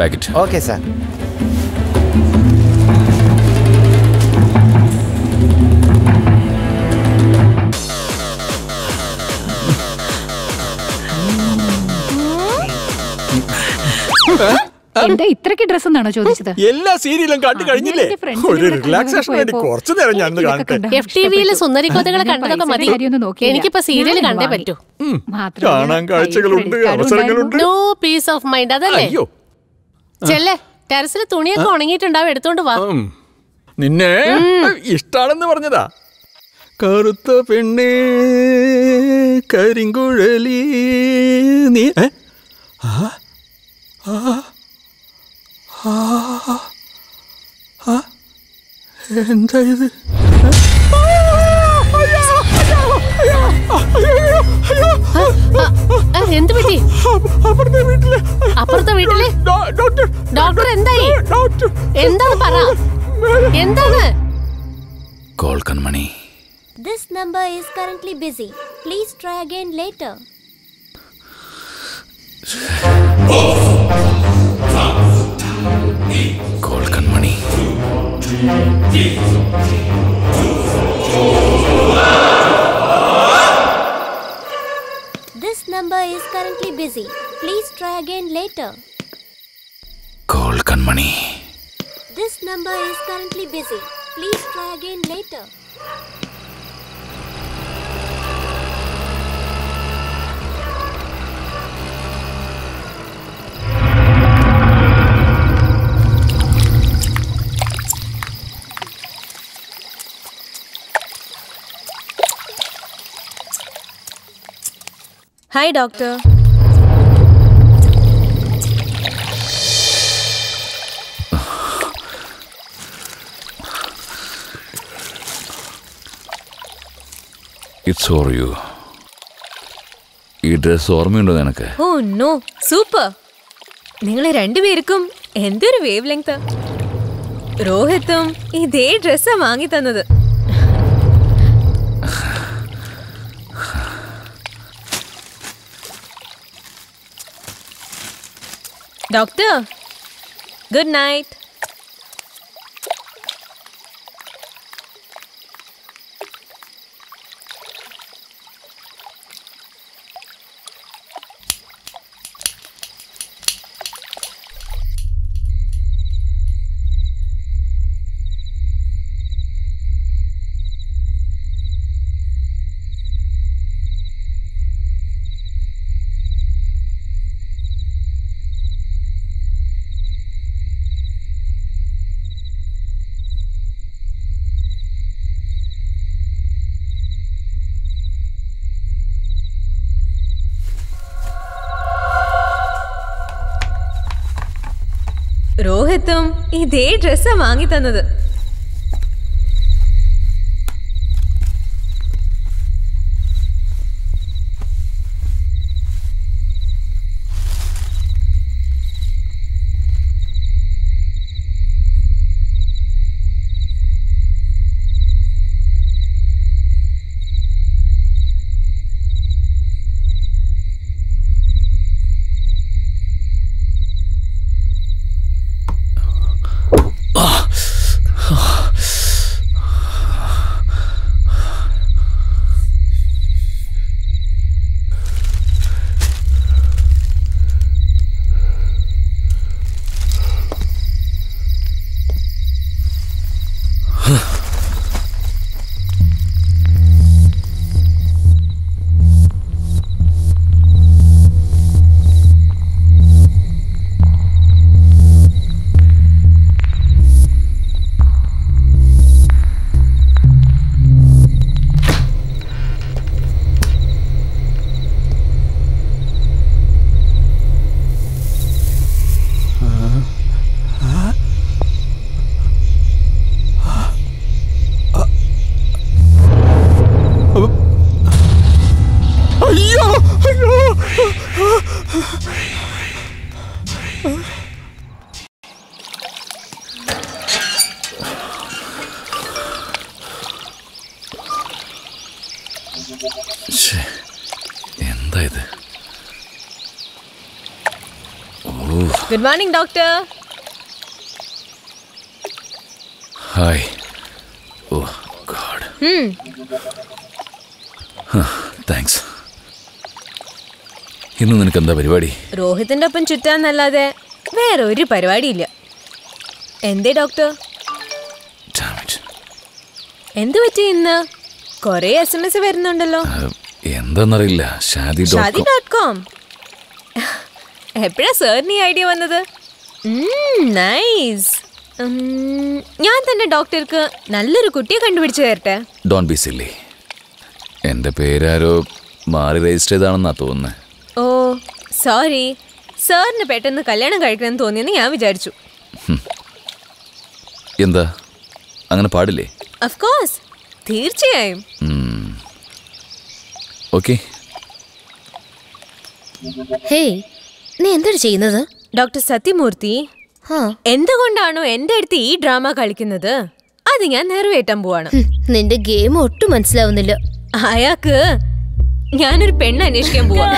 Speaker 14: packet.
Speaker 5: Okay sir.
Speaker 10: എന്താ ഇത്രക്ക് ഡ്രസ് എന്നാണോ ചോദിച്ചത്?
Speaker 16: എല്ലാ സീരിയലും കണ്ടു കഴിഞ്ഞില്ലേ? ഒരു റിലാക്സേഷൻ വേണ്ടി കുറച്ചു നേരം ഞാൻ കാണട്ടെ.
Speaker 1: എഫ് ടി സുന്ദരി കണ്ടതൊക്കെ മതി. എനിക്കിപ്പോ സീരിയൽ കണ്ടേ പറ്റൂ.
Speaker 16: കാണാൻ കാഴ്ചകളുണ്ട് അവസരങ്ങളുണ്ട്.
Speaker 1: നോ പീസ് ഓഫ് മൈൻഡ് അതല്ലേ?
Speaker 16: അയ്യോ.
Speaker 1: ചെല്ലേ ടെറസിൽ തുണിയൊക്കെ ഉണങ്ങിയിട്ടുണ്ടാവും എടുത്തോണ്ട് വാ.
Speaker 16: നിന്നെ ഇഷ്ടാണെന്ന് പറഞ്ഞതാ കറുത്ത പെണ്ണേ കരിങ്കുഴലി നീ എന്താ ഇത്
Speaker 1: അയ്യോ? എന്താ പറ്റി?
Speaker 16: അപ്പുറത്തെ വീട്ടിൽ.
Speaker 1: അപ്പുറത്തെ വീട്ടിൽ? ഡോക്ടർ. എന്തായി? എന്താണ് പറ. എന്താണ്?
Speaker 14: Call Kanmani.
Speaker 21: This number is currently busy. Please try again later.
Speaker 14: Call Kanmani.
Speaker 21: This number is currently busy. Please try again later.
Speaker 14: Call Kanmani.
Speaker 21: This number is currently busy. Please try again later.
Speaker 2: Hi doctor
Speaker 14: it's or you ഈ dress ഓർമ്മയുണ്ടോ നിനക്ക്?
Speaker 2: Oh no. Super. നിങ്ങൾ രണ്ടുപേർക്കും എന്തൊരു wave length രോഹിത്തും ഇതേ ഡ്രസ്സാ വാങ്ങി തന്നത്. Doctor good night രോഹിത്തും ഇതേ ഡ്രസ്സാ വാങ്ങി തന്നത്
Speaker 14: എന്താ ഇത് ഓ
Speaker 2: good morning doctor
Speaker 14: hi. Oh god. Thanks. ഇന്ന് നിനക്ക് എന്താ പരിപാടി?
Speaker 2: രോഹിത്തിന്റെ ഒപ്പം ചുറ്റാന്നല്ലാതെ വേറെ ഒരു പരിപാടിയില്ല. എന്തേ ഡോക്ടർ? എന്ത് പറ്റി ഇന്ന്? കൊറേ എസ് എം എസ് വരുന്നുണ്ടല്ലോ.
Speaker 14: എന്താന്നറിയില്ല. Shaadi
Speaker 2: Shaadi
Speaker 14: dot
Speaker 2: dot com. എപ്പോഴാ സാറിന് ഈ ഐഡിയ വന്നത്? നൈസ്. ഞാൻ തന്നെ ഡോക്ടർക്ക് നല്ലൊരു കുട്ടിയെ കണ്ടുപിടിച്ചു തരട്ടെ?
Speaker 14: ഡോൺ ബി സില്ലി എന്റെ പേരാരോ മാറി രജിസ്റ്റർ ചെയ്താണെന്നാ തോന്നുന്നത്
Speaker 2: ഓ സോറി. സാറിന് പെട്ടെന്ന് കല്യാണം കഴിക്കണമെന്ന് തോന്നിയെന്ന് ഞാൻ വിചാരിച്ചു.
Speaker 14: എന്താ? അങ്ങനെ പാടില്ലേ?
Speaker 2: ഓഫ് കോഴ്സ് തീർച്ചയായും.
Speaker 14: ഓക്കെ.
Speaker 3: ഹേയ് നീ എന്താണ് ചെയ്യുന്നത്?
Speaker 2: ഡോക്ടർ സത്യമൂർത്തി എന്തുകൊണ്ടാണോ എന്റെ അടുത്ത് ഈ ഡ്രാമ കളിക്കുന്നത്? അത് ഞാൻ നിറവേറ്റാൻ പോവാണ്.
Speaker 3: നിന്റെ ഗെയിം ഒട്ടും മനസ്സിലാവുന്നില്ല.
Speaker 2: അയാൾക്ക് ഞാനൊരു പെണ്ണ് അന്വേഷിക്കാൻ പോവാ.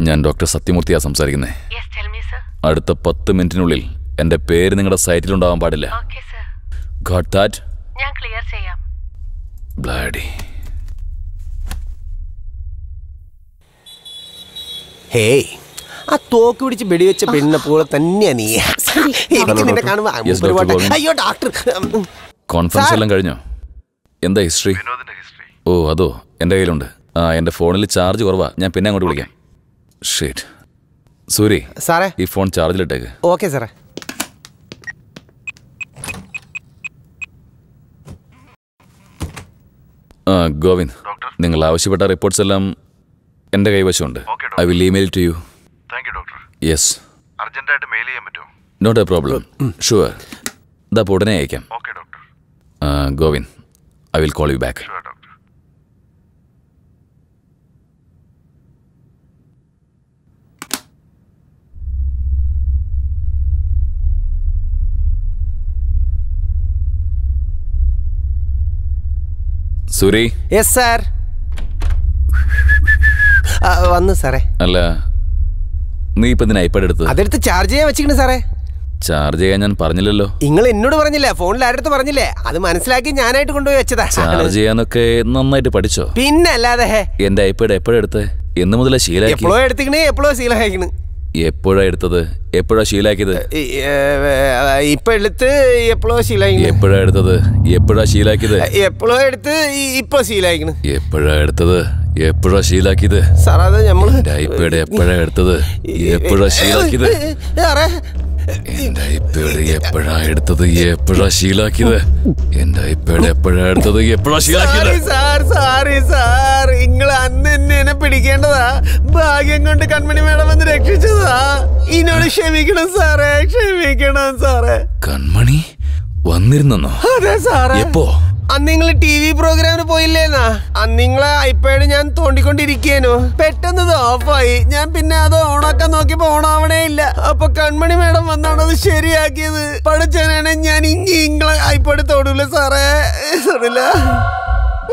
Speaker 14: ഞാൻ ഡോക്ടർ സത്യമൂർത്തിയാ സംസാരിക്കുന്നത് അടുത്ത പത്ത് മിനിറ്റിനുള്ളിൽ എന്റെ പേര് നിങ്ങളുടെ സൈറ്റിൽ ഉണ്ടാവാൻ പാടില്ല ഗോട്ട് ദാറ്റ്
Speaker 1: ഞാൻ ക്ലിയർ ചെയ്യാം.
Speaker 14: ബ്ലാഡി
Speaker 5: ഹേയ് ആ തോക്ക് പിടിച്ച് വെടിവെച്ച പെണ്ണിനെ പോലെ തന്നെയാ നീ. എനിക്ക് നിന്നെ കാണുമ്പോ. അയ്യോ ഡോക്ടർ.
Speaker 14: കോൺഫറൻസ് എല്ലാം കഴിഞ്ഞോ? എന്താ ഹിസ്റ്ററി ഓ അതോ എന്റെ കയ്യിലുണ്ട്. ആ എന്റെ ഫോണിൽ ചാർജ് കുറവാ. ഞാൻ പിന്നെ അങ്ങോട്ട് വിളിക്കാം. ഷേറ്റ് സൂരി
Speaker 5: സാറേ.
Speaker 14: ഈ ഫോൺ ചാർജിലിട്ടേക്ക്
Speaker 5: ഓക്കെ സാറേ.
Speaker 14: ആ ഗോവിന്ദ് നിങ്ങൾ ആവശ്യപ്പെട്ട റിപ്പോർട്ട്സ് എല്ലാം എന്റെ കൈവശമുണ്ട്. I will email to you
Speaker 13: thank you doctor
Speaker 14: yes
Speaker 13: അർജന്റായിട്ട് mail ചെയ്യാൻ പറ്റുമോ?
Speaker 14: നോട്ട് എ പ്രോബ്ലം ഷുവർ ഇതാ ഉടനെ അയക്കാം.
Speaker 13: Okay
Speaker 14: doctor Govind I will call you back Suri?
Speaker 5: Yes sir വന്നു സാറേ.
Speaker 14: അല്ല നീ ഇപ്പൊ ഇതിന് ഐപാഡ് എടുത്തത്?
Speaker 5: അതെടുത്ത് ചാർജ് ചെയ്യാൻ വെച്ചിരിക്കണ സാറേ.
Speaker 14: ചാർജ് ചെയ്യാൻ ഞാൻ പറഞ്ഞില്ലല്ലോ.
Speaker 5: നിങ്ങൾ എന്നോട് പറഞ്ഞില്ലേ ഫോണിൽ ആരടുത്ത് പറഞ്ഞില്ലേ? അത് മനസ്സിലാക്കി ഞാനായിട്ട് കൊണ്ടുപോയി വെച്ചതാ.
Speaker 14: ചാർജ് ചെയ്യാനൊക്കെ നന്നായിട്ട് പഠിച്ചോ?
Speaker 5: പിന്നെ അല്ലാതെ
Speaker 14: എന്റെ ഐപാഡ് എപ്പോഴെടുത്ത് എന്ന് മുതലേ ശീലം
Speaker 5: എപ്പോഴോ എടുത്തിക്കണേ എപ്പോഴോ ശീലമായിക്കണ്
Speaker 14: എപ്പോഴാ എടുത്തത്? എപ്പോഴാ ശീലാക്കിയത്?
Speaker 5: ഇപ്പൊ എടുത്ത് എപ്പോഴോ ശീലാക്കി
Speaker 14: എപ്പോഴാ എടുത്തത്? എപ്പോഴാ ശീലാക്കിയത്?
Speaker 5: എപ്പോഴോ എടുത്ത് ഇപ്പൊ ശീലമായിക്കണ്
Speaker 14: എപ്പോഴാ എടുത്തത്? എപ്പോഴാ ശീലാക്കിയത്?
Speaker 5: സാർ അത്
Speaker 14: ഐപാഡ് എപ്പോഴാ എടുത്തത്? എപ്പോഴാ ശീലാക്കിയത്?
Speaker 5: സാറേ
Speaker 14: എന്റെ ഐപാഡ് എപ്പോഴാ എടുത്തത്? എപ്പോഴാ ശീലാക്കിയത്? എന്റെ ഐപാഡ് എപ്പോഴാ എടുത്തത്? എപ്പോഴാ ശീലാക്കിയത്?
Speaker 5: സാർ സാറി സാർ നിങ്ങൾ അന്ന് എന്നെ എന്നെ പിടിക്കേണ്ടതാ. ഭാഗ്യം കൊണ്ട് കൺമണി മേഡം വന്ന് രക്ഷിച്ചതാ. ഇന്നോട് ക്ഷമിക്കണം സാറേ ക്ഷമിക്കണം സാറേ
Speaker 14: കൺമണി വന്നിരുന്നോ?
Speaker 5: അതെ സാറേ
Speaker 14: എപ്പോ?
Speaker 5: അന്ന് നിങ്ങൾ ടി വി പ്രോഗ്രാമിന് പോയില്ലേന്നാ? അന്ന് നിങ്ങളെ ഐപാഡ് ഞാൻ തോണ്ടിക്കൊണ്ടിരിക്കേനു. പെട്ടെന്ന് ഇത് ഓഫായി ഞാൻ പിന്നെ അത് ഓണാക്കാൻ നോക്കിയപ്പോ ഓണാവണേ ഇല്ല അപ്പൊ കൺമണി മേഡം വന്നാണ് അത് ശരിയാക്കിയത്. പഠിച്ചാനാണ് ഞാൻ ഇനി നിങ്ങളെ ഐപാഡ് തൊടൂല സാറേ. തൊടില്ല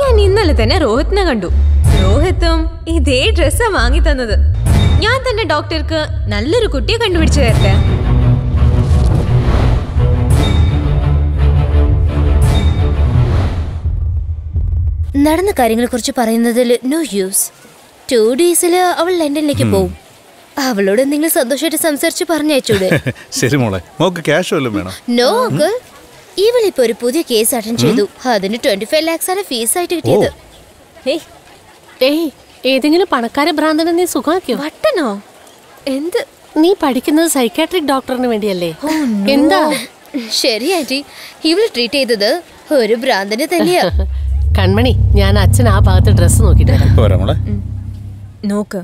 Speaker 2: ഞാൻ ഇന്നലെ തന്നെ രോഹിത്തിനെ കണ്ടു. രോഹിത്തും ഇതേ ഡ്രസ്സാ വാങ്ങി തന്നത് ഞാൻ തന്നെ ഡോക്ടർക്ക് നല്ലൊരു കുട്ടിയെ കണ്ടുപിടിച്ചു തരട്ടെ?
Speaker 3: നടന്ന കാര്യങ്ങളെ കുറിച്ച് പറയുന്നതിൽ നോ യൂസ് ടു ഡേയ്സിൽ അവൾ ലണ്ടനിലേക്ക് പോകും അവളോട് നിങ്ങൾ സന്തോഷമായിട്ട് സംസാരിച്ച് പറഞ്ഞയച്ചൂടെ?
Speaker 7: ശരി മോളെ. മോക്ക് ക്യാഷ് വല്ലതും വേണം?
Speaker 3: നോ അങ്കിൾ ഇവളിപ്പോ ഒരു പുതിയ കേസ് അറ്റൻഡ് ചെയ്തു. അതിന് ട്വന്റി ഫൈവ് ലാക്സ് ആണ് ഫീസ് ആയിട്ട് കിട്ടിയത്.
Speaker 1: ഏതെങ്കിലും പണക്കാരെ ഭ്രാന്തനെ നീ സുഖമാക്കിയോ?
Speaker 2: വട്ടനോ? എന്ത്?
Speaker 1: നീ പഠിക്കുന്നത് സൈക്കാട്രിക് ഡോക്ടറിന് വേണ്ടിയല്ലേ? എന്താ?
Speaker 3: ശരി ആന്റി. ഇവൾ ട്രീറ്റ് ചെയ്തത് ഒരു ഭ്രാന്തനെ തന്നെയാ.
Speaker 1: കൺമണി ഞാൻ അച്ഛൻ ആ ഭാഗത്ത് ഡ്രസ്സ് നോക്കിട്ട് വരാം.
Speaker 2: നോക്ക്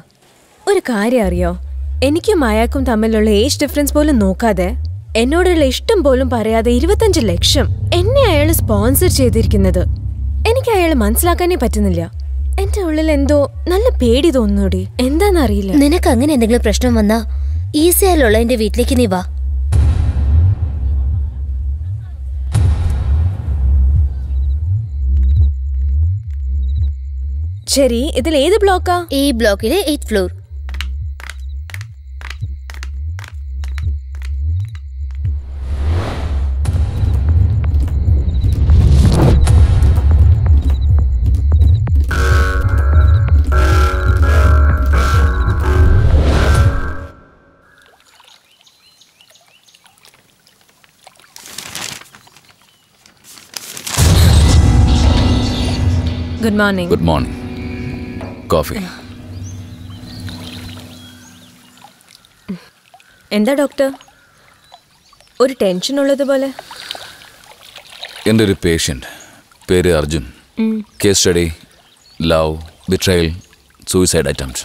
Speaker 2: ഒരു കാര്യം അറിയോ? എനിക്കും മായാക്കും തമ്മിലുള്ള ഏജ് ഡിഫറൻസ് പോലും നോക്കാതെ എന്നോടുള്ള ഇഷ്ടം പോലും പറയാതെ ഇരുപത്തഞ്ച് ലക്ഷം എന്നെ അയാൾ സ്പോൺസർ ചെയ്തിരിക്കുന്നത്. എനിക്ക് അയാൾ മനസ്സിലാക്കാനേ പറ്റുന്നില്ല. എന്റെ ഉള്ളിൽ എന്തോ നല്ല പേടി തോന്നുന്നുടി. എന്താന്നറിയില്ല.
Speaker 3: നിനക്ക് അങ്ങനെ എന്തെങ്കിലും പ്രശ്നം വന്നാ ഈസിയാലുള്ള എന്റെ വീട്ടിലേക്ക് നീ വാ.
Speaker 2: ശരി ഇതിൽ ഏത് ബ്ലോക്കാ?
Speaker 3: ഈ ബ്ലോക്കിലെ eight floor.
Speaker 2: Good morning
Speaker 14: good morning coffee.
Speaker 2: എന്താ ഡോക്ടർ? ഒരു ടെൻഷൻ ഉള്ളതുപോലെ
Speaker 14: എന്റെ ഒരു പേഷ്യന്റ് പേര്
Speaker 2: Arjun.
Speaker 14: Case study love betrayal suicide attempt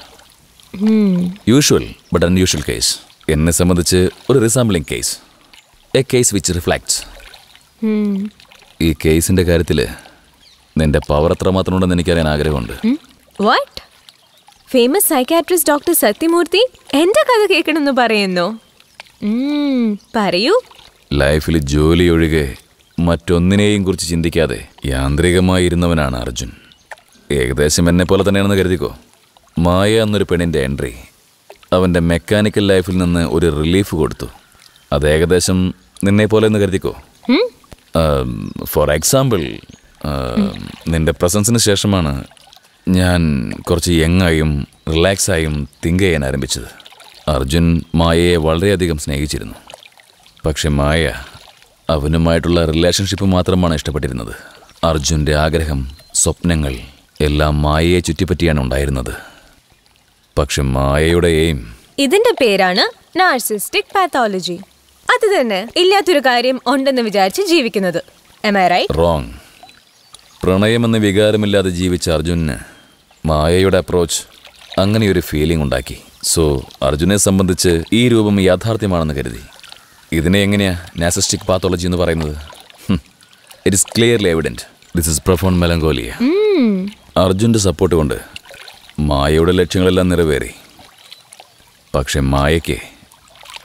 Speaker 14: usual but unusual case എന്നെ സംബന്ധിച്ച് ഒരു resembling case a case which reflects ഈ കേസിന്റെ കാര്യത്തിൽ നിന്റെ പവർ എത്രമാത്രമുണ്ടെന്ന് എനിക്കറിയാൻ ആഗ്രഹമുണ്ട്.
Speaker 2: What famous psychiatrist doctor Sathyamoorthy എന്റെ കഥ കേൾക്കണമെന്ന് പറയുന്നു. പറയൂ.
Speaker 14: ലൈഫിൽ ജോലി ഒഴികെ മറ്റൊന്നിനെയും കുറിച്ച് ചിന്തിക്കാതെ യാന്ത്രികമായിരുന്നവനാണ് അർജുൻ. ഏകദേശം എന്നെ പോലെ തന്നെയാണെന്ന് കരുതിക്കോ? മായ എന്നൊരു പെണ്ണിന്റെ എൻട്രി അവന്റെ മെക്കാനിക്കൽ ലൈഫിൽ നിന്ന് ഒരു റിലീഫ് കൊടുത്തു. അത് ഏകദേശം നിന്നെ പോലെ എന്ന് കരുതിക്കോ? ഫോർ എക്സാമ്പിൾ നിന്റെ പ്രസൻസിന് ശേഷമാണ് ഞാൻ കുറച്ച് യങ്ങായും റിലാക്സായും തിങ്ക് ചെയ്യാൻ ആരംഭിച്ചത്. അർജുൻ മായയെ വളരെയധികം സ്നേഹിച്ചിരുന്നു. പക്ഷെ മായ അവനുമായിട്ടുള്ള റിലേഷൻഷിപ്പ് മാത്രമാണ് ഇഷ്ടപ്പെട്ടിരുന്നത്. അർജുന്റെ ആഗ്രഹം സ്വപ്നങ്ങൾ എല്ലാം മായയെ ചുറ്റിപ്പറ്റിയാണ് ഉണ്ടായിരുന്നത്. പക്ഷെ മായയുടെ എയിം
Speaker 2: ഇതിന്റെ പേരാണ് നാർസിസ്റ്റിക് പാത്തോളജി അത് തന്നെ ഇല്ലാത്തൊരു കാര്യം ഉണ്ടെന്ന് വിചാരിച്ച് ജീവിക്കുന്നത്?
Speaker 14: റോങ് പ്രണയമെന്ന വികാരമില്ലാതെ ജീവിച്ച അർജുനന് മായയുടെ അപ്രോച്ച് അങ്ങനെയൊരു ഫീലിംഗ് ഉണ്ടാക്കി. സോ അർജുനെ സംബന്ധിച്ച് ഈ രൂപം യാഥാർത്ഥ്യമാണെന്ന് കരുതി. ഇതിനെ എങ്ങനെയാ നാസിസ്റ്റിക് പാത്തോളജി എന്ന് പറയുന്നത്? It is clearly evident this is profound
Speaker 2: melancholia
Speaker 14: അർജുന്റെ സപ്പോർട്ട് കൊണ്ട് മായയുടെ ലക്ഷ്യങ്ങളെല്ലാം നിറവേറി. പക്ഷെ മായയ്ക്ക്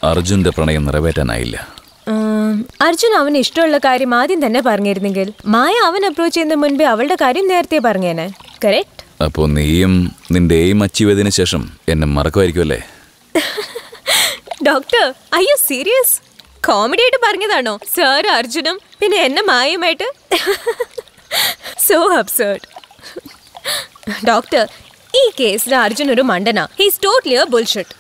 Speaker 14: അർജുന്റെ പ്രണയം നിറവേറ്റാനായില്ല.
Speaker 2: അർജുൻ അവന് ഇഷ്ടമുള്ള കാര്യം ആദ്യം തന്നെ പറഞ്ഞിരുന്നെങ്കിൽ മായ അവൻ അപ്രോച്ച് ചെയ്യുന്ന മുൻപേ അവളുടെ കാര്യം നേരത്തെ പറഞ്ഞേനെ. കറക്റ്റ്
Speaker 14: അപ്പോൾ നീയും നിന്റെ എയിം അച്ചീവ് ചെയ്തതിന് ശേഷം എന്നെ മറക്കുമായിരിക്കുമല്ലേ
Speaker 2: ഡോക്ടർ അയ്യോ സീരിയസ് കോമഡി ആയിട്ട് പറഞ്ഞതാണോ? സാർ അർജുനും പിന്നെ എന്നെ മായുമായിട്ട് സോ അബ്സേർഡ് ഡോക്ടർ ഈ കേസിൽ അർജുൻ ഒരു മണ്ടനാ. He's totally bullshit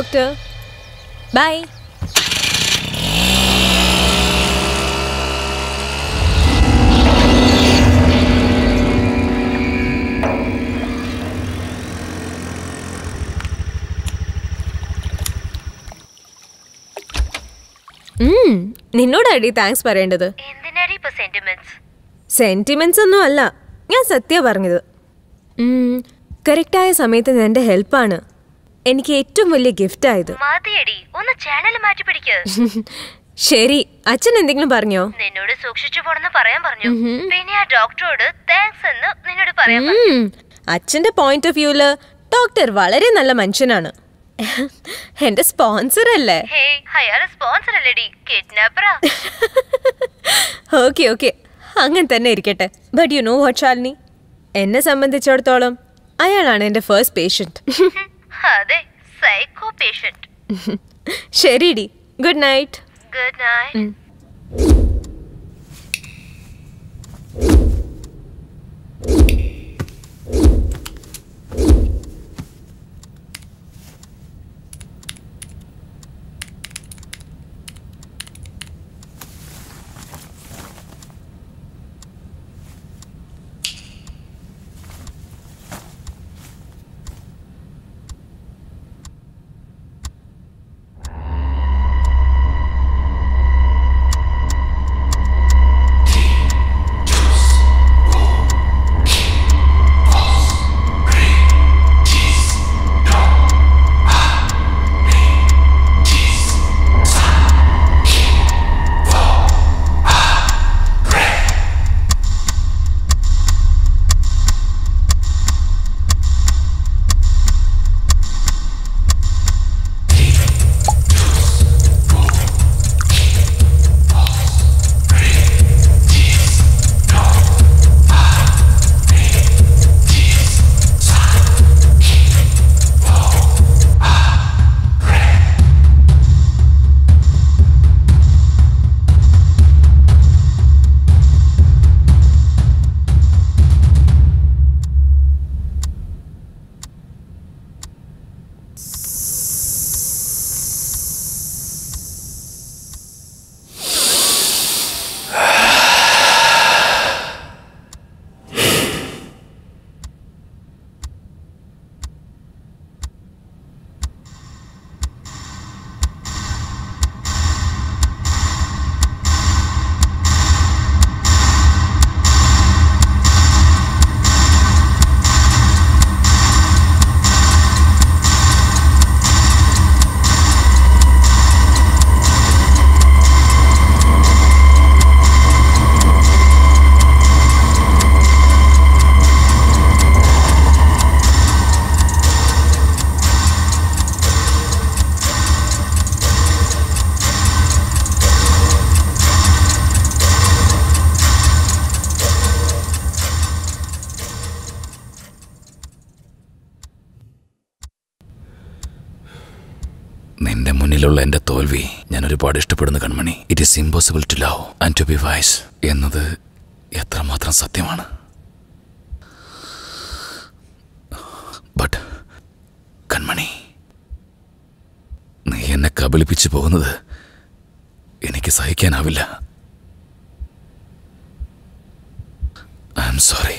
Speaker 2: doctor. Bye. നിന്നോടാടി thanks പറയേണ്ടത്.
Speaker 3: സെന്റിമെന്റ്സ്
Speaker 2: ഒന്നും അല്ല ഞാൻ സത്യ പറഞ്ഞത്. കറക്റ്റായ സമയത്ത് നിന്റെ ഹെൽപ്പാണ് എനിക്ക് ഏറ്റവും വലിയ ഗിഫ്റ്റ് ആയത്.
Speaker 3: ഒന്ന് ചാനൽ മാറ്റി പിടിക്ക്.
Speaker 2: ശരി അച്ഛൻ എന്തെങ്കിലും പറഞ്ഞോ?
Speaker 3: നിന്നോട് സൂക്ഷിച്ചു പോണെന്ന് പറയാൻ പറഞ്ഞു. പിന്നെ ആ ഡോക്ടറോട് താങ്ക്സ് എന്ന് നിന്നോട് പറയാൻ പറഞ്ഞു.
Speaker 2: അച്ഛന്റെ പോയിന്റ് ഓഫ് വ്യൂൽ ഡോക്ടർ വളരെ നല്ല മനുഷ്യനാണ്. എന്റെ സ്പോൺസർ അല്ലേ?
Speaker 3: സ്പോൺസർ അല്ലേടി കിഡ്നാപ്പറാ
Speaker 2: ഓക്കെ ഓക്കെ അങ്ങനെ തന്നെ ഇരിക്കട്ടെ. But you know what Shalini എന്നെ സംബന്ധിച്ചിടത്തോളം അയാളാണ് എന്റെ ഫസ്റ്റ് പേഷ്യന്റ്
Speaker 3: അതെ psycho patient
Speaker 2: ശരിടി.
Speaker 14: Good night good night impossible to love and to be wise എന്നത് എത്രമാത്രം സത്യമാണ്? ബട്ട് കൺമണി നീ എന്നെ കബളിപ്പിച്ചു പോകുന്നത് എനിക്ക് സഹിക്കാനാവില്ല. ഐ എം സോറി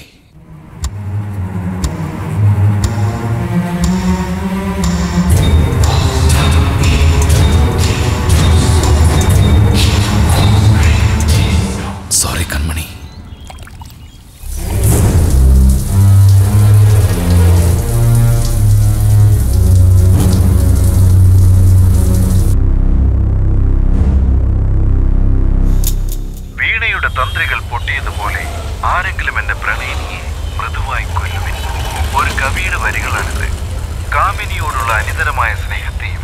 Speaker 13: അനിതരമായ സ്നേഹത്തെയും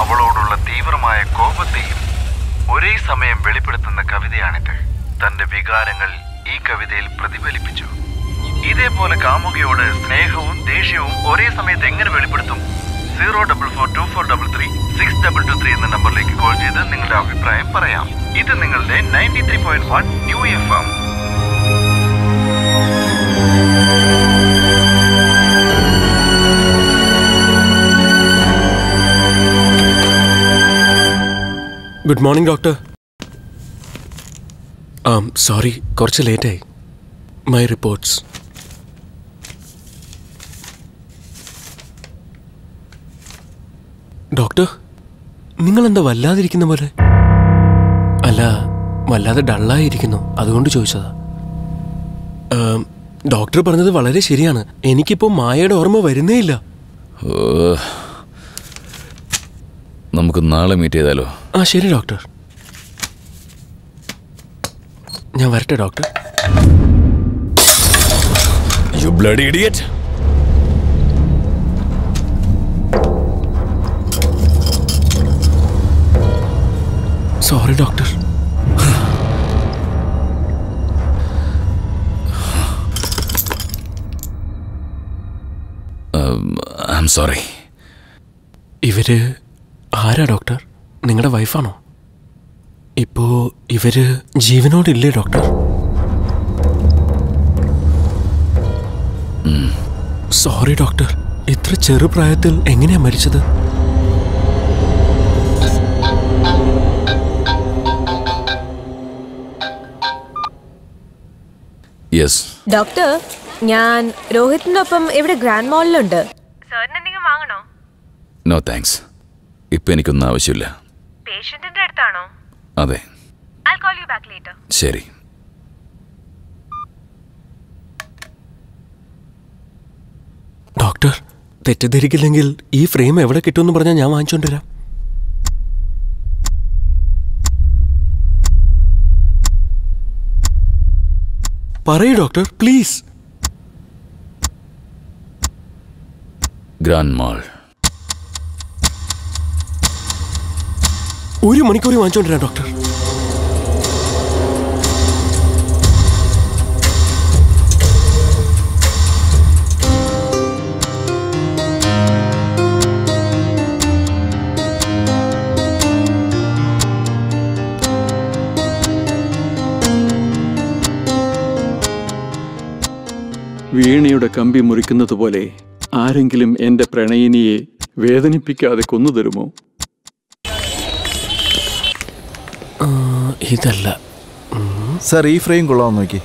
Speaker 13: അവളോടുള്ള തീവ്രമായ കോപത്തെയും ഒരേ സമയം വെളിപ്പെടുത്തുന്ന കവിതയാണിത്. തന്റെ വികാരങ്ങൾ ഈ കവിതയിൽ പ്രതിഫലിപ്പിച്ചു. ഇതേപോലെ കാമുകയോട് സ്നേഹവും ദേഷ്യവും ഒരേ സമയത്ത് എങ്ങനെ വെളിപ്പെടുത്തും? Zero double four two four double three six double two three എന്ന നമ്പറിലേക്ക് കോൾ ചെയ്ത് നിങ്ങളുടെ അഭിപ്രായം പറയാം. ഇത് നിങ്ങളുടെ ninety three point one new F M
Speaker 8: good morning doctor am sorry കുറച്ച് ലേറ്റായി മൈ റിപ്പോർട്ട്സ് ഡോക്ടർ നിങ്ങൾ എന്താ വല്ലാതിരിക്കുന്ന പോലെ? അല്ല വല്ലാതെ ഡള്ളായിരിക്കുന്നു അതുകൊണ്ട് ചോദിച്ചതാ. ഡോക്ടർ പറഞ്ഞത് വളരെ ശരിയാണ്. എനിക്കിപ്പോൾ മായയുടെ ഓർമ്മ വരുന്നേ ഇല്ല.
Speaker 14: നമുക്ക് നാളെ മീറ്റ് ചെയ്താലോ?
Speaker 8: ആ ശരി ഡോക്ടർ ഞാൻ വരട്ടെ doctor
Speaker 14: you bloody idiot
Speaker 8: sorry doctor
Speaker 14: I am sorry
Speaker 8: ഇവർ ആരാ ഡോക്ടർ? നിങ്ങളുടെ വൈഫാണോ? ഇപ്പോ ഇവർ ജീവനോടില്ലേ ഡോക്ടർ? Sorry doctor. ഇത്ര ചെറുപ്രായത്തിൽ എങ്ങനെയാ മരിച്ചത്?
Speaker 14: യെസ്
Speaker 4: ഡോക്ടർ ഞാൻ രോഹിത്തിനൊപ്പം ഒപ്പം ഇവിടെ ഗ്രാൻഡ് മോളിലുണ്ട്. സാറിന് എന്തെങ്കിലും വാങ്ങണോ?
Speaker 14: നോ താങ്ക്സ് ഇപ്പം എനിക്കൊന്നും ആവശ്യമില്ല.
Speaker 4: പേഷ്യന്റിന്റെ അടുത്താണോ?
Speaker 14: അതെ.
Speaker 4: I call you back later
Speaker 14: ശരി.
Speaker 8: ഡോക്ടർ തെറ്റിദ്ധരിക്കില്ലെങ്കിൽ ഈ ഫ്രെയിം എവിടെ കിട്ടുമെന്ന് പറഞ്ഞാൽ ഞാൻ വാങ്ങിച്ചുകൊണ്ടുവരാം പറയൂ ഡോക്ടർ പ്ലീസ്.
Speaker 14: Grand mall.
Speaker 8: ഒരു മണിക്കൂർ വാങ്ങിച്ചോണ്ടിരാ ഡോക്ടർ.
Speaker 18: വീണയുടെ കമ്പി മുറിക്കുന്നത് പോലെ ആരെങ്കിലും എന്റെ പ്രണയിനിയെ വേദനിപ്പിക്കാതെ കൊന്നു തരുമോ
Speaker 8: ഇതല്ല.
Speaker 22: സാർ ഈ ഫ്രെയിം കൊള്ളാം നോക്കി.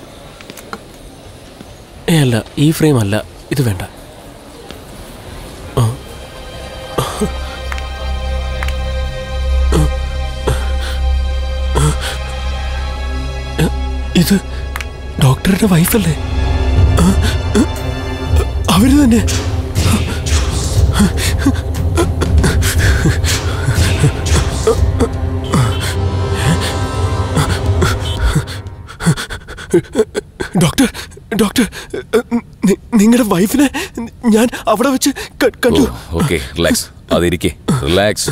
Speaker 8: ഏ അല്ല ഈ ഫ്രെയിം അല്ല. ഇത് വേണ്ട. ഇത് ഡോക്ടറുടെ വൈഫല്ലേ? അവർ തന്നെ. ഡോക്ടർ ഡോക്ടർ നിങ്ങളുടെ വൈഫിനെ ഞാൻ അവിടെ വെച്ച് കണ്ടു.
Speaker 14: Okay relax. അതിരിക്കെ റിലാക്സ്.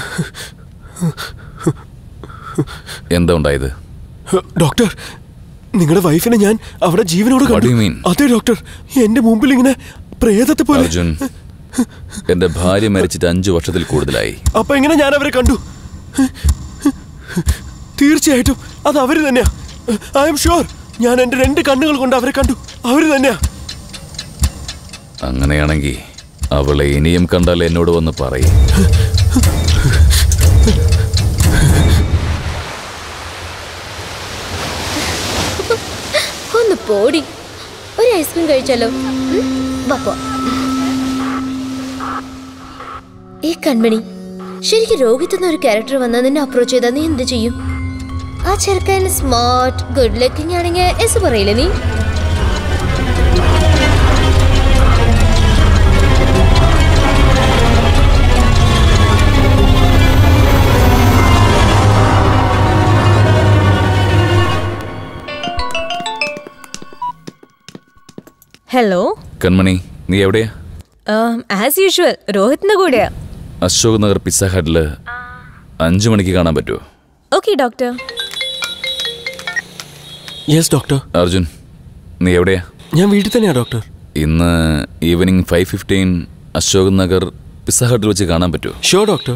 Speaker 14: എന്താ ഉണ്ടായത്?
Speaker 8: ഡോക്ടർ നിങ്ങളുടെ വൈഫിനെ ഞാൻ അവിടെ ജീവനോട് കണ്ടു? അതെ ഡോക്ടർ എന്റെ മുമ്പിൽ ഇങ്ങനെ പ്രേതത്തെ പോലെ.
Speaker 14: അർജുൻ എന്റെ ഭാര്യ മരിച്ചിട്ട് അഞ്ചു വർഷത്തിൽ കൂടുതലായി.
Speaker 8: അപ്പൊ എങ്ങനെ ഞാൻ അവരെ കണ്ടു? തീർച്ചയായിട്ടും അത് അവർ തന്നെയാ. I am sure. ഞാൻ എന്റെ രണ്ട് കണ്ണുകൾ കൊണ്ട് അവരെ കണ്ടു. അവർ തന്നെയാ.
Speaker 14: അങ്ങനെയാണെങ്കിൽ അവളെ ഇനിയും കണ്ടാൽ എന്നോട് വന്ന് പറയും.
Speaker 3: ഒന്ന് പോടി. ഒരു ഐസ്ക്രീം കഴിച്ചാലോ? ഉം? ഈ കൺമണി ശരിക്കും രോഹിത് എന്നൊരു ക്യാരക്ടർ വന്നാൽ നിന്നെ അപ്രോച്ച് ചെയ്താൽ നീ എന്ത് ചെയ്യും? ആ ചെറുക്കൻ സ്മാർട്ട് ഗുഡ് ലുക്കിംഗ് ആണെങ്കിൽ എസ് പറയില്ലേ നീ?
Speaker 2: ഹലോ
Speaker 14: കൺമണി നീ എവിടെയാ?
Speaker 2: ആസ് യൂഷ്വൽ രോഹിത്തിന്റെ കൂടെയാ.
Speaker 14: അശോക് നഗർ പിസ്സ ഹട്ടിൽ അഞ്ചു മണിക്ക് കാണാൻ പറ്റുമോ
Speaker 2: okay doctor
Speaker 8: yes doctor
Speaker 14: Arjun നീ എവിടെയാ?
Speaker 8: ഞാൻ വീട്ടിൽ തന്നെയാ ഡോക്ടർ
Speaker 14: ഇന്ന് evening five fifteen Ashok Nagar pizza ഹട്ടിൽ വെച്ച് കാണാൻ പറ്റുമോ?
Speaker 8: ഷോ ഡോക്ടർ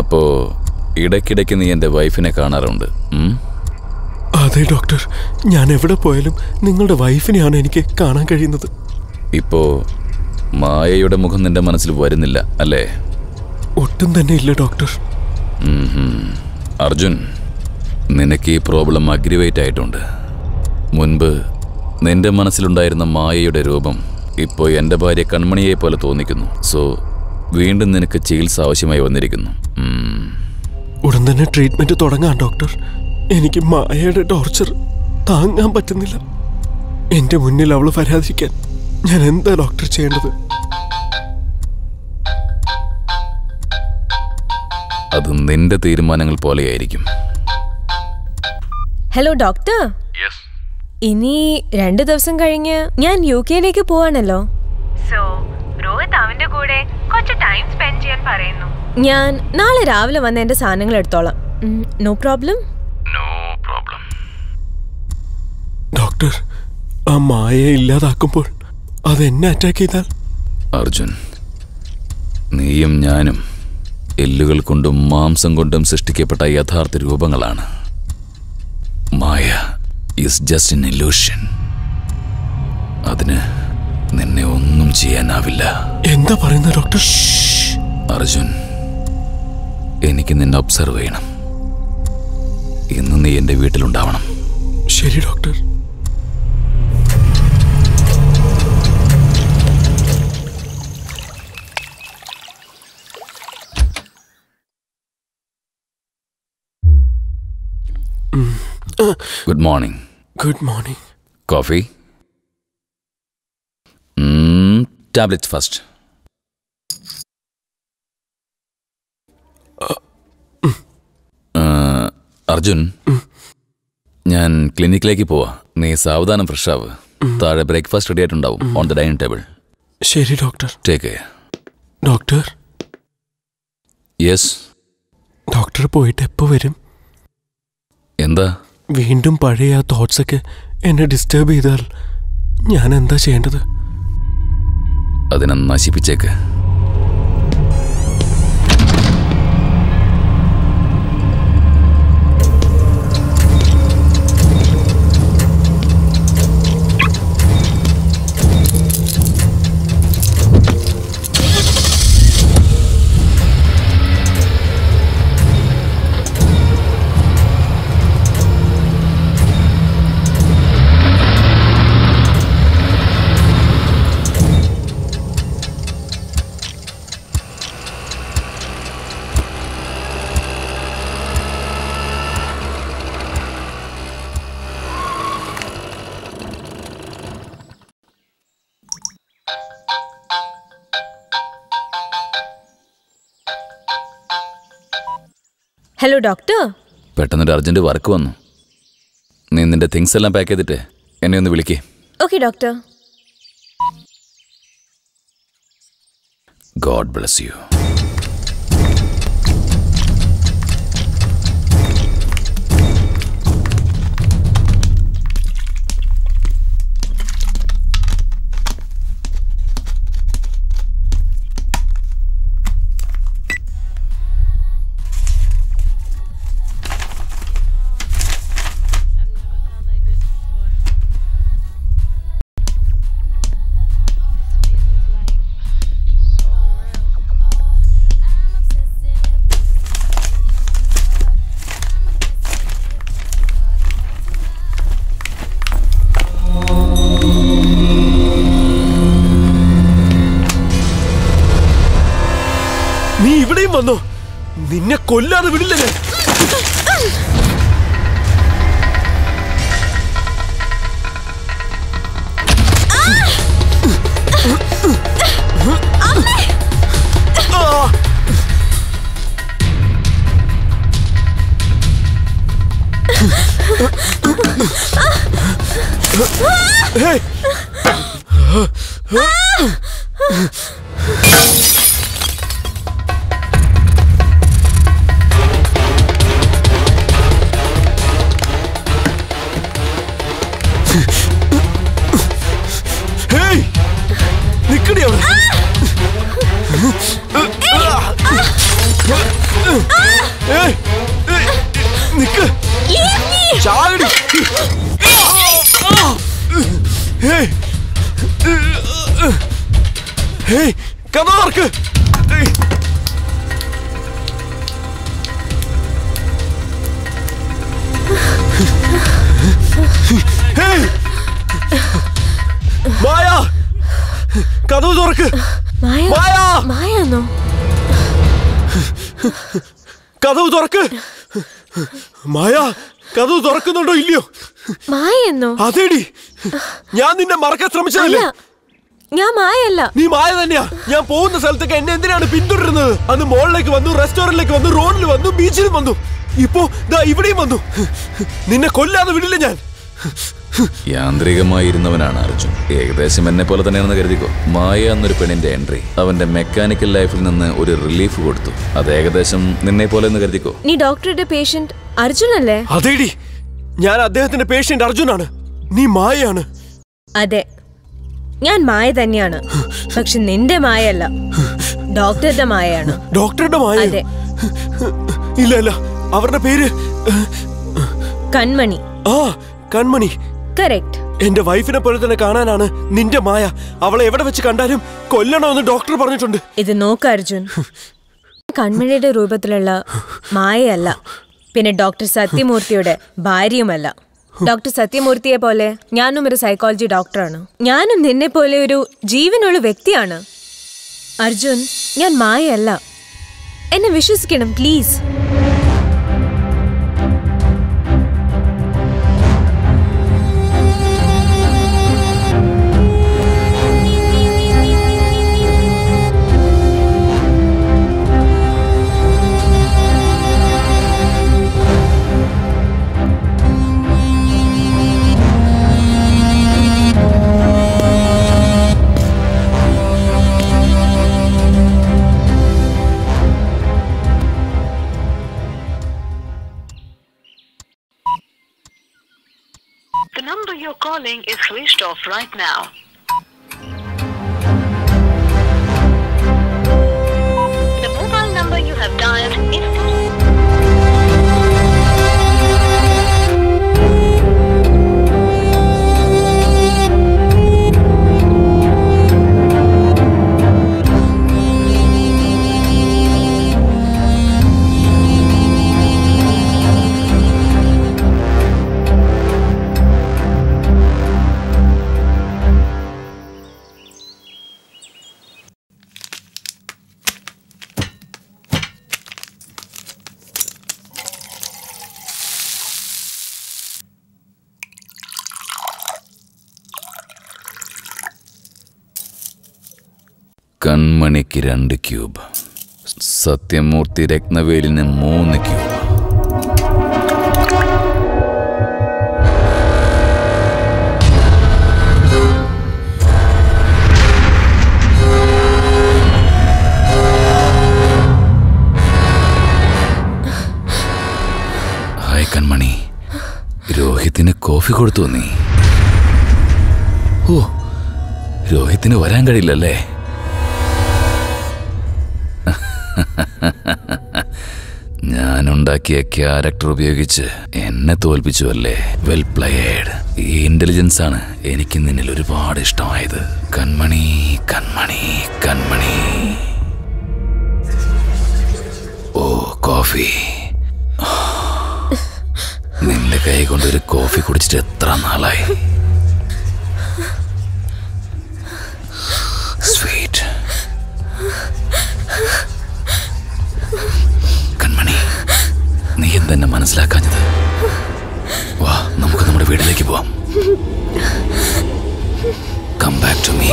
Speaker 14: അപ്പോ ഇടയ്ക്കിടയ്ക്ക് നീ എന്റെ വൈഫിനെ കാണാറുണ്ട്
Speaker 8: അതെ ഡോക്ടർ. ഞാൻ എവിടെ പോയാലും നിങ്ങളുടെ വൈഫിനെയാണ് എനിക്ക് കാണാൻ കഴിയുന്നത്.
Speaker 14: ഇപ്പോ മായയുടെ മുഖം നിന്റെ മനസ്സിൽ വരുന്നില്ല അല്ലേ?
Speaker 8: ഒട്ടും തന്നെ ഇല്ല ഡോക്ടർ.
Speaker 14: അർജുൻ നിനക്ക് ഈ പ്രോബ്ലം അഗ്രിവേറ്റ് ആയിട്ടുണ്ട്. മുൻപ് നിന്റെ മനസ്സിലുണ്ടായിരുന്ന മായയുടെ രൂപം ഇപ്പോൾ എന്റെ ഭാര്യ കൺമണിയെ പോലെ തോന്നിക്കുന്നു. സോ വീണ്ടും നിനക്ക് ചികിത്സ ആവശ്യമായി വന്നിരിക്കുന്നു.
Speaker 8: ഉടൻ തന്നെ ട്രീറ്റ്മെന്റ് തുടങ്ങാം ഡോക്ടർ എനിക്ക് മായയുടെ ടോർച്ചർ താങ്ങാൻ പറ്റുന്നില്ല. എന്റെ മുന്നിൽ അവൾ വരാതിരിക്കാൻ ഞാൻ എന്താ ഡോക്ടർ ചെയ്യേണ്ടത്?
Speaker 14: അത് നിന്റെ തീരുമാനങ്ങൾ പോലെയായിരിക്കും.
Speaker 2: ഹലോ ഡോക്ടർ ഇനി രണ്ടു ദിവസം കഴിഞ്ഞ് ഞാൻ യു കെയിലേക്ക് പോവാണല്ലോ. സോ രോഹിത് അവന്റെ കൂടെ കുറച്ച് ടൈം സ്പെൻഡ് ചെയ്യാൻ പറയുന്നു. ഞാൻ നാളെ രാവിലെ വന്ന് എന്റെ സാധനങ്ങൾ എടുത്തോളാം. No problem
Speaker 8: no problem doctor ആ മായയെ ഇല്ലാതാക്കുമ്പോൾ അത് എന്നെ അറ്റാക്ക് ചെയ്താൽ?
Speaker 14: അർജുൻ നീയും ഞാനും എല്ലുകൾ കൊണ്ടും മാംസം കൊണ്ടും സൃഷ്ടിക്കപ്പെട്ട യഥാർത്ഥ രൂപങ്ങളാണ്. Maya is just an illusion അതിന് നിന്നെ ഒന്നും ചെയ്യാനാവില്ല.
Speaker 8: എന്താ പറയുന്നത് ഡോക്ടർ?
Speaker 14: അർജുൻ എനിക്ക് നിന്നെ ഒബ്സർവ് ചെയ്യണം. ഇന്ന് നീ എന്റെ വീട്ടിലുണ്ടാവണം.
Speaker 8: ശരി doctor.
Speaker 14: Good morning
Speaker 8: good morning
Speaker 14: coffee tablets first Arjun ഞാൻ ക്ലിനിക്കിലേക്ക് പോവാ. നീ സാവധാനം ഫ്രഷ് ആവ്. താഴെ ബ്രേക്ക്ഫാസ്റ്റ് റെഡി ആയിട്ടുണ്ടാവും. ഓൺ ദ ഡൈനിങ് ടേബിൾ
Speaker 8: ശരി doctor
Speaker 14: take
Speaker 8: doctor
Speaker 14: yes
Speaker 8: doctor പോയിട്ട് എപ്പോ വരും?
Speaker 14: എന്താ?
Speaker 8: വീണ്ടും പഴയ ആ തോട്ട്സൊക്കെ എന്നെ ഡിസ്റ്റർബ് ചെയ്താൽ ഞാൻ എന്താ ചെയ്യേണ്ടത്?
Speaker 14: അതിനെ നശിപ്പിച്ചേക്ക്.
Speaker 2: ഹലോ ഡോക്ടർ
Speaker 14: പെട്ടെന്നൊരു അർജന്റ് വർക്ക് വന്നു. നീ നിന്റെ തിങ്സ് എല്ലാം പാക്ക് ചെയ്തിട്ട് എന്നെ ഒന്ന് വിളിക്കേ.
Speaker 2: Okay doctor
Speaker 14: god bless you
Speaker 8: നീ വന്നു. നിന്നെ കൊല്ലാതെ വിടില്ല ഞാൻ. മറക്കാൻ ശ്രമിച്ചതല്ലേ?
Speaker 2: ഞാൻ മായല്ല
Speaker 8: നീ മായ തന്നെയാ. ഞാൻ പോകുന്ന സ്ഥലത്തൊക്കെ എന്നെ എന്തിനാണ് പിന്തുടരുന്നത്? അന്ന് മോളിലേക്ക് വന്നു റെസ്റ്റോറന്റിലേക്ക് വന്നു റോഡിൽ വന്നു ബീച്ചിലും വന്നു. ഇപ്പോ ദാ ഇവിടെയും വന്നു. നിന്നെ കൊല്ലാതെ വിടില്ല ഞാൻ.
Speaker 14: യാന്ത്രികമായിരുന്നവനാണ് അർജുൻ. ഏകദേശം എന്നെ പോലെ തന്നെയാണെന്ന് കരുതിക്കോ. മായ എന്നൊരു പെണ്ണിന്റെ എൻട്രി അവന്റെ മെക്കാനിക്കൽ ലൈഫിൽ നിന്ന് ഒരു റിലീഫ് കൊടുത്തു. അത് ഏകദേശം നിന്നെ പോലെ എന്ന് കരുതിക്കോ.
Speaker 2: നീ ഡോക്ടറുടെ പേഷ്യന്റ് അർജുൻ അല്ലേ
Speaker 8: അതേടി. ഞാൻ അദ്ദേഹത്തിന്റെ പേഷ്യന്റ് അർജുനാണ്. നീ മായയാണ്.
Speaker 2: അതെ. ഞാൻ മായ തന്നെയാണ്. പക്ഷെ നിന്റെ മായല്ല ഡോക്ടറുടെ മായയാണ്.
Speaker 8: ഡോക്ടറുടെ മായ
Speaker 2: അതെ.
Speaker 8: ഇല്ല ഇല്ല. അവരുടെ പേര്
Speaker 2: കൺമണി.
Speaker 8: ആ കൺമണി.
Speaker 2: കറക്റ്റ്.
Speaker 8: എന്റെ വൈഫിനെ പോലെ തന്നെ കാണാനാണ് നിന്റെ മായ. അവളെ എവിടെ വെച്ച് കണ്ടാലും കൊല്ലണമെന്ന് ഡോക്ടർ പറഞ്ഞിട്ടുണ്ട്.
Speaker 2: ഇത് നോക്ക് അർജുൻ. കൺമണിയുടെ രൂപത്തിലുള്ള മായയല്ല. പിന്നെ ഡോക്ടർ സത്യമൂർത്തിയുടെ ഭാര്യയുമല്ല. ഡോക്ടർ സത്യമൂർത്തിയെ പോലെ ഞാനും ഒരു സൈക്കോളജി ഡോക്ടറാണ് ഞാനും നിന്നെ പോലെ ഒരു ജീവനുള്ള വ്യക്തിയാണ്. അർജുൻ ഞാൻ മായയല്ല. എന്നെ വിശ്വസിക്കണം
Speaker 23: please you're calling is switched off right now.
Speaker 14: കൺമണിക്ക് രണ്ട് ക്യൂബ്. സത്യമൂർത്തി രത്നവേലിന് മൂന്ന് ക്യൂബ്. രോഹിത്തിന് കോഫി കൊടുത്തു നീ. ഓ രോഹിത്തിന് വരാൻ കഴിയില്ലല്ലേ? ഞാനുണ്ടാക്കിയ ക്യാരക്ടർ ഉപയോഗിച്ച് എന്നെ തോൽപ്പിച്ചു അല്ലേ വെൽ പ്ലേഡ് ഈ ഇന്റലിജൻസ് ആണ് എനിക്ക് നിന്നിൽ ഒരുപാട് ഇഷ്ടമായത്. കൺമണി കൺമണി കൺമണി. ഓ കോഫി. നിന്റെ കൈ കൊണ്ട് ഒരു കോഫി കുടിച്ചിട്ട് എത്ര നാളായി? നീ എന്തെന്നെ മനസ്സിലാക്കാഞ്ഞത്. വാ നമുക്ക് നമ്മുടെ വീട്ടിലേക്ക് പോവാം.
Speaker 8: Come
Speaker 6: back to
Speaker 8: me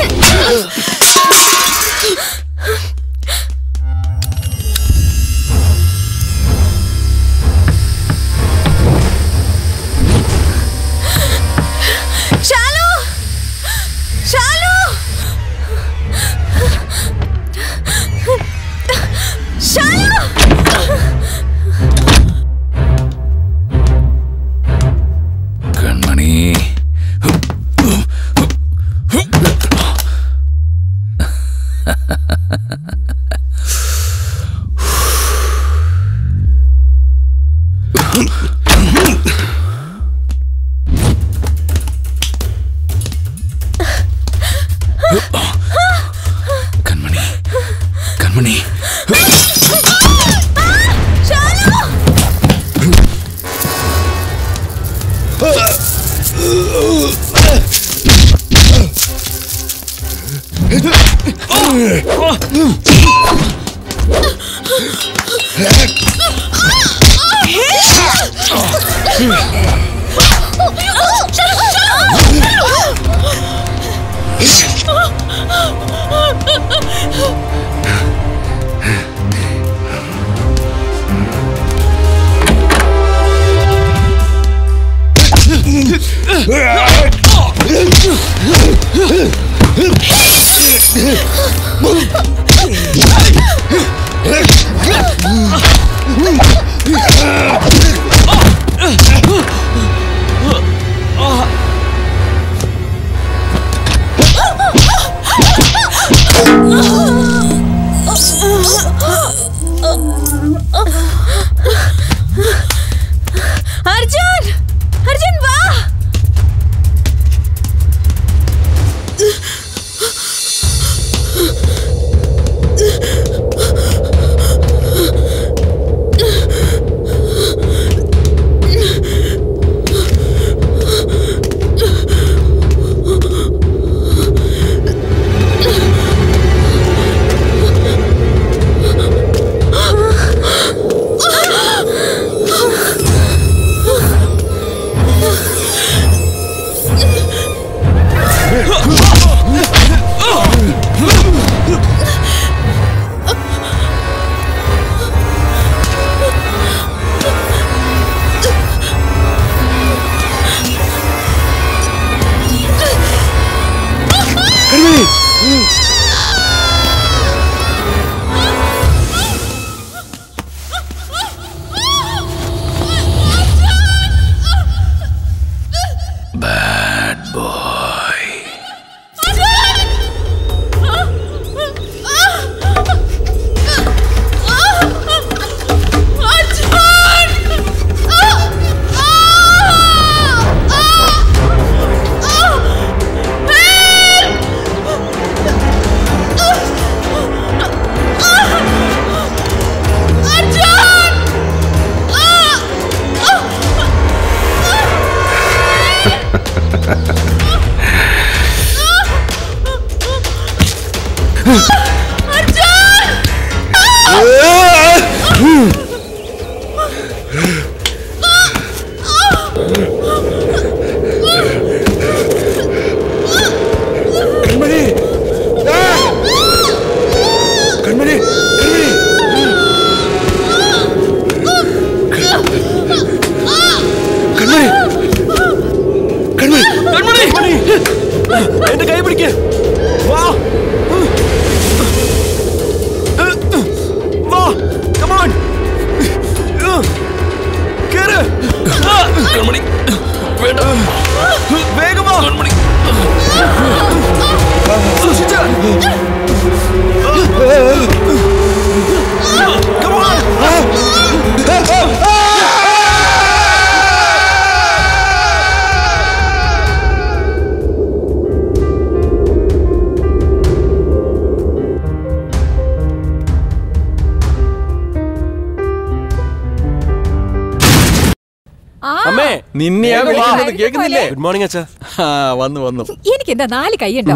Speaker 8: morning അച്ഛാ.
Speaker 6: വന്നു വന്നു.
Speaker 10: എനിക്ക് എന്താ നാല് കൈയുണ്ടോ.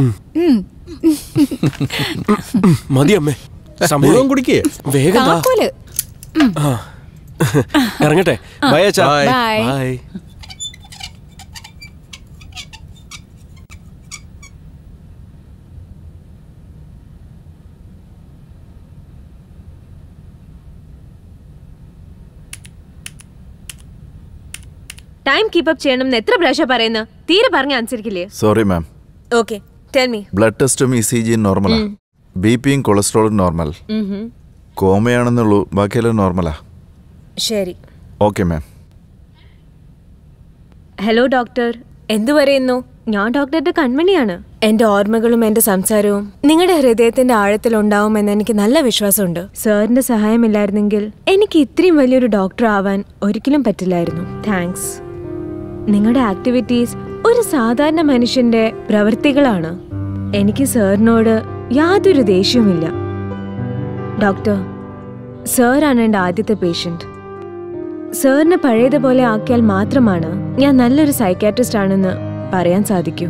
Speaker 8: മതി അമ്മേ.
Speaker 6: സമയം. കുടിക്കേ.
Speaker 8: വേഗം. ഇറങ്ങട്ടെ. ബൈ അച്ഛാ.
Speaker 10: Bye. Bye.
Speaker 8: Bye.
Speaker 2: Time keep up ചെയ്യണം എന്ന് എത്ര പ്രാവശ്യം പറയുന്ന തീരെ പറഞ്ഞ അനുസരിക്കില്ലേ
Speaker 6: sorry ma'am
Speaker 2: okay tell me
Speaker 6: blood ടെസ്റ്റും ഇ സി ജിയും നോർമലാ. ബി പിയും കൊളസ്ട്രോളും നോർമൽ കോമയാണെന്നുള്ളൂ ബാക്കിയെല്ലാം നോർമലാ
Speaker 2: ശരി.
Speaker 6: ഓക്കെ മാം
Speaker 2: ഹലോ ഡോക്ടർ എന്തു പറയുന്നു? ഞാൻ ഡോക്ടറുടെ കൺമണിയാണ്. എന്റെ ഓർമ്മകളും എന്റെ സംസാരവും നിങ്ങളുടെ ഹൃദയത്തിന്റെ ആഴത്തിൽ ഉണ്ടാവുമെന്ന് എനിക്ക് നല്ല വിശ്വാസമുണ്ട്. സാറിന്റെ സഹായമില്ലായിരുന്നെങ്കിൽ എനിക്ക് ഇത്രയും വലിയൊരു ഡോക്ടർ ആവാൻ ഒരിക്കലും പറ്റില്ലായിരുന്നു. താങ്ക്സ് നിങ്ങളുടെ ആക്ടിവിറ്റീസ് ഒരു സാധാരണ മനുഷ്യന്റെ പ്രവൃത്തികളാണ് എനിക്ക് സാറിനോട് യാതൊരു ദേഷ്യവുമില്ല. ഡോക്ടർ സാറാണ് എന്റെ ആദ്യത്തെ പേഷ്യന്റ് സാറിനെ പഴയതുപോലെ ആക്കിയാൽ മാത്രമാണ് ഞാൻ നല്ലൊരു സൈക്കാട്രിസ്റ്റ് ആണെന്ന് പറയാൻ സാധിക്കൂ.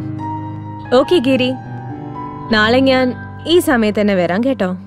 Speaker 2: ഓക്കെ ഗിരി. നാളെ ഞാൻ ഈ സമയത്ത് തന്നെ വരാം കേട്ടോ.